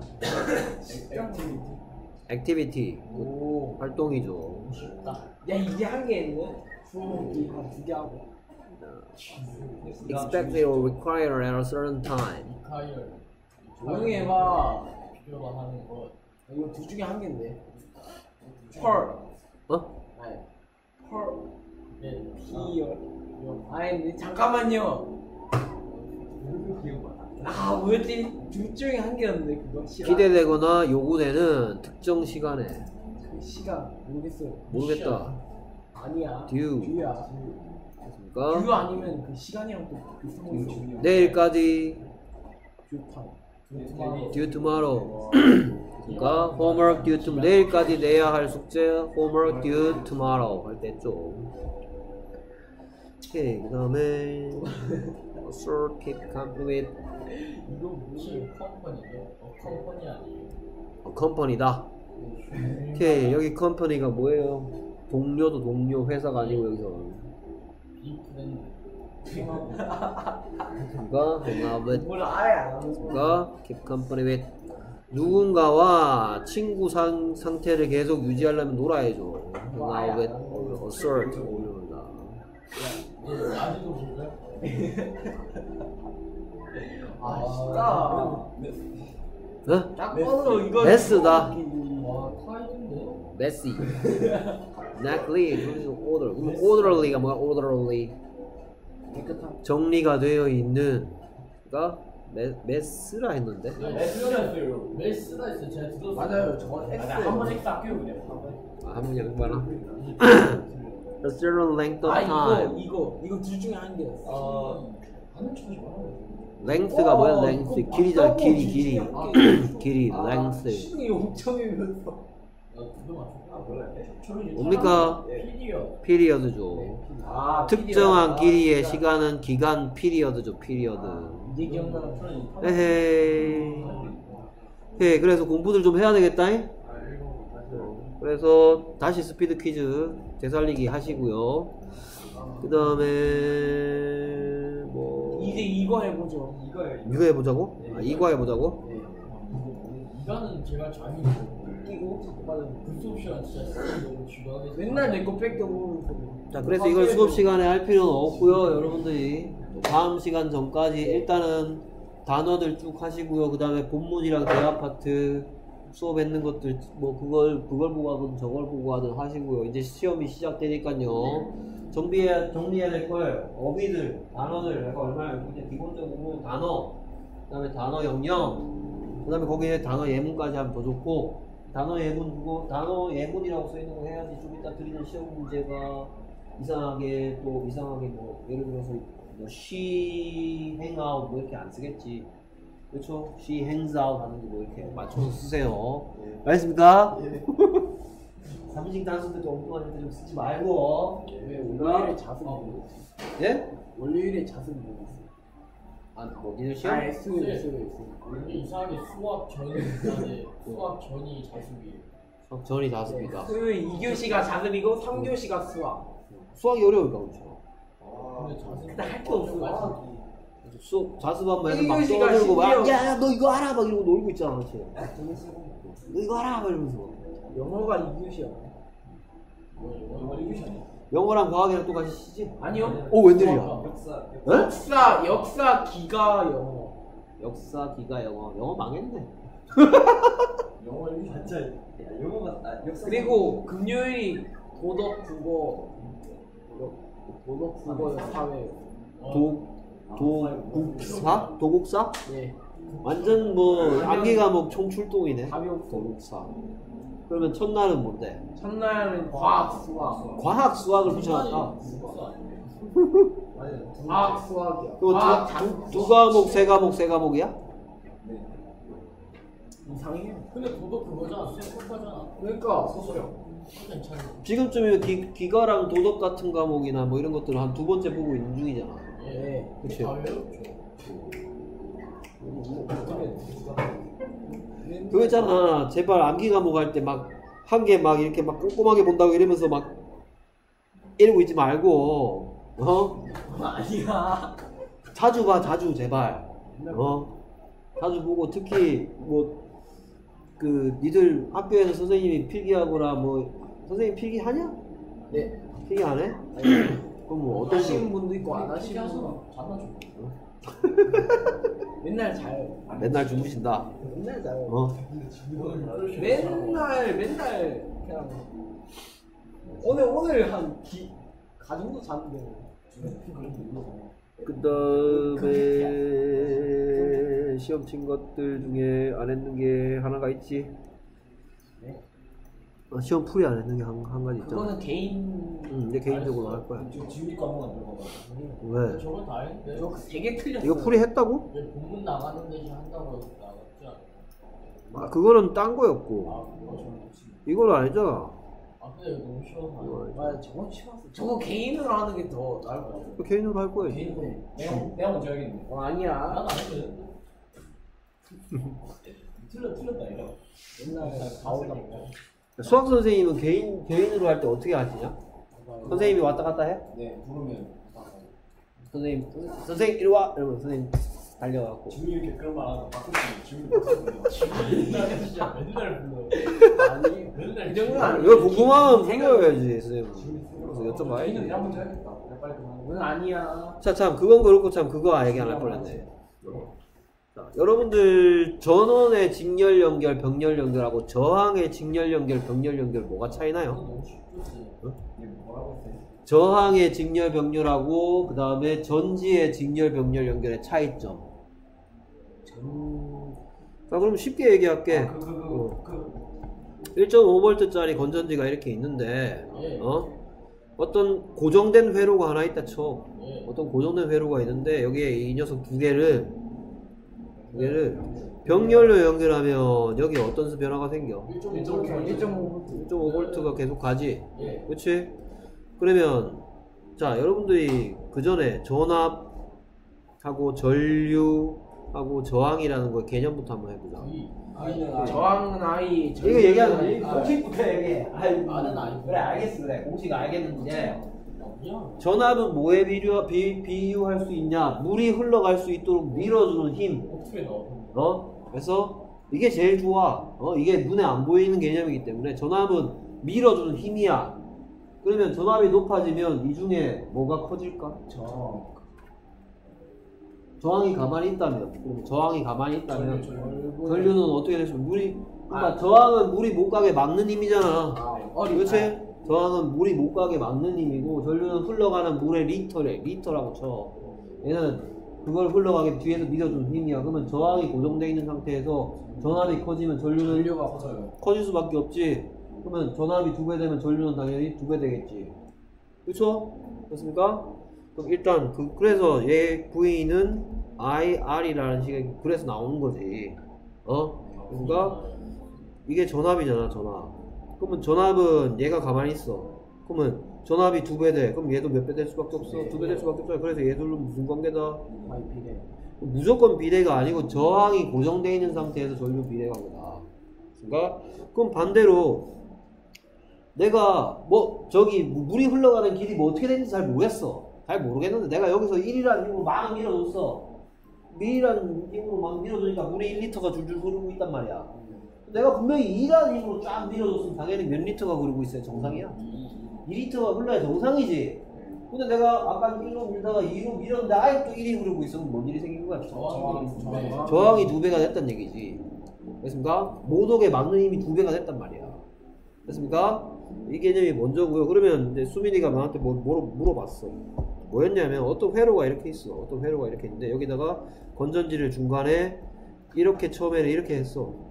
Activity 오. 활동이죠 쉽다. 야 이제 한개 있네. 수업이 한두개 하고. expected or required at a certain time 카이얼. 조용히 해봐. 필요가 하는 것. 이거 둘 중에 한 개인데. 펄. 어? 아니. 펄. 예. 피어. 아니 근데 잠깐만요. 아 뭐였지? 둘 중에 한 개였는데 그거 시간. 기대되거나 요구되는 특정 시간에 그 시간 모르겠어요. 모르겠다 아니야. due. due야. 됐습니까? due 아니면 그 시간이랑 또 비슷한 거. 내일까지 due time. due tomorrow 그러니까 homework due to 내일까지 내야 할 숙제 homework due tomorrow 할 때죠 오케이 그 다음에 keep company with 이거? 혹시 company죠? 어, company 아니에요? 어, company다 오케이 여기 company가 뭐예요 동료도 동료 회사가 아니고 여기서 befriend. 그러니까 hang with 뭘 아예 안 하는 거. 그러니까 keep company with 누군가와 친구 상, 상태를 계속 유지하려면 놀아야죠 with assert 예, 아직도 볼까요? 아 진짜. 어? 딱 봐도 이거 메스다. 와, 타이인데? 그리고 order 그럼 orderly가 뭐야 orderly 깨끗한. 정리가 되어 있는 그러니까 메, 메스라 했는데 메스였어요. 메스가 있어요. 제가 들었어요. 맞아요. 저건 X. 한번 X 아껴요, 그냥. 아, 한번 양반아 a certain length of 아 이거 time 이거 이거 둘 중에 한 개였어. 어, 하는 척하지 마. length가 뭐야 와, length 이거 길이잖아 맞다고 길이 둘 길이 중에 한 개. 길이 아, length 시중이 5점이면서. 나 그거 맞춰. 아, 몰라. 뭡니까? period죠 아 특정한 길이의 시간은 기간 period죠 period 이제 기억나. 에헤이 예, 그래서 공부들 좀 해야 되겠다. 잉? 어, 그래서 다시 스피드 퀴즈 되살리기 하시고요. 그 다음에 뭐 이제 이거 해보죠. 이거 이거 해보자고? 아 이거 해보자고? 이거는 제가 잠이 끼고 맞아. 그 수업 시간 진짜 너무 지루하게 맨날 내 거 뺏겨 먹으면서. 자 그래서 이걸 수업 시간에 할 필요는 없고요. 여러분들이 다음 시간 전까지 일단은 단어들 쭉 하시고요. 그 다음에 본문이랑 대화 파트 수업했는 것들 뭐 그걸 그걸 보고 하든 저걸 보고 하든 하시고요. 이제 시험이 시작되니까요. 정비해 정리해야 될 거예요. 어휘들 단어들 약간 얼마나 이제 기본적으로 단어 그다음에 단어 영역 그다음에 거기에 단어 예문까지 하면 더 좋고 단어 예문 그거 단어 예문이라고 써 있는 거 해야지 좀 이따 드리는 시험 문제가 이상하게 또 이상하게 뭐 예를 들어서 뭐 she hang out 뭐 이렇게 안 쓰겠지 그렇죠? she hangs out 하는 거 뭐 이렇게 맞춰서 쓰세요 알겠습니까? 삼식 단수들 엉뚱한 데좀 쓰지 말고 왜 월요일에 자습 모르겠어. 예? 월요일에 자습 모르겠어. 아뭐 니들 시험? 아 S S S. 이상하게 수학 전이 수학 전이 자습이에요. 수학 전이 다습니다 토요일 2교시가 자습이고 3교시가 수학. 수학이 어려울까 그렇죠? 근데 자습 근데 할 게 없어. 수업 자습한 애들 막 1교시가 떠들고 막 심지어- 야야 너 이거 알아 막 이러고 놀고 있잖아 그렇지 너 이거 알아 막 이러면서 영어가 2교시야. 영어 1교시 아니야? 영어랑 과학이랑 똑같이 시지 아니요. 오 웬일이야 역사. 에? 역사 역사 기가 영어. 역사 기가 영어 영어 망했네 영어 1교시 아니야? 진짜 야, 영어가 아, 역사 그리고 금요일이 도덕 국어 역- 도덕 국어 사회. 도 도국사 도국사 예. 완전 뭐 암기 과목 총출동이네 없어. 도국사 그러면 첫날은 뭔데 첫날은 과학 수학. 과학 수학을 붙여놨다? 과학 수학이야. 과학 두, 두, 두 과목 세 과목 세 과목이야 이상해요. 근데 도덕 그거잖아. 수학과잖아. 그러니까. 괜찮아. 지금쯤이면 기, 기가랑 도덕 같은 과목이나 뭐 이런 것들을 한 두 번째 보고 있는 중이잖아 예. 그치. 그거 있잖아 제발 암기 과목 할 때 막 한 개 막 이렇게 막 꼼꼼하게 본다고 이러면서 막 이러고 있지 말고 어 아니야. 자주 봐 자주 제발 어 자주 보고 특히 뭐 그 니들 학교에서 선생님이 필기하거나 뭐 선생님 필기 하냐 네. 필기 안 해? 그럼 뭐 어떤 하시는 식 분도 있고 안 하시는 분도 잔나 줘. 맨날 잘. 맨날 준비신다 맨날 잘. 어 맨날 맨날 그냥 오늘 오늘 한기 가정도 잤는데 그 다음에 시험 친 것들 중에 안 했는 게 하나가 있지 네? 어, 시험 풀이 안 했는 게 한 한 가지 있잖아 그거는 개인 응 이제 개인적으로 할 거야 지금 지우리 과목 안 들어가 왜? 저건 다 했는데. 저 되게 틀렸어. 이거 풀이 했다고? 왜 본문 나가는 대신 한다고 나갔지 않아? 아 그거는 딴 거였고 아, 그거 저는. 이건 아니잖아 아, 근데 이거 너무 안 이거. 아니잖아. 맞아 저건 싫었어. 저거 개인으로 하는 게 더 나을 것 같아. 이거 개인으로 할 거야. 개인으로 내가 내가 먼저 해야겠네 어, 아니야. 난안 했거든. 틀렸 틀렸다 이거 옛날에 다 오다고. 수학 선생님은 개인 개인으로 할 때 어떻게 하시냐? 선생님이 왔다 갔다 해? 네 부르면. 선생님 선생님 이리 와! 이러면 선생님 달려가고. 지금 이렇게 그런 말 하고 바꾸시면 지금 맨날 진짜 맨날 불러. 아니 맨날 그 정도는 아니야. 이거 궁금하면 물어야지 선생님. 여쭤봐야지 내가 먼저 해야겠다. 내가 빨리 그만 그건 아니야. 자 참 그건 그렇고 참 그거 얘기 안 할 뻔했네 자, 여러분들 전원의 직렬 연결 병렬 연결하고 저항의 직렬 연결 병렬 연결 뭐가 차이나요? 저항의 직렬 병렬하고 그 다음에 전지의 직렬 병렬 연결의 차이점 자 그럼 쉽게 얘기할게 아, 그, 그, 그, 그, 1.5V짜리 건전지가 이렇게 있는데 예. 어? 어떤 고정된 회로가 하나 있다 쳐 예. 어떤 고정된 회로가 있는데 여기에 이 녀석 두 개를 두 개를 병렬로 연결하면 여기 어떤 수 변화가 생겨 1.5 1.5 1.5V가 계속 가지 예. 그치? 그러면 자 여러분들이 그 전에 전압하고 전류하고 저항이라는 거 개념부터 한번 해보자. 아이는 아이 저항은 아이. 이거 얘기하는. 거지? 공식부터 얘기해 아이, 아는 아이. 그래 알겠어 그래 공식 알겠는데. 전압은 뭐에 비유, 비, 비유할 수 있냐 물이 흘러갈 수 있도록 밀어주는 힘? 어? 그래서 이게 제일 좋아 어? 이게 눈에 안 보이는 개념이기 때문에 전압은 밀어주는 힘이야 그러면 전압이 높아지면 이 중에 뭐가 커질까? 저 저항이 가만히 있다면 그럼 저항이 가만히 있다면 전류. 전류는 어떻게 될수 물이 그러니까 저항은 물이 못 가게 막는 힘이잖아 아, 어리. 그렇지? 저항은 물이 못 가게 막는 힘이고 전류는 흘러가는 물의 리터래 리터라고 쳐. 얘는 그걸 흘러가게 뒤에서 밀어주는 힘이야. 그러면 저항이 고정되어 있는 상태에서 전압이 커지면 전류는 전류가 커져요. 커질 수밖에 없지. 그러면 전압이 두 배 되면 전류는 당연히 두 배 되겠지. 그렇죠? 그렇습니까? 그럼 일단 그, 그래서 얘 V는 IR이라는 식의 그래서 나오는 거지. 어? 그러니까 이게 전압이잖아 전압 그러면 전압은 얘가 가만히 있어. 그러면 전압이 두 배 돼. 그럼 얘도 몇 배 될 수밖에 없어. 두 배 될 수밖에 없잖아. 그래서 얘들은 무슨 관계다? 비례. 무조건 비례가 아니고 저항이 고정되어 있는 상태에서 전류 비례 관계다. 그러니까 그럼 반대로 내가 뭐 저기 물이 흘러가는 길이 뭐 어떻게 되는지 잘 모르겠어. 잘 모르겠는데 내가 여기서 1이라는 힘으로 막 밀어줬어. B라는 힘으로 막 밀어주니까 물이 1리터가 줄줄 흐르고 있단 말이야. 내가 분명히 2라는 힘으로 쫙 밀어줬으면 당연히 몇 리터가 흐르고 있어야 정상이야. 2리터가 흘러야 정상이지. 근데 내가 아까 1로 밀다가 2로 밀었는데 또 1이 흐르고 있으면 뭔 일이 생긴 거야? 저항이 두 배. 저항이 두 배가 됐단 얘기지. 됐습니까? 모독에 막는 힘이 두 배가 됐단 말이야. 됐습니까? 이 개념이 먼저고요. 그러면 이제 수민이가 나한테 뭐, 뭐로 물어봤어. 뭐였냐면 어떤 회로가 이렇게 있어. 어떤 회로가 이렇게 있는데 여기다가 건전지를 중간에 이렇게 처음에는 이렇게 했어.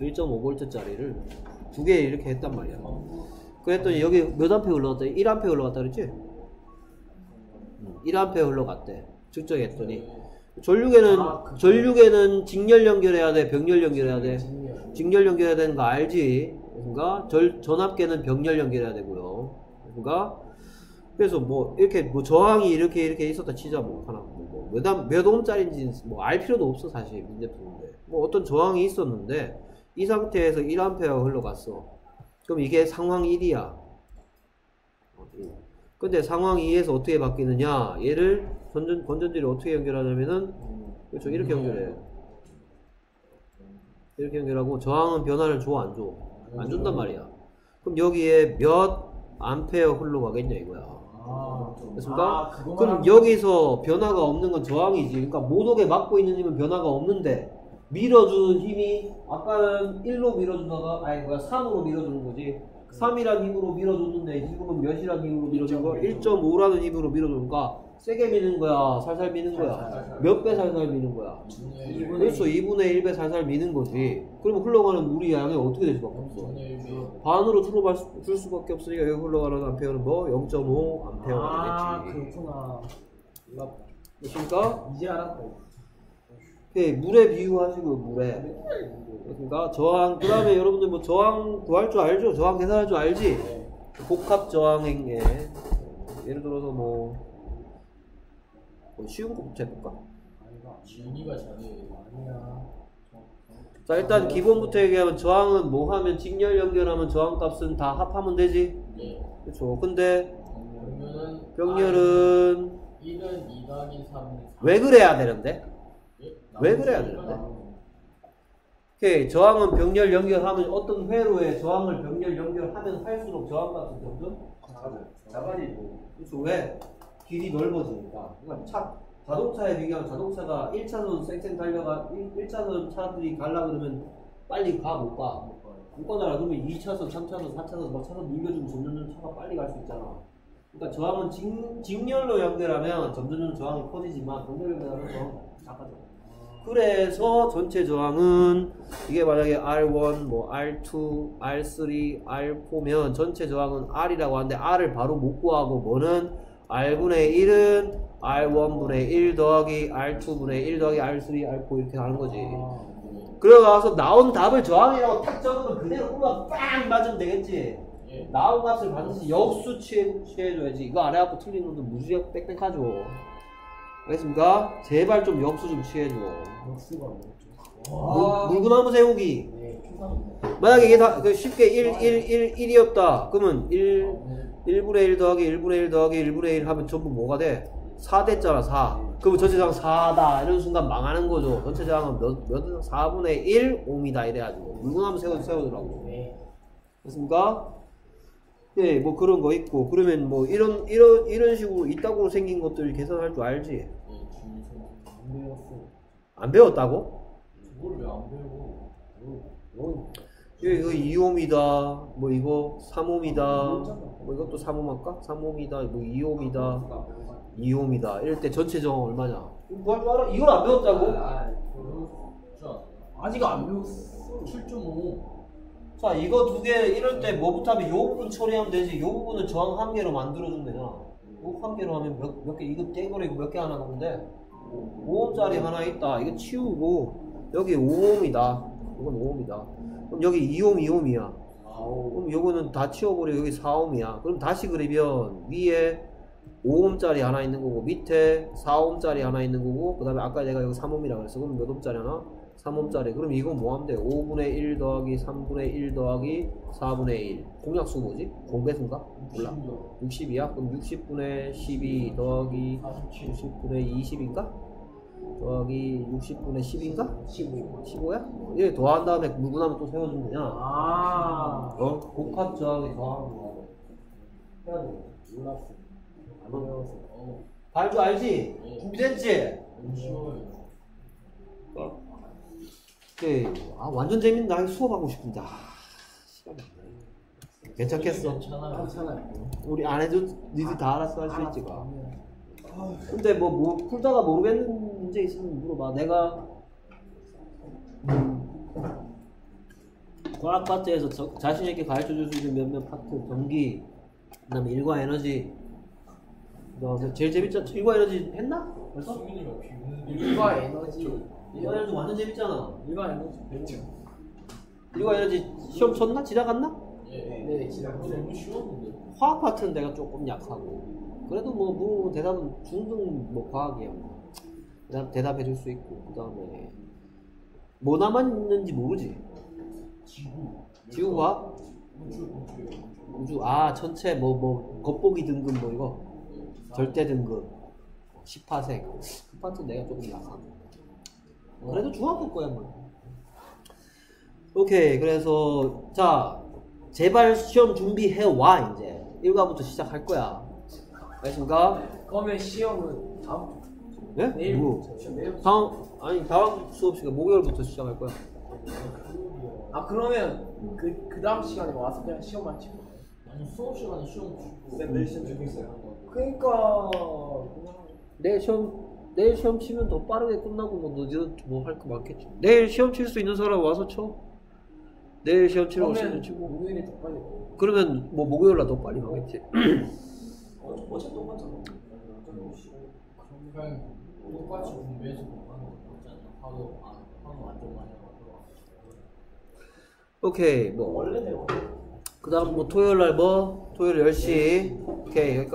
1.5V짜리를 두 개 이렇게 했단 말이야. 그랬더니 여기 몇 암페 흘러갔다? 1암페 흘러갔다 그랬지? 1암페 흘러갔대. 측정했더니 전류계는 아. 전류계는 직렬 연결해야 돼, 병렬 연결해야 돼. 직렬. 직렬 연결해야 되는 거 알지? 그러니까 절, 전압계는 병렬 연결해야 되고요. 그러니까 그래서 뭐 이렇게 뭐 저항이 이렇게 이렇게 있었다 치자 뭐 하나 뭐 몇, 암- 몇 옴짜리인지 뭐 알 필요도 없어 사실 문제 푸는데 뭐 어떤 저항이 있었는데 이 상태에서 1암페어가 흘러갔어. 그럼 이게 상황 1이야. 근데 상황 2에서 어떻게 바뀌느냐? 얘를 건전, 건전지를 어떻게 연결하냐면은 그렇죠 이렇게 연결해. 이렇게 연결하고 저항은 변화를 줘 안 줘? 안 준단 말이야. 그럼 여기에 몇 암페어 흘러가겠냐 이거야. 아, 됐습니까? 아, 그거만 그럼 여기서 변화가 없는 건 저항이지. 그러니까 모독에 막고 있는 힘은 변화가 없는데 밀어주는 힘이 아까는 1로 밀어주다가 아니 뭐야 3으로 밀어주는 거지. 3이란 힘으로 밀어줬는데 지금은 몇이란 힘으로 밀어준 거야? 1.5라는 힘으로 밀어주는 거야. 세게 미는 거야? 살살 미는 거야? 몇 배 살살 미는 거야? 그렇죠. 2분의 1배 살살 미는 거지. 그러면 흘러가는 물이 양이 어떻게 될 수밖에 없어? 분의 1배. 반으로 줄어갈 수, 줄 수밖에 없으니까 여기 흘러가는 암페어는 뭐? 0.5 암페어가 아, 되겠지. 그렇구나. 그러니까 이제 알았다. 예, 물에 비유하시고 물에. 그러니까 저항 그다음에 여러분들 뭐 저항 구할 줄 알죠? 저항 계산할 줄 알지? 복합 저항행에 예를 들어서 뭐, 뭐 쉬운 거부터 해볼까? 잘해. 아니야. 자 일단 기본부터 얘기하면 저항은 뭐 하면 직렬 연결하면 저항값은 다 합하면 되지? 네. 그렇죠. 근데 그러면은 병렬은 1은 2 더하기 3. 왜 그래야 되는데? 예? 왜 그래야 되는데? 오케이 저항은 병렬 연결하면 어떤 회로에 저항을 병렬 연결하면 할수록 저항값은 점점 작아지고 그렇죠 왜? 길이 넓어지니까 그러니까 차 자동차에 비교하면 자동차가 1차선 쌩쌩 달려가 1, 차선 차들이 가려 그러면 빨리 가 못 가? 못 가잖아 그러면 2차선 3차선 4차선 막 차선 늘려주면 점점 차가 빨리 갈 수 있잖아 그러니까 저항은 직, 직렬로 연결하면 점점 저항이 커지지만 병렬 연결하면 저항이 작아져 그래서 전체 저항은 이게 만약에 R1, 뭐 R2, R3, R4면 전체 저항은 R이라고 하는데 R을 바로 못 구하고 뭐는 R분의 1은 R1분의 1 더하기 R2분의 1 더하기 R3, R4 이렇게 하는 거지. 그래가서 나온 답을 저항이라고 탁 적으면 그대로 꼬마 빵 맞으면 되겠지. 예. 나온 값을 반드시 역수 취해, 취해줘야지. 이거 안 해갖고 틀린 놈들 무지하게 빽빽하죠. 알겠습니까? 제발 좀 역수 좀 취해줘. 역수가 뭐죠? 물- 물구나무 세우기. 네. 만약에 이게 다, 그 쉽게 1, 1, 1, 1이었다. 그러면 1, 1분의 1 더하기 1분의 1 더하기 1분의 1 하면 전부 뭐가 돼? 4 됐잖아, 4. 그러면 전체장 4다. 이런 순간 망하는 거죠. 전체장은 몇, 몇, 4분의 1 옴이다. 이래가지고. 물구나무 세워, 세우더라고. 네. 됐습니까? 예, 뭐 그런 거 있고. 그러면 뭐 이런, 이런, 이런 식으로 이따구로 생긴 것들 계산할 줄 알지? 안 배웠어. 안 배웠다고? 그걸 왜안 배우고? 뭐, 이거, 이거 2옴이다. 뭐 이거 3옴이다. 뭐 이것도 3옴 할까? 3옴이다. 뭐 2옴이다. 2옴이다. 이럴 때 전체 저항 얼마냐? 뭐할줄 알아? 이걸 안 배웠다고? 배우지 않아요? 아직 안 배웠어. 7.5. 자, 이거 두 개 이럴 때 뭐부터 하면 요 부분 처리하면 되지. 요 부분은 저항 한 개로 만들어주면 되잖아. 요한 개로 하면 몇, 몇 개, 이거 떼거리고 몇 개 하나 가는데 5옴짜리 하나 있다. 이거 치우고 여기 5옴이다. 이건 5옴이다. 그럼 여기 2옴, 2옴이야. 그럼 요거는 다 치워버리고 여기 4옴이야. 그럼 다시 그리면 위에 5옴짜리 하나 있는 거고 밑에 4옴짜리 하나 있는 거고 그 다음에 아까 내가 여기 3옴이라고 그랬어. 그럼 몇 옴짜리 하나? 3옴짜리. 그럼 이건 뭐 하면 돼? 5분의 1 더하기 3분의 1 더하기 4분의 1. 공약수 뭐지? 공배수인가? 몰라. 60이야? 그럼 60분의 12 더하기 60분의 20인가? 더하기 더하기 60분의 10인가? 15 15야? 얘 더한 다음에 물분하면 또 세워주면 되냐? 아 어? 복합 저하기 더하는 거 해야 돼 몰랐어 안 배웠어 어, 발주 알지? 네. 준비됐지? 너무 쉬워요. 오케이 아 완전 재밌다 수업하고 싶은데. 아, 시간이 없네. 괜찮겠어? 괜찮아요. 괜찮아요. 우리 안 해도 니들 다 알아서 할 수 있지 가 근데 뭐, 뭐 풀다가 모르겠는 문제 있으면 물어봐. 내가 과학 파트에서 저- 자신 있게 가르쳐 줄 수 있는 몇몇 파트 전기 그다음에 일과 에너지. 그다음에 제일 재밌잖아. 일과 에너지 했나? 벌써? 일과 에너지 일과 에너지 완전 재밌잖아 일과 에너지 배우죠 일과 에너지 시험 쳤나? 지나갔나? 예. 네 지난 그거 너무 쉬웠는데. 화학 파트는 내가 조금 약하고 그래도 뭐 물어보면 대답은 중등 뭐 과학이야 뭐. 대답, 대답해 줄 수 있고 그 다음에 뭐 남았는지 모르지 지구. 지구과학? 우주, 우주. 우주 아 전체 뭐 뭐 겉보기 등급 뭐 이거 절대 등급 10파생 그 파트 내가 조금 약하고 그래도 중학교 거야 뭐 오케이 그래서 자 제발 시험 준비해 와 이제 1과부터 시작할 거야 알겠습니까? 그러면 시험은 다음 예? 내일 뭐? 다음 아니 다음 수업 시간 목요일부터 시작할 거야. 아 그러면 그, 그 다음 시간에 와서 그냥 시험만 치고 아니 수업 시간에 시험 치고. 쌤 내일 시험 주고 있어요. 그러니까 그냥 내일 시험 내일 시험 치면 더 빠르게 끝나고 뭐 너희들 뭐할 거 많겠지. 내일 시험 칠 수 있는 사람 와서 쳐. 내일 시험 치러 오시면 그러면 치고. 목요일에 더 빨리 그러면 뭐 목요일 날더 빨리 가겠지. 어, 어제 똑같잖아. 똑같이 공부해서 못하는 거 같잖아요. 하도 안 하도 완전 많이 하고. 오케이 뭐 원래대로. 그다음 뭐 토요일 날 뭐 토요일 10시 오케이 여기까지.